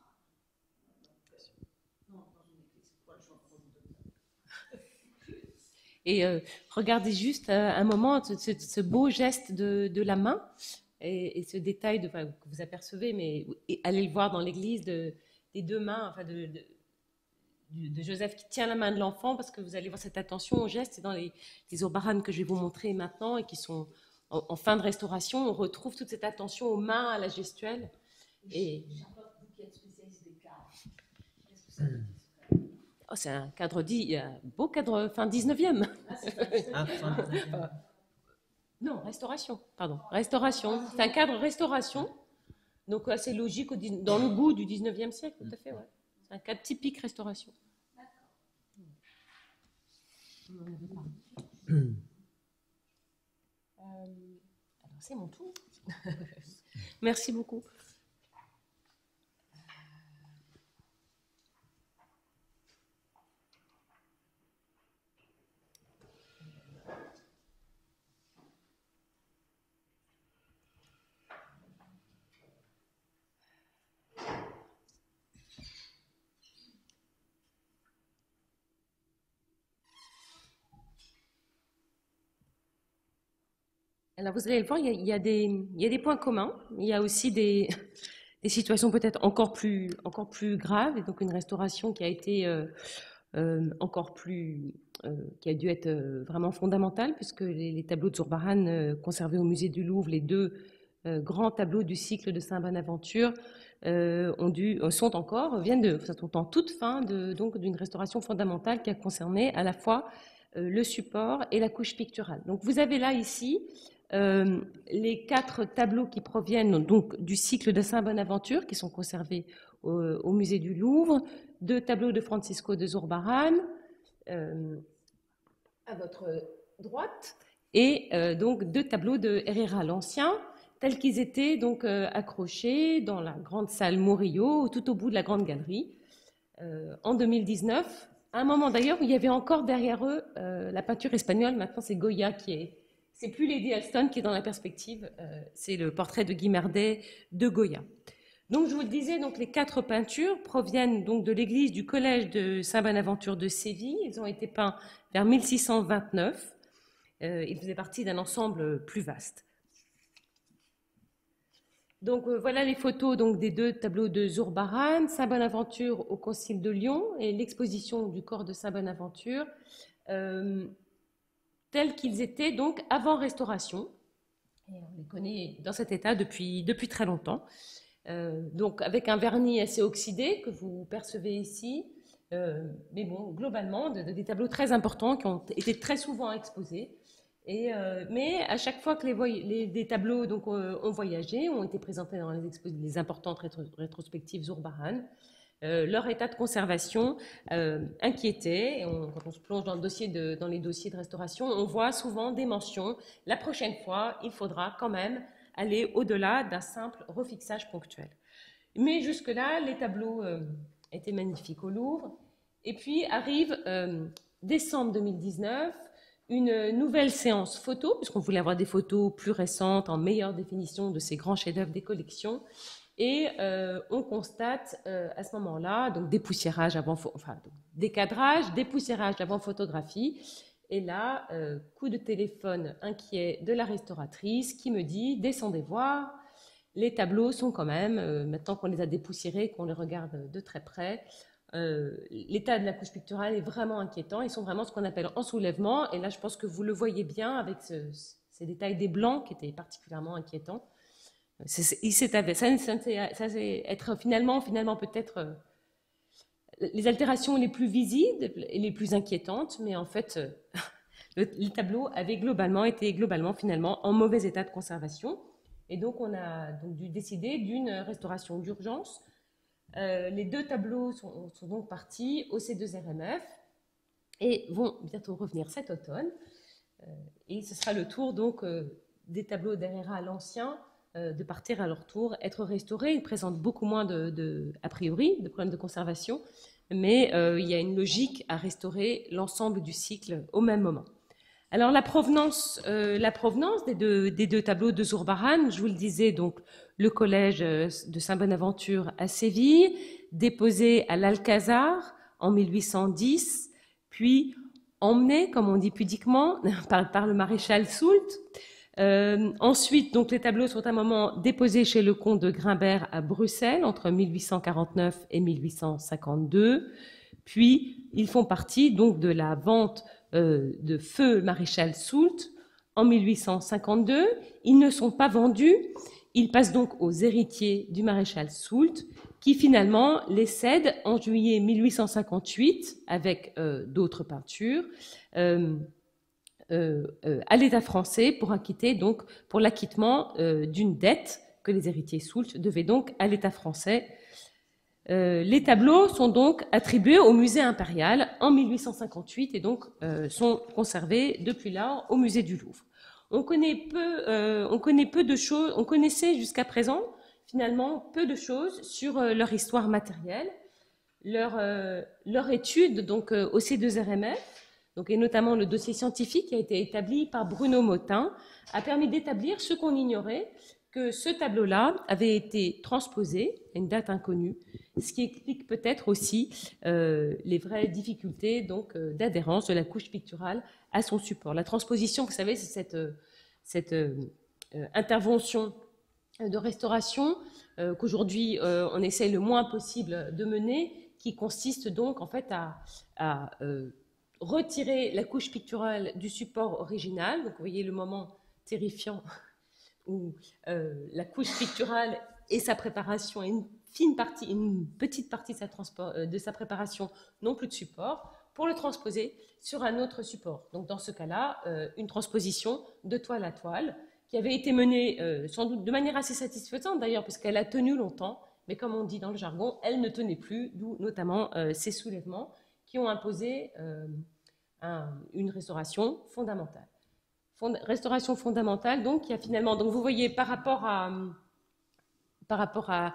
Speaker 2: Et euh, regardez juste euh, un moment ce, ce- ce beau geste de, de la main et, et ce détail de, enfin, que vous apercevez, mais et allez le voir dans l'église de, des deux mains, enfin de, de- du- de Joseph qui tient la main de l'enfant, parce que vous allez voir cette attention au geste. C'est dans les, les Orbaranes que je vais vous montrer maintenant et qui sont en, en fin de restauration. On retrouve toute cette attention aux mains, à la gestuelle. Et
Speaker 3: Charlotte, vous qui êtes spécialiste des cadres, qu'est-ce que ça veut dire
Speaker 2: oh, c'est un cadre dit, un beau cadre fin 19e.
Speaker 3: Ah,
Speaker 2: Non, restauration, pardon. Restauration. C'est un cadre restauration. Donc assez logique au dix- dans le goût du 19e siècle, tout à fait, ouais. C'est un cadre typique restauration. Euh, alors c'est mon tour. Merci beaucoup. Alors vous allez le voir, il y a, des, points communs. Il y a aussi des, situations peut-être encore plus, graves, et donc une restauration qui a été euh, euh, encore plus, euh, qui a dû être vraiment fondamentale, puisque les, tableaux de Zurbaran conservés au musée du Louvre, les deux grands tableaux du cycle de Saint-Bonaventure, sont encore, viennent de, sont en toute fin de, donc d'une restauration fondamentale qui a concerné à la fois le support et la couche picturale. Donc vous avez là ici euh, les quatre tableaux qui proviennent donc du cycle de Saint-Bonaventure, qui sont conservés au, au musée du Louvre, deux tableaux de Francisco de Zurbaran, euh, à votre droite, et euh, donc deux tableaux de Herrera l'Ancien, tels qu'ils étaient donc euh, accrochés dans la grande salle Murillo, tout au bout de la grande galerie, en 2019. À un moment d'ailleurs où il y avait encore derrière eux la peinture espagnole. Maintenant, c'est Goya qui est. C'est plus Lady Alston qui est dans la perspective. euh, c'est le portrait de Guy Mardet de Goya. Donc, je vous le disais, donc les quatre peintures proviennent donc de l'église du collège de Saint-Bonaventure de Séville. Ils ont été peints vers 1629. Euh, ils faisaient partie d'un ensemble plus vaste. Donc euh, voilà les photos donc, des deux tableaux de Zurbaran, Saint Bonaventure au Concile de Lyon et l'exposition du corps de Saint Bonaventure, euh, tels qu'ils étaient donc avant restauration. Et on les connaît dans cet état depuis, depuis très longtemps. Euh, donc avec un vernis assez oxydé que vous percevez ici, euh, mais bon, globalement, de- de- des tableaux très importants qui ont été très souvent exposés. Et, euh, mais à chaque fois que les, des tableaux donc, ont voyagé, ont été présentés dans les, les importantes rétro- rétrospectives Zurbaran, euh, leur état de conservation euh, inquiétait. Quand on se plonge dans les dossiers de restauration, on voit souvent des mentions. La prochaine fois, il faudra quand même aller au-delà d'un simple refixage ponctuel. Mais jusque-là, les tableaux euh, étaient magnifiques au Louvre. Et puis arrive euh, décembre 2019, une nouvelle séance photo, puisqu'on voulait avoir des photos plus récentes, en meilleure définition de ces grands chefs-d'œuvre des collections. Et euh, on constate euh, à ce moment-là, donc dépoussiérage avant, enfin, donc, décadrage, dépoussiérage avant photographie. Et là, euh, coup de téléphone inquiet de la restauratrice qui me dit Descendez voir, les tableaux sont quand même, maintenant qu'on les a dépoussiérés, qu'on les regarde de très près, l'état de la couche picturale est vraiment inquiétant. Ils sont vraiment ce qu'on appelle en soulèvement. Et là, je pense que vous le voyez bien avec ce- ces détails des blancs qui étaient particulièrement inquiétants. Ça, c'est être finalement, finalement peut-être euh, les altérations les plus visibles et les plus inquiétantes, mais en fait, euh, le, les tableaux avaient globalement été globalement finalement en mauvais état de conservation. Et donc, on a donc dû décider d'une restauration d'urgence. Euh, les deux tableaux sont, sont donc partis au C2RMF et vont bientôt revenir cet automne. Et ce sera le tour donc des tableaux d'Herrera à l'ancien euh, de partir à leur tour, être restaurés. Ils présentent beaucoup moins de, a priori de problèmes de conservation, mais euh, il y a une logique à restaurer l'ensemble du cycle au même moment. Alors la provenance, euh, des, deux, tableaux de Zurbaran, je vous le disais, donc le collège de Saint-Bonaventure à Séville, déposé à l'Alcazar en 1810, puis emmené, comme on dit pudiquement, par le maréchal Soult. Euh, ensuite, donc les tableaux sont à un moment déposés chez le comte de Grimbert à Bruxelles entre 1849 et 1852. Puis ils font partie donc de la vente euh, de feu maréchal Soult en 1852. Ils ne sont pas vendus. Ils passent donc aux héritiers du maréchal Soult, qui finalement les cèdent en juillet 1858 avec euh, d'autres peintures. Euh, euh, à l'État français pour acquitter donc pour l'acquittement euh, d'une dette que les héritiers Soult devaient donc à l'État français. Les tableaux sont donc attribués au musée impérial en 1858 et donc sont conservés depuis là au musée du Louvre. On connaît peu, on connaît peu de choses, on connaissait jusqu'à présent finalement peu de choses sur leur histoire matérielle, leur, leur étude donc au C2RMF, donc, et notamment le dossier scientifique qui a été établi par Bruno Motin, a permis d'établir ce qu'on ignorait, que ce tableau-là avait été transposé à une date inconnue, ce qui explique peut-être aussi euh, les vraies difficultés donc euh, d'adhérence de la couche picturale à son support. La transposition, vous savez, c'est cette, euh, cette intervention de restauration qu'aujourd'hui on essaie le moins possible de mener, qui consiste donc en fait à, retirer la couche picturale du support original. Donc vous voyez le moment terrifiant où euh, la couche picturale et sa préparation, et une fine partie, une petite partie de sa, transport, euh, de sa préparation n'ont plus de support, pour le transposer sur un autre support. Donc dans ce cas-là, euh, une transposition de toile à toile, qui avait été menée sans doute de manière assez satisfaisante d'ailleurs, puisqu'elle a tenu longtemps, mais comme on dit dans le jargon, elle ne tenait plus, d'où notamment ces soulèvements qui ont imposé euh, un- une restauration fondamentale. Fond- restauration fondamentale, donc, qui a finalement, donc vous voyez par rapport à, par rapport à,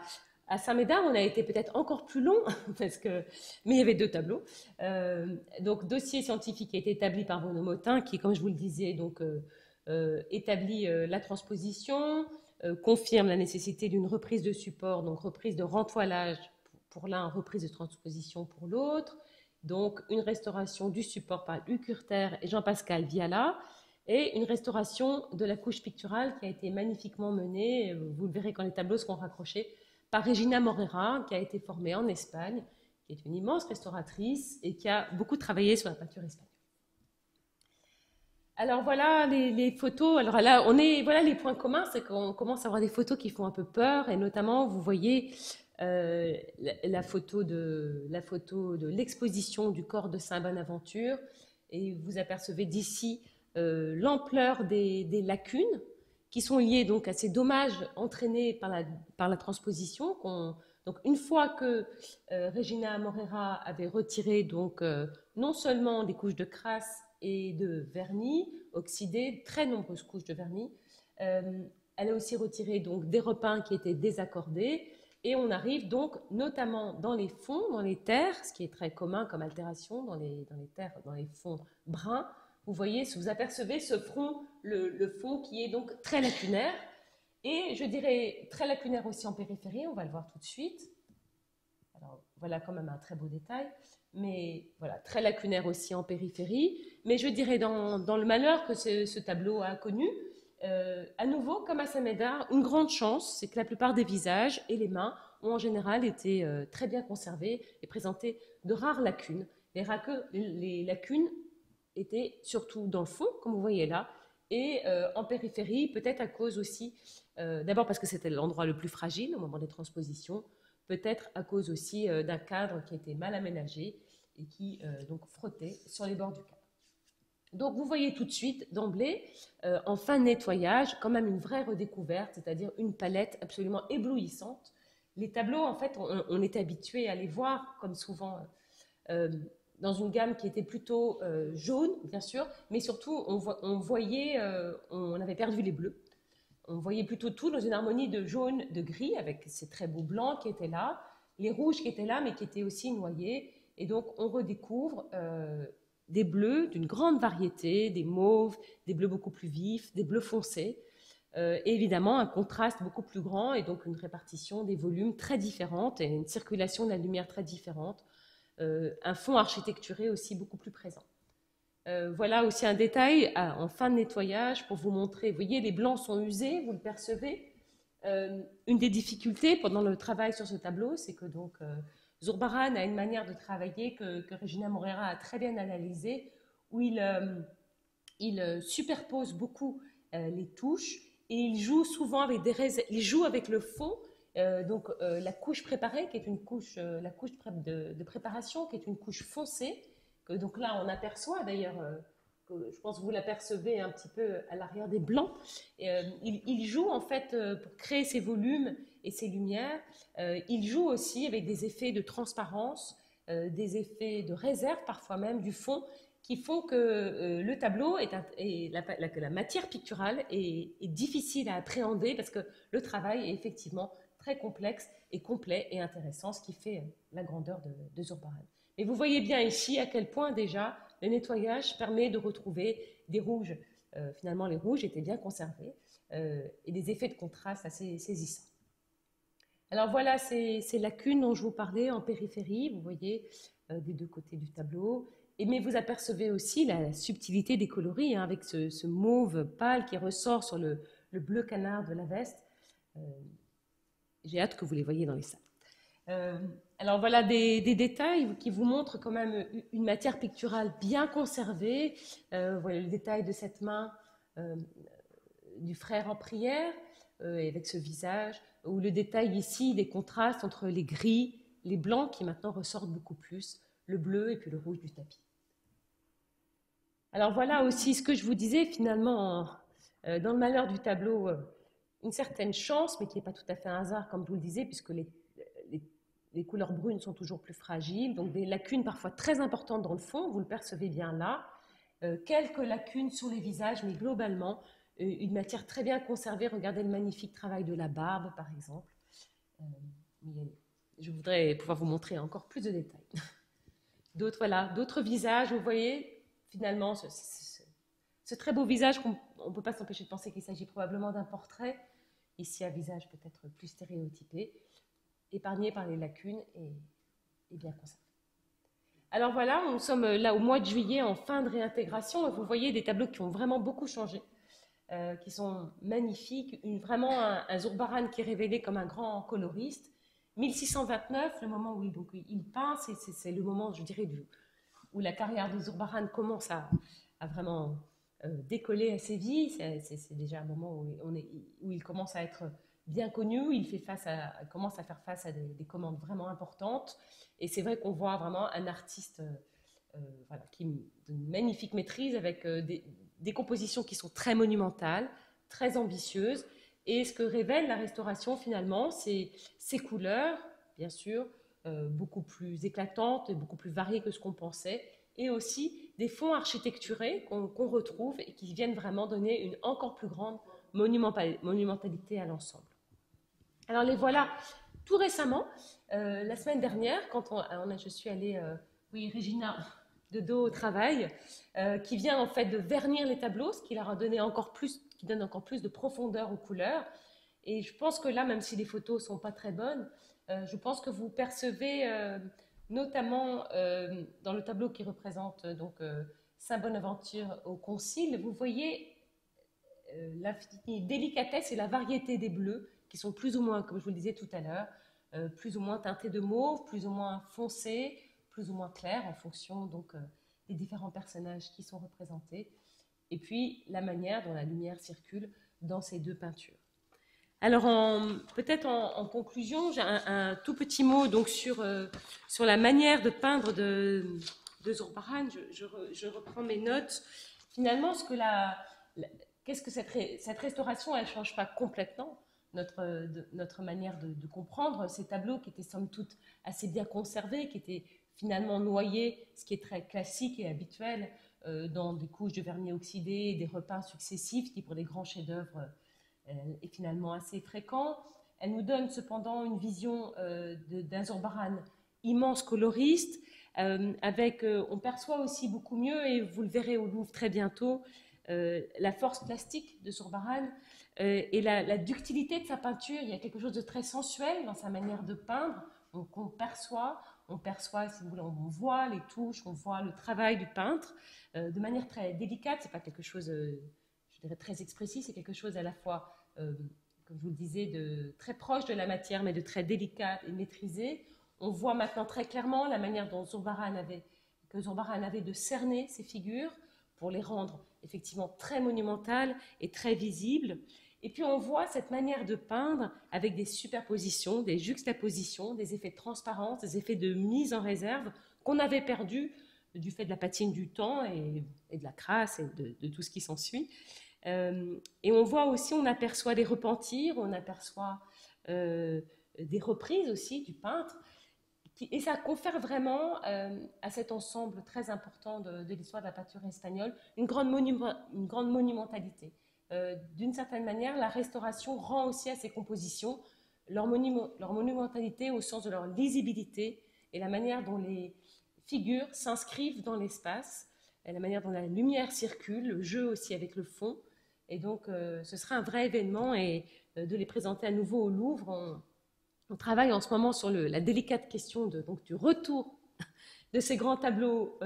Speaker 2: Saint-Médard, on a été peut-être encore plus long, parce que, mais il y avait deux tableaux. Euh, donc, dossier scientifique a été établi par Bruno Motin, qui, comme je vous le disais, donc, euh, établit la transposition, confirme la nécessité d'une reprise de support, donc reprise de rentoilage pour l'un, reprise de transposition pour l'autre, donc une restauration du support par Hugues Curter et Jean-Pascal Viala, et une restauration de la couche picturale qui a été magnifiquement menée, vous le verrez quand les tableaux seront raccrochés, par Regina Morera, qui a été formée en Espagne, qui est une immense restauratrice et qui a beaucoup travaillé sur la peinture espagnole. Alors voilà les, photos. Alors là, on est voilà les points communs, c'est qu'on commence à avoir des photos qui font un peu peur, et notamment vous voyez euh, la, photo de l'exposition du corps de Saint Bonaventure, et vous apercevez d'ici euh, l'ampleur des, lacunes qui sont liées donc à ces dommages entraînés par la, transposition. Donc une fois que euh, Regina Morera avait retiré donc non seulement des couches de crasse et de vernis oxydé, très nombreuses couches de vernis. Elle a aussi retiré donc des repeints qui étaient désaccordés. Et on arrive donc notamment dans les fonds, dans les terres, ce qui est très commun comme altération dans les, dans les terres, dans les fonds bruns. Vous voyez, vous apercevez ce front, le, le fond qui est donc très lacunaire. Et je dirais très lacunaire aussi en périphérie, on va le voir tout de suite. Alors voilà quand même un très beau détail mais voilà, très lacunaire aussi en périphérie. Mais je dirais dans, dans le malheur que ce, tableau a connu, euh, à nouveau, comme à Saint-Médard, une grande chance, c'est que la plupart des visages et les mains ont en général été euh, très bien conservés et présenté de rares lacunes. Les, lacunes étaient surtout dans le fond, comme vous voyez là, et euh, en périphérie, peut-être à cause aussi, d'abord parce que c'était l'endroit le plus fragile au moment des transpositions, peut-être à cause aussi d'un cadre qui était mal aménagé et qui donc frottait sur les bords du cadre. Donc vous voyez tout de suite, d'emblée, euh, en fin de nettoyage, quand même une vraie redécouverte, c'est-à-dire une palette absolument éblouissante. Les tableaux, en fait, on, est habitué à les voir, comme souvent, euh, dans une gamme qui était plutôt jaune, bien sûr, mais surtout, on, voyait, on avait perdu les bleus. On voyait plutôt tout dans une harmonie de jaune, de gris, avec ces très beaux blancs qui étaient là, les rouges qui étaient là, mais qui étaient aussi noyés, et donc, on redécouvre euh, des bleus d'une grande variété, des mauves, des bleus beaucoup plus vifs, des bleus foncés. Euh, évidemment, un contraste beaucoup plus grand et donc une répartition des volumes très différente et une circulation de la lumière très différente. Euh, un fond architecturé aussi beaucoup plus présent. voilà aussi un détail en fin de nettoyage pour vous montrer. Vous voyez, les blancs sont usés, vous le percevez. une des difficultés pendant le travail sur ce tableau, c'est que donc Zurbaran a une manière de travailler que, Regina Morera a très bien analysée, où il, euh, euh, superpose beaucoup euh, les touches et il joue souvent avec des il joue avec le fond, donc la couche préparée, qui est une couche, la couche de, de, préparation, qui est une couche foncée, que donc là on aperçoit d'ailleurs je pense que vous l'apercevez un petit peu à l'arrière des blancs. Euh, il, joue en fait euh, pour créer ces volumes et ces lumières. Euh, il joue aussi avec des effets de transparence, des effets de réserve parfois même du fond qui font que le tableau est et la, la, matière picturale est, difficile à appréhender parce que le travail est effectivement très complexe et complet et intéressant, ce qui fait la grandeur de, de Zurbaran. Et vous voyez bien ici à quel point déjà le nettoyage permet de retrouver des rouges. Euh, finalement, les rouges étaient bien conservés euh, et des effets de contraste assez saisissants. Alors voilà ces, lacunes dont je vous parlais en périphérie, vous voyez euh, des deux côtés du tableau. Et, mais vous apercevez aussi la subtilité des coloris, hein, avec ce, mauve pâle qui ressort sur le, le bleu canard de la veste. J'ai hâte que vous les voyez dans les salles. Euh, alors voilà des, détails qui vous montrent quand même une matière picturale bien conservée. Euh, voilà le détail de cette main euh, du frère en prière, avec ce visage, ou le détail ici des contrastes entre les gris, les blancs qui maintenant ressortent beaucoup plus, le bleu et puis le rouge du tapis. Alors voilà aussi ce que je vous disais finalement dans le malheur du tableau, une certaine chance, mais qui n'est pas tout à fait un hasard comme vous le disais, puisque les les couleurs brunes sont toujours plus fragiles, donc des lacunes parfois très importantes dans le fond, vous le percevez bien là. Euh, quelques lacunes sur les visages, mais globalement, euh, une matière très bien conservée. Regardez le magnifique travail de la barbe, par exemple. Euh, je voudrais pouvoir vous montrer encore plus de détails. D'autres, voilà, visages, vous voyez, finalement, ce, très beau visage qu'on ne peut pas s'empêcher de penser qu'il s'agit probablement d'un portrait. Ici, un visage peut-être plus stéréotypé épargné par les lacunes et, bien conservé. Alors voilà, nous sommes là au mois de juillet en fin de réintégration et vous voyez des tableaux qui ont vraiment beaucoup changé, euh, qui sont magnifiques. Vraiment un, Zurbaran qui est révélé comme un grand coloriste. 1629, le moment où il, peint, c'est le moment, je dirais, où la carrière de Zurbaran commence à, vraiment euh, décoller à vies. C'est déjà un moment où il commence à être bien connu, il fait face à, commence à faire face à des, commandes vraiment importantes. Et c'est vrai qu'on voit vraiment un artiste euh, voilà, qui une magnifique maîtrise avec euh, des, compositions qui sont très monumentales, très ambitieuses. Et ce que révèle la restauration finalement, c'est ses couleurs, bien sûr, euh, beaucoup plus éclatantes et beaucoup plus variées que ce qu'on pensait, et aussi des fonds architecturés qu'on retrouve et qui viennent vraiment donner une encore plus grande monumentalité à l'ensemble. Alors les voilà tout récemment, euh, la semaine dernière, quand on, je suis allée, euh, oui, Régina, de dos au travail, euh, qui vient en fait de vernir les tableaux, ce qui leur a donné encore plus, qui donne encore plus de profondeur aux couleurs. Et je pense que là, même si les photos sont pas très bonnes, je pense que vous percevez, notamment dans le tableau qui représente donc Saint Bonaventure au Concile, vous voyez la délicatesse et la variété des bleus qui sont plus ou moins, comme je vous le disais tout à l'heure, euh, plus ou moins teintés de mauve, plus ou moins foncés, plus ou moins clairs en fonction donc euh, des différents personnages qui sont représentés, et puis la manière dont la lumière circule dans ces deux peintures. Alors, peut-être en, conclusion, j'ai un, tout petit mot donc sur, euh, sur la manière de peindre de, de Zurbaran. Je, reprends mes notes. Finalement, ce que la, qu'est-ce que cette, cette restauration, elle ne change pas complètement notre, notre manière de, comprendre ces tableaux qui étaient somme toute assez bien conservés, qui étaient finalement noyés, ce qui est très classique et habituel, euh, dans des couches de vernis oxydé, des repeints successifs, qui pour des grands chefs-d'œuvre euh, est finalement assez fréquent. Elle nous donne cependant une vision euh, d'un Zorbaran immense coloriste, avec, on perçoit aussi beaucoup mieux, et vous le verrez au Louvre très bientôt, la force plastique de Zorbaran, euh, et la, ductilité de sa peinture, il y a quelque chose de très sensuel dans sa manière de peindre. Donc on perçoit, on perçoit, si vous voulez, on voit les touches, on voit le travail du peintre euh, de manière très délicate. C'est pas quelque chose, euh, je dirais, très expressif. C'est quelque chose à la fois, comme je vous le disais, de très proche de la matière, mais de très délicat et maîtrisé. On voit maintenant très clairement la manière dont Zurbaran avait, que Zurbaran avait de cerner ses figures pour les rendre effectivement très monumentales et très visibles. Et puis on voit cette manière de peindre avec des superpositions, des juxtapositions, des effets de transparence, des effets de mise en réserve qu'on avait perdus du fait de la patine du temps et, de la crasse et de, tout ce qui s'ensuit. Euh, et on voit aussi, on aperçoit des repentirs, on aperçoit euh, des reprises aussi du peintre. et ça confère vraiment euh, à cet ensemble très important de, l'histoire de la peinture espagnole une grande monumentalité. Euh, d'une certaine manière, la restauration rend aussi à ces compositions leur, monumentalité au sens de leur lisibilité et la manière dont les figures s'inscrivent dans l'espace, la manière dont la lumière circule, le jeu aussi avec le fond. Et donc, euh, ce sera un vrai événement et euh, de les présenter à nouveau au Louvre. On, travaille en ce moment sur la délicate question du retour de ces grands tableaux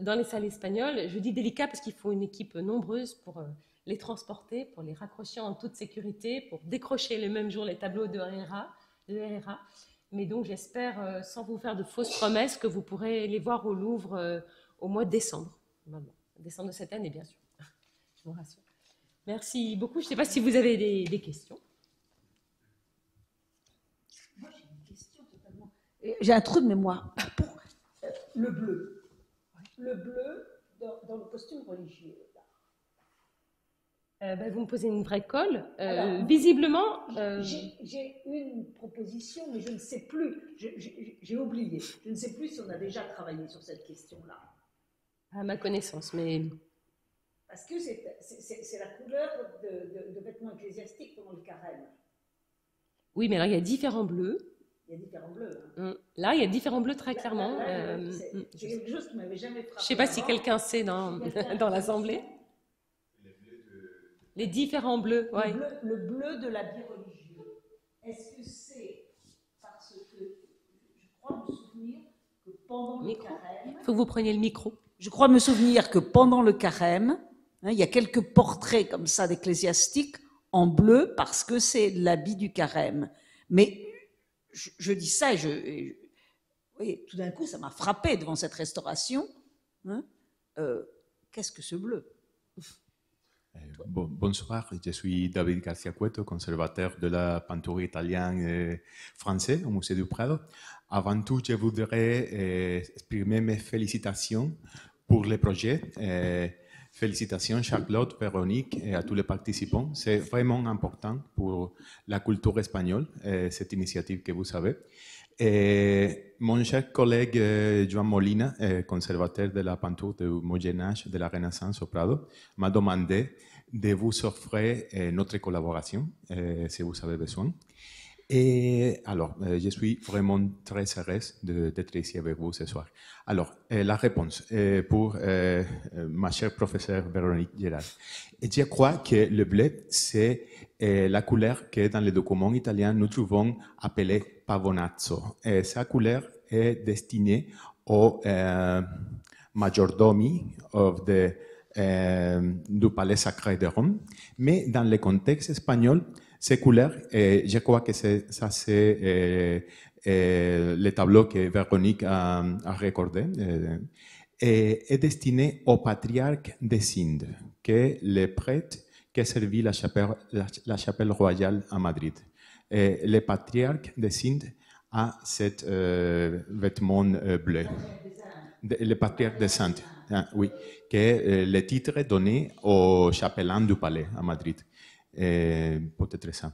Speaker 2: dans les salles espagnoles. Je dis délicat parce qu'il faut une équipe nombreuse pour euh, les transporter, pour les raccrocher en toute sécurité, pour décrocher le même jour les tableaux de Herrera. Mais donc j'espère, euh, sans vous faire de fausses promesses, que vous pourrez les voir au Louvre euh, au mois de décembre. Décembre de cette année, bien sûr. Je vous rassure. Merci beaucoup. Je ne sais pas si vous avez des, questions.
Speaker 3: Moi, j'ai une question totalement. J'ai un trou de mémoire. Le bleu le bleu dans, le costume religieux.
Speaker 2: Euh, ben, vous me posez une vraie colle. Euh, visiblement.
Speaker 3: Euh, j'ai une proposition, mais je ne sais plus. J'ai oublié. Je ne sais plus si on a déjà travaillé sur cette question-là.
Speaker 2: À ma connaissance, mais.
Speaker 3: Parce que c'est la couleur de, de, vêtements ecclésiastiques pendant le carême.
Speaker 2: Oui, mais alors il y a différents bleus.
Speaker 3: Il y a différents bleus. Hein.
Speaker 2: Mm. Là, il y a différents bleus très clairement.
Speaker 3: Euh, mm. c'est quelque chose qui m'avait jamais frappé.
Speaker 2: Je ne sais pas si quelqu'un sait dans, dans l'Assemblée. Les différents bleus,
Speaker 3: oui. Le, bleu de l'habit religieux. Est-ce que c'est parce que je crois me souvenir que pendant pendant le
Speaker 2: Micro.
Speaker 3: carême,
Speaker 2: Il faut que vous preniez le micro.
Speaker 3: je crois me souvenir que pendant le carême, hein, il y a quelques portraits comme ça d'ecclésiastiques en bleu parce que c'est l'habit du carême. Mais je, dis ça et tout d'un coup, ça m'a frappé devant cette restauration. hein. Euh, Qu'est-ce que ce bleu?
Speaker 11: Eh, bon- bonsoir, je suis David Garcia Cueto, conservateur de la peinture italienne et français au Musée du Prado. Avant tout, je voudrais eh, exprimer mes félicitations pour le projet. Eh, félicitations Charlotte, Véronique et à tous les participants. C'est vraiment important pour la culture espagnole, eh, cette initiative que vous avez. Mon cher collègue euh, Joan Molina, euh, conservateur de la peinture du Moyen Âge de la Renaissance au Prado, m'a demandé de vous offrir euh, notre collaboration euh, si vous avez besoin. Et alors, euh, je suis vraiment très heureuse d'être ici avec vous ce soir. Alors, euh, la réponse euh, pour ma chère professeure Véronique Gérard. Je crois que le bleu, c'est la couleur que dans les documents italiens nous trouvons appelée pavonazzo. Et sa couleur est destinée euh, majordomi du palais sacré de Rome. Mais dans le contexte espagnol, ces couleurs, je crois que ça c'est euh, euh, le tableau que Véronique a, recordé, euh, est, est destiné au patriarche de Sinde, qui est le prêtre qui a servi la chapelle, royale à Madrid. Le patriarche de Sinde a cet vêtement bleu. Le patriarche de Sainte, ah, oui, qui est le titre donné au chapelain du palais à Madrid. Euh, Peut-être.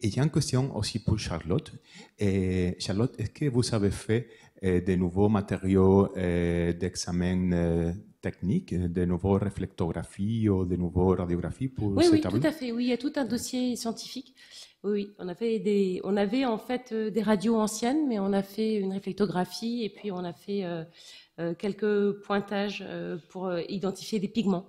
Speaker 11: Et a une question aussi pour Charlotte. Et Charlotte, est-ce que vous avez fait euh, de nouveaux matériaux euh, d'examen euh, technique, de nouveaux réflectographies ou de nouveaux radiographies pour
Speaker 2: Oui,
Speaker 11: ce
Speaker 2: oui,
Speaker 11: tableau
Speaker 2: tout à fait. Oui, il y a tout un dossier scientifique. Oui, on avait des, on avait en fait euh, des radios anciennes, mais on a fait une réflectographie et puis on a fait euh, euh, quelques pointages pour identifier des pigments.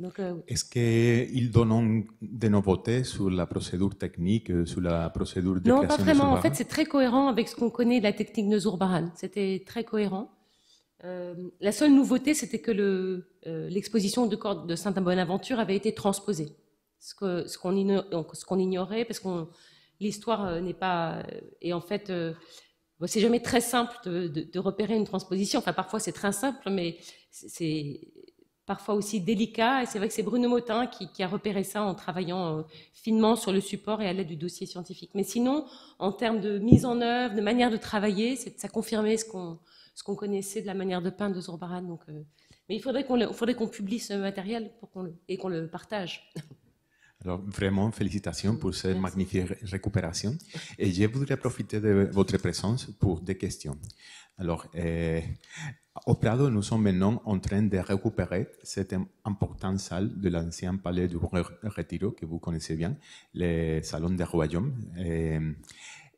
Speaker 2: Donc, euh.
Speaker 11: Est-ce qu'ils donnent des nouveautés sur la procédure technique, euh, sur la procédure de
Speaker 2: non, pas vraiment. En fait, c'est très cohérent avec ce qu'on connaît de la technique de Zurbaran. C'était très cohérent. Euh, la seule nouveauté, c'était que le, euh, l'exposition de, Cor- de Saint-Bonaventure avait été transposée. Ce, que, ce, qu'on igno- ignorait, parce qu'on l'histoire n'est pas. et en fait, c'est jamais très simple de, de- de repérer une transposition. Enfin, parfois c'est très simple, mais c'est parfois aussi délicat. Et c'est vrai que c'est Bruno Motin qui, qui a repéré ça en travaillant euh, finement sur le support et à l'aide du dossier scientifique. Mais sinon, en termes de mise en œuvre, de manière de travailler, ça confirmait ce qu'on ce qu'on connaissait de la manière de peindre de Zurbaran. Donc, euh, mais il faudrait qu'on publie ce matériel pour qu'on et qu'on le partage.
Speaker 11: Alors, vraiment, félicitations pour cette magnifique ré- récupération. Et je voudrais profiter de votre présence pour des questions. Alors, euh, au Prado, nous sommes maintenant en train de récupérer cette im- importante salle de l'ancien palais du Re- Retiro, que vous connaissez bien, le salon des royaumes.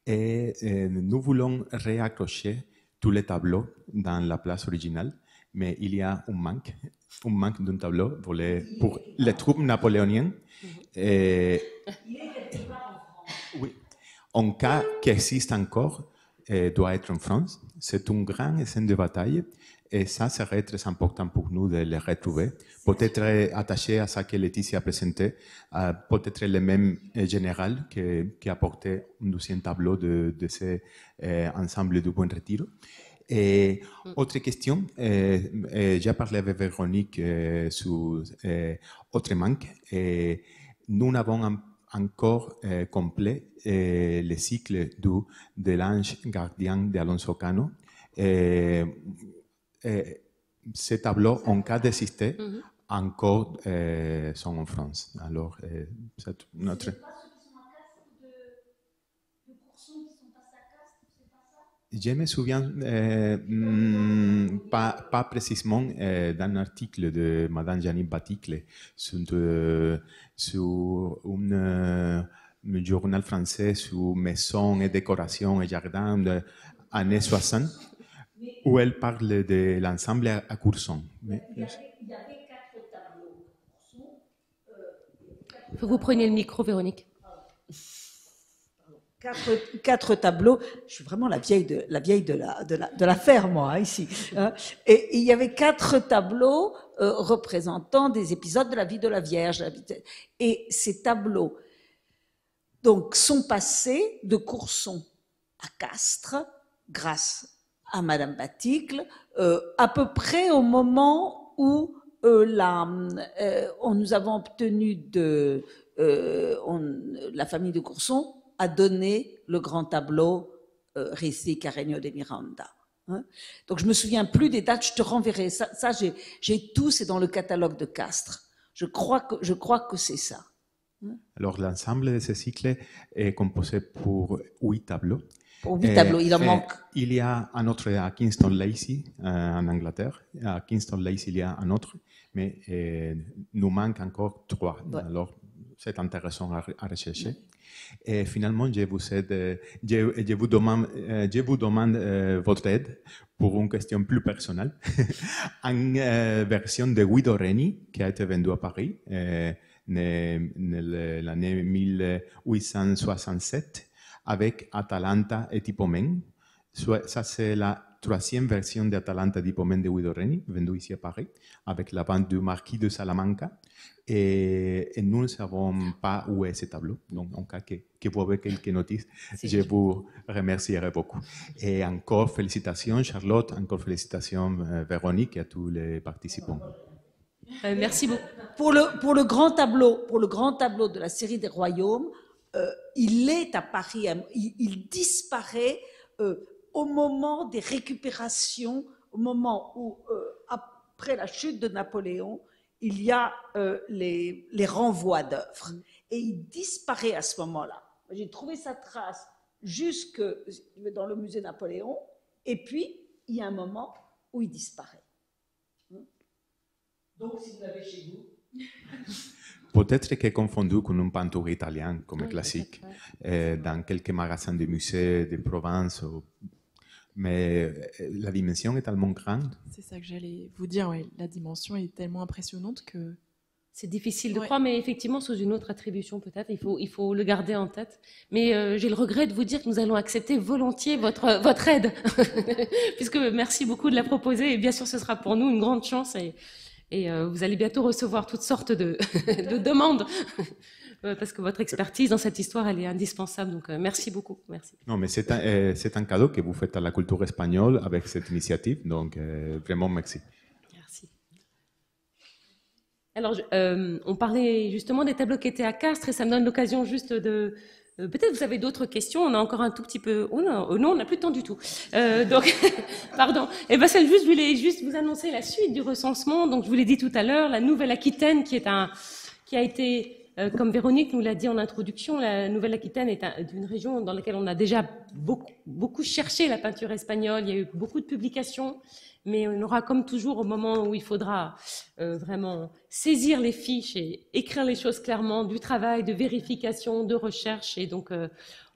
Speaker 11: Et nous voulons réaccrocher tous les tableaux dans la place originale, mais il y a un manque, un manque d'un tableau pour les, pour les troupes napoléoniennes. Et, oui, en cas qui existe encore, doit être en France. C'est une grande scène de bataille et ça serait très important pour nous de les retrouver. Peut-être attaché à ça que Laetitia a présenté, peut-être le même euh, général qui, qui a porté un deuxième tableau de, de ce euh, ensemble du Buen Retiro. Et autre question, euh, euh, j'ai parlé avec Véronique sur autre manque. Et nous n'avons encore euh, complet euh, le cycle du, de l'ange gardien d'Alonso Cano. Et, et ces tableaux, en cas d'exister,
Speaker 2: Mhm.
Speaker 11: encore euh, sont en France. Alors, euh, c'est notre... Je me souviens euh, hmm, pas, pas précisément euh, d'un article de Madame Janine Baticle sur, de- sur un euh, un journal français sur maison et décoration et jardin des années 60 où elle parle de l'ensemble à à Courson. Mais-
Speaker 3: Il y avait, il y avait quatre tableaux.
Speaker 2: Il faut que vous preniez le micro, Véronique.
Speaker 3: Quatre, tableaux. Je suis vraiment la vieille de la vieille de la de la, ferme, moi, hein, ici. Hein. Et, il y avait quatre tableaux euh, représentant des épisodes de la vie de la Vierge. Et ces tableaux, donc, sont passés de Courson à Castres, grâce à Madame Baticle, euh, à peu près au moment où euh, la, on, nous avons obtenu de la famille de Courson a donné le grand tableau euh, Récit Carreño de Miranda. Hein. Donc je me souviens plus des dates, je te renverrai. Ça, ça j'ai tout, c'est dans le catalogue de Castres. Je crois que, je crois que c'est ça.
Speaker 11: Hein. Alors l'ensemble de ce cycle est composé pour huit tableaux.
Speaker 3: Pour huit tableaux, il en manque.
Speaker 11: Il y a un autre à Kingston Lacey, euh, en Angleterre. À Kingston Lacey, il y a un autre, mais euh, nous manque encore trois. Alors c'est intéressant à, à rechercher. Et finalement, je vous, aide, demande euh, votre aide pour une question plus personnelle. une euh, version de Guido Reni qui a été vendue à Paris euh, l'année 1867 avec Atalanta et Tipomen. Ça, c'est la troisième version d'Atalanta Tipomen de Guido Reni, vendue ici à Paris, avec la bande du marquis de Salamanca. Et, nous ne savons pas où est ce tableau. Donc, en cas que, que vous avez quelques notices, je vous remercierai beaucoup. Et encore félicitations, Charlotte, encore félicitations, euh, Véronique, et à tous les participants.
Speaker 2: Euh, merci beaucoup.
Speaker 3: Pour le, pour le grand tableau, pour le grand tableau de la série des royaumes, euh, il est à Paris, il, il disparaît au moment des récupérations, au moment où, après la chute de Napoléon, il y a euh, les, renvois d'œuvres. Et il disparaît à ce moment-là. J'ai trouvé sa trace jusque dans le musée Napoléon, et puis il y a un moment où il disparaît. Donc, si vous l'avez chez vous.
Speaker 11: Peut-être qu'il est confondu avec une peinture italienne comme classique, euh, dans quelques magasins de musées de Provence mais euh, la dimension est tellement grande.
Speaker 7: C'est ça que j'allais vous dire, la dimension est tellement impressionnante que...
Speaker 2: C'est difficile de croire, mais effectivement, sous une autre attribution peut-être, il faut, il faut le garder en tête. Mais euh, j'ai le regret de vous dire que nous allons accepter volontiers votre, votre aide, puisque merci beaucoup de la proposer, et bien sûr, ce sera pour nous une grande chance, et, et euh, vous allez bientôt recevoir toutes sortes de, de demandes parce que votre expertise dans cette histoire, elle est indispensable. Donc, euh, merci beaucoup. Merci.
Speaker 11: Non, mais c'est un, euh, un cadeau que vous faites à la culture espagnole avec cette initiative. Donc, euh, vraiment, merci.
Speaker 2: Merci. Alors, on parlait justement des tableaux qui étaient à Castres et ça me donne l'occasion juste de, Peut-être vous avez d'autres questions. On a encore un tout petit peu. Oh non, oh on n'a plus de temps du tout. donc, pardon. Eh ben, c'est juste, je voulais juste vous annoncer la suite du recensement. Donc, je vous l'ai dit tout à l'heure, la Nouvelle-Aquitaine, qui est un, qui a été euh, comme Véronique nous l'a dit en introduction, la Nouvelle-Aquitaine est une région dans laquelle on a déjà beaucoup, beaucoup, cherché la peinture espagnole. Il y a eu beaucoup de publications, mais on aura comme toujours au moment où il faudra euh, vraiment saisir les fiches et écrire les choses clairement, du travail de vérification, de recherche. Et donc, euh,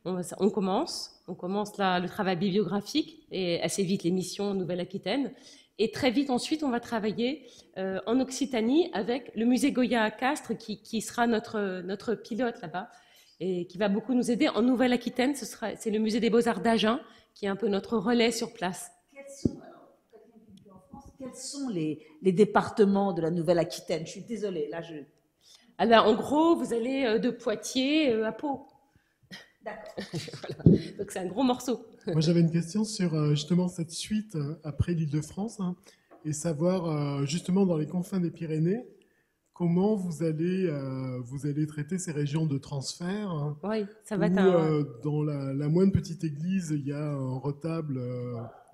Speaker 2: on, commence. On commence là le travail bibliographique et assez vite l'émission Nouvelle-Aquitaine. Et très vite ensuite, on va travailler euh, en Occitanie avec le musée Goya à Castres, qui, qui sera notre, notre pilote là-bas et qui va beaucoup nous aider. En Nouvelle-Aquitaine, c'est le musée des Beaux-Arts d'Agen, qui est un peu notre relais sur place.
Speaker 3: Quels sont, les, les, départements de la Nouvelle-Aquitaine? Je suis désolée, là je...
Speaker 2: Alors, en gros, vous allez euh, de Poitiers euh, à Pau.
Speaker 3: D'accord.
Speaker 2: voilà. Donc c'est un gros morceau.
Speaker 12: Moi j'avais une question sur euh, justement cette suite après l'Île-de-France hein, et savoir justement dans les confins des Pyrénées comment vous allez vous allez traiter ces régions de transfert. Hein,
Speaker 2: oui, ça va être
Speaker 12: un... dans la, la, moindre petite église il y a un retable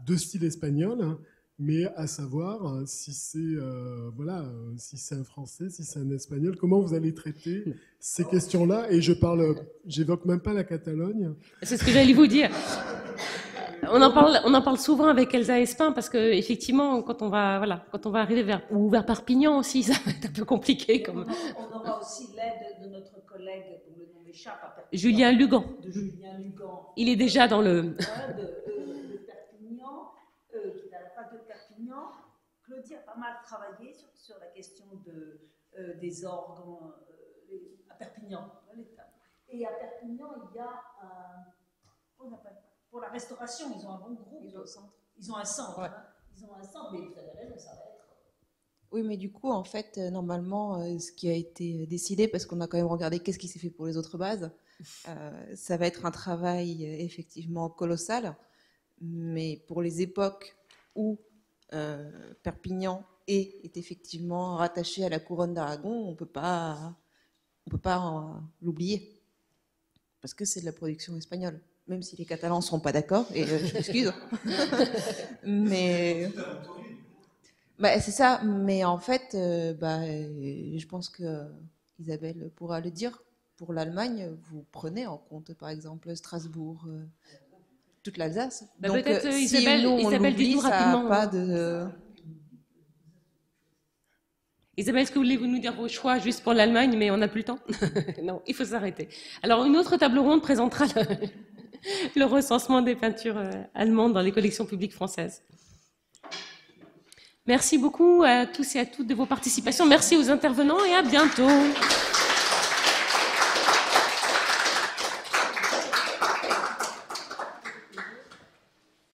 Speaker 12: de style espagnol. Mais à savoir euh, si c'est euh, voilà, euh, si c'est un français, si c'est un espagnol, comment vous allez traiter ces questions-là? Et je parle, j'évoque même pas la Catalogne.
Speaker 2: C'est ce que j'allais vous dire. On en parle, on en parle souvent avec Elsa Espin parce que effectivement, quand on va, voilà, quand on va arriver vers ou vers Perpignan aussi, ça va être un peu compliqué. Comme...
Speaker 3: On aura aussi l'aide de notre collègue dont le nom échappe.
Speaker 2: Julien Lugan.
Speaker 3: De Julien Lugan.
Speaker 2: Il est déjà dans le.
Speaker 3: Claudie a pas mal travaillé sur, sur la question de, euh, des orgues euh, à Perpignan. Et à Perpignan, il y a un, pour la restauration, ils ont un bon groupe. Ils ont un centre. Ils ont un centre. hein. Ils ont un centre, mais vous avez raison, ça va être.
Speaker 6: Oui, mais du coup, en fait, euh, normalement, euh, ce qui a été décidé, parce qu'on a quand même regardé qu'est-ce qui s'est fait pour les autres bases, euh, ça va être un travail euh, effectivement colossal, mais pour les époques où euh, Perpignan est, est effectivement rattaché à la couronne d'Aragon, on peut pas, on peut pas l'oublier, parce que c'est de la production espagnole. Même si les Catalans ne seront pas d'accord, et euh, je m'excuse. mais bah, c'est ça, mais en fait, euh, bah, euh, je pense que euh, Isabelle pourra le dire. Pour l'Allemagne, vous prenez en compte, par exemple, Strasbourg, euh, toute l'Alsace.
Speaker 2: Bah,
Speaker 6: Donc,
Speaker 2: peut-être,
Speaker 6: euh,
Speaker 2: euh,
Speaker 6: si
Speaker 2: Isabelle-
Speaker 6: nous, on
Speaker 2: Isabelle,
Speaker 6: l'oublie, ça
Speaker 2: rapidement,
Speaker 6: pas de...
Speaker 2: Isabelle, est-ce que vous voulez nous dire vos choix juste pour l'Allemagne, mais on n'a plus le temps Non, il faut s'arrêter. Alors, une autre table ronde présentera le, le recensement des peintures euh, allemandes dans les collections publiques françaises. Merci beaucoup à tous et à toutes de vos participations. Merci aux intervenants et à bientôt.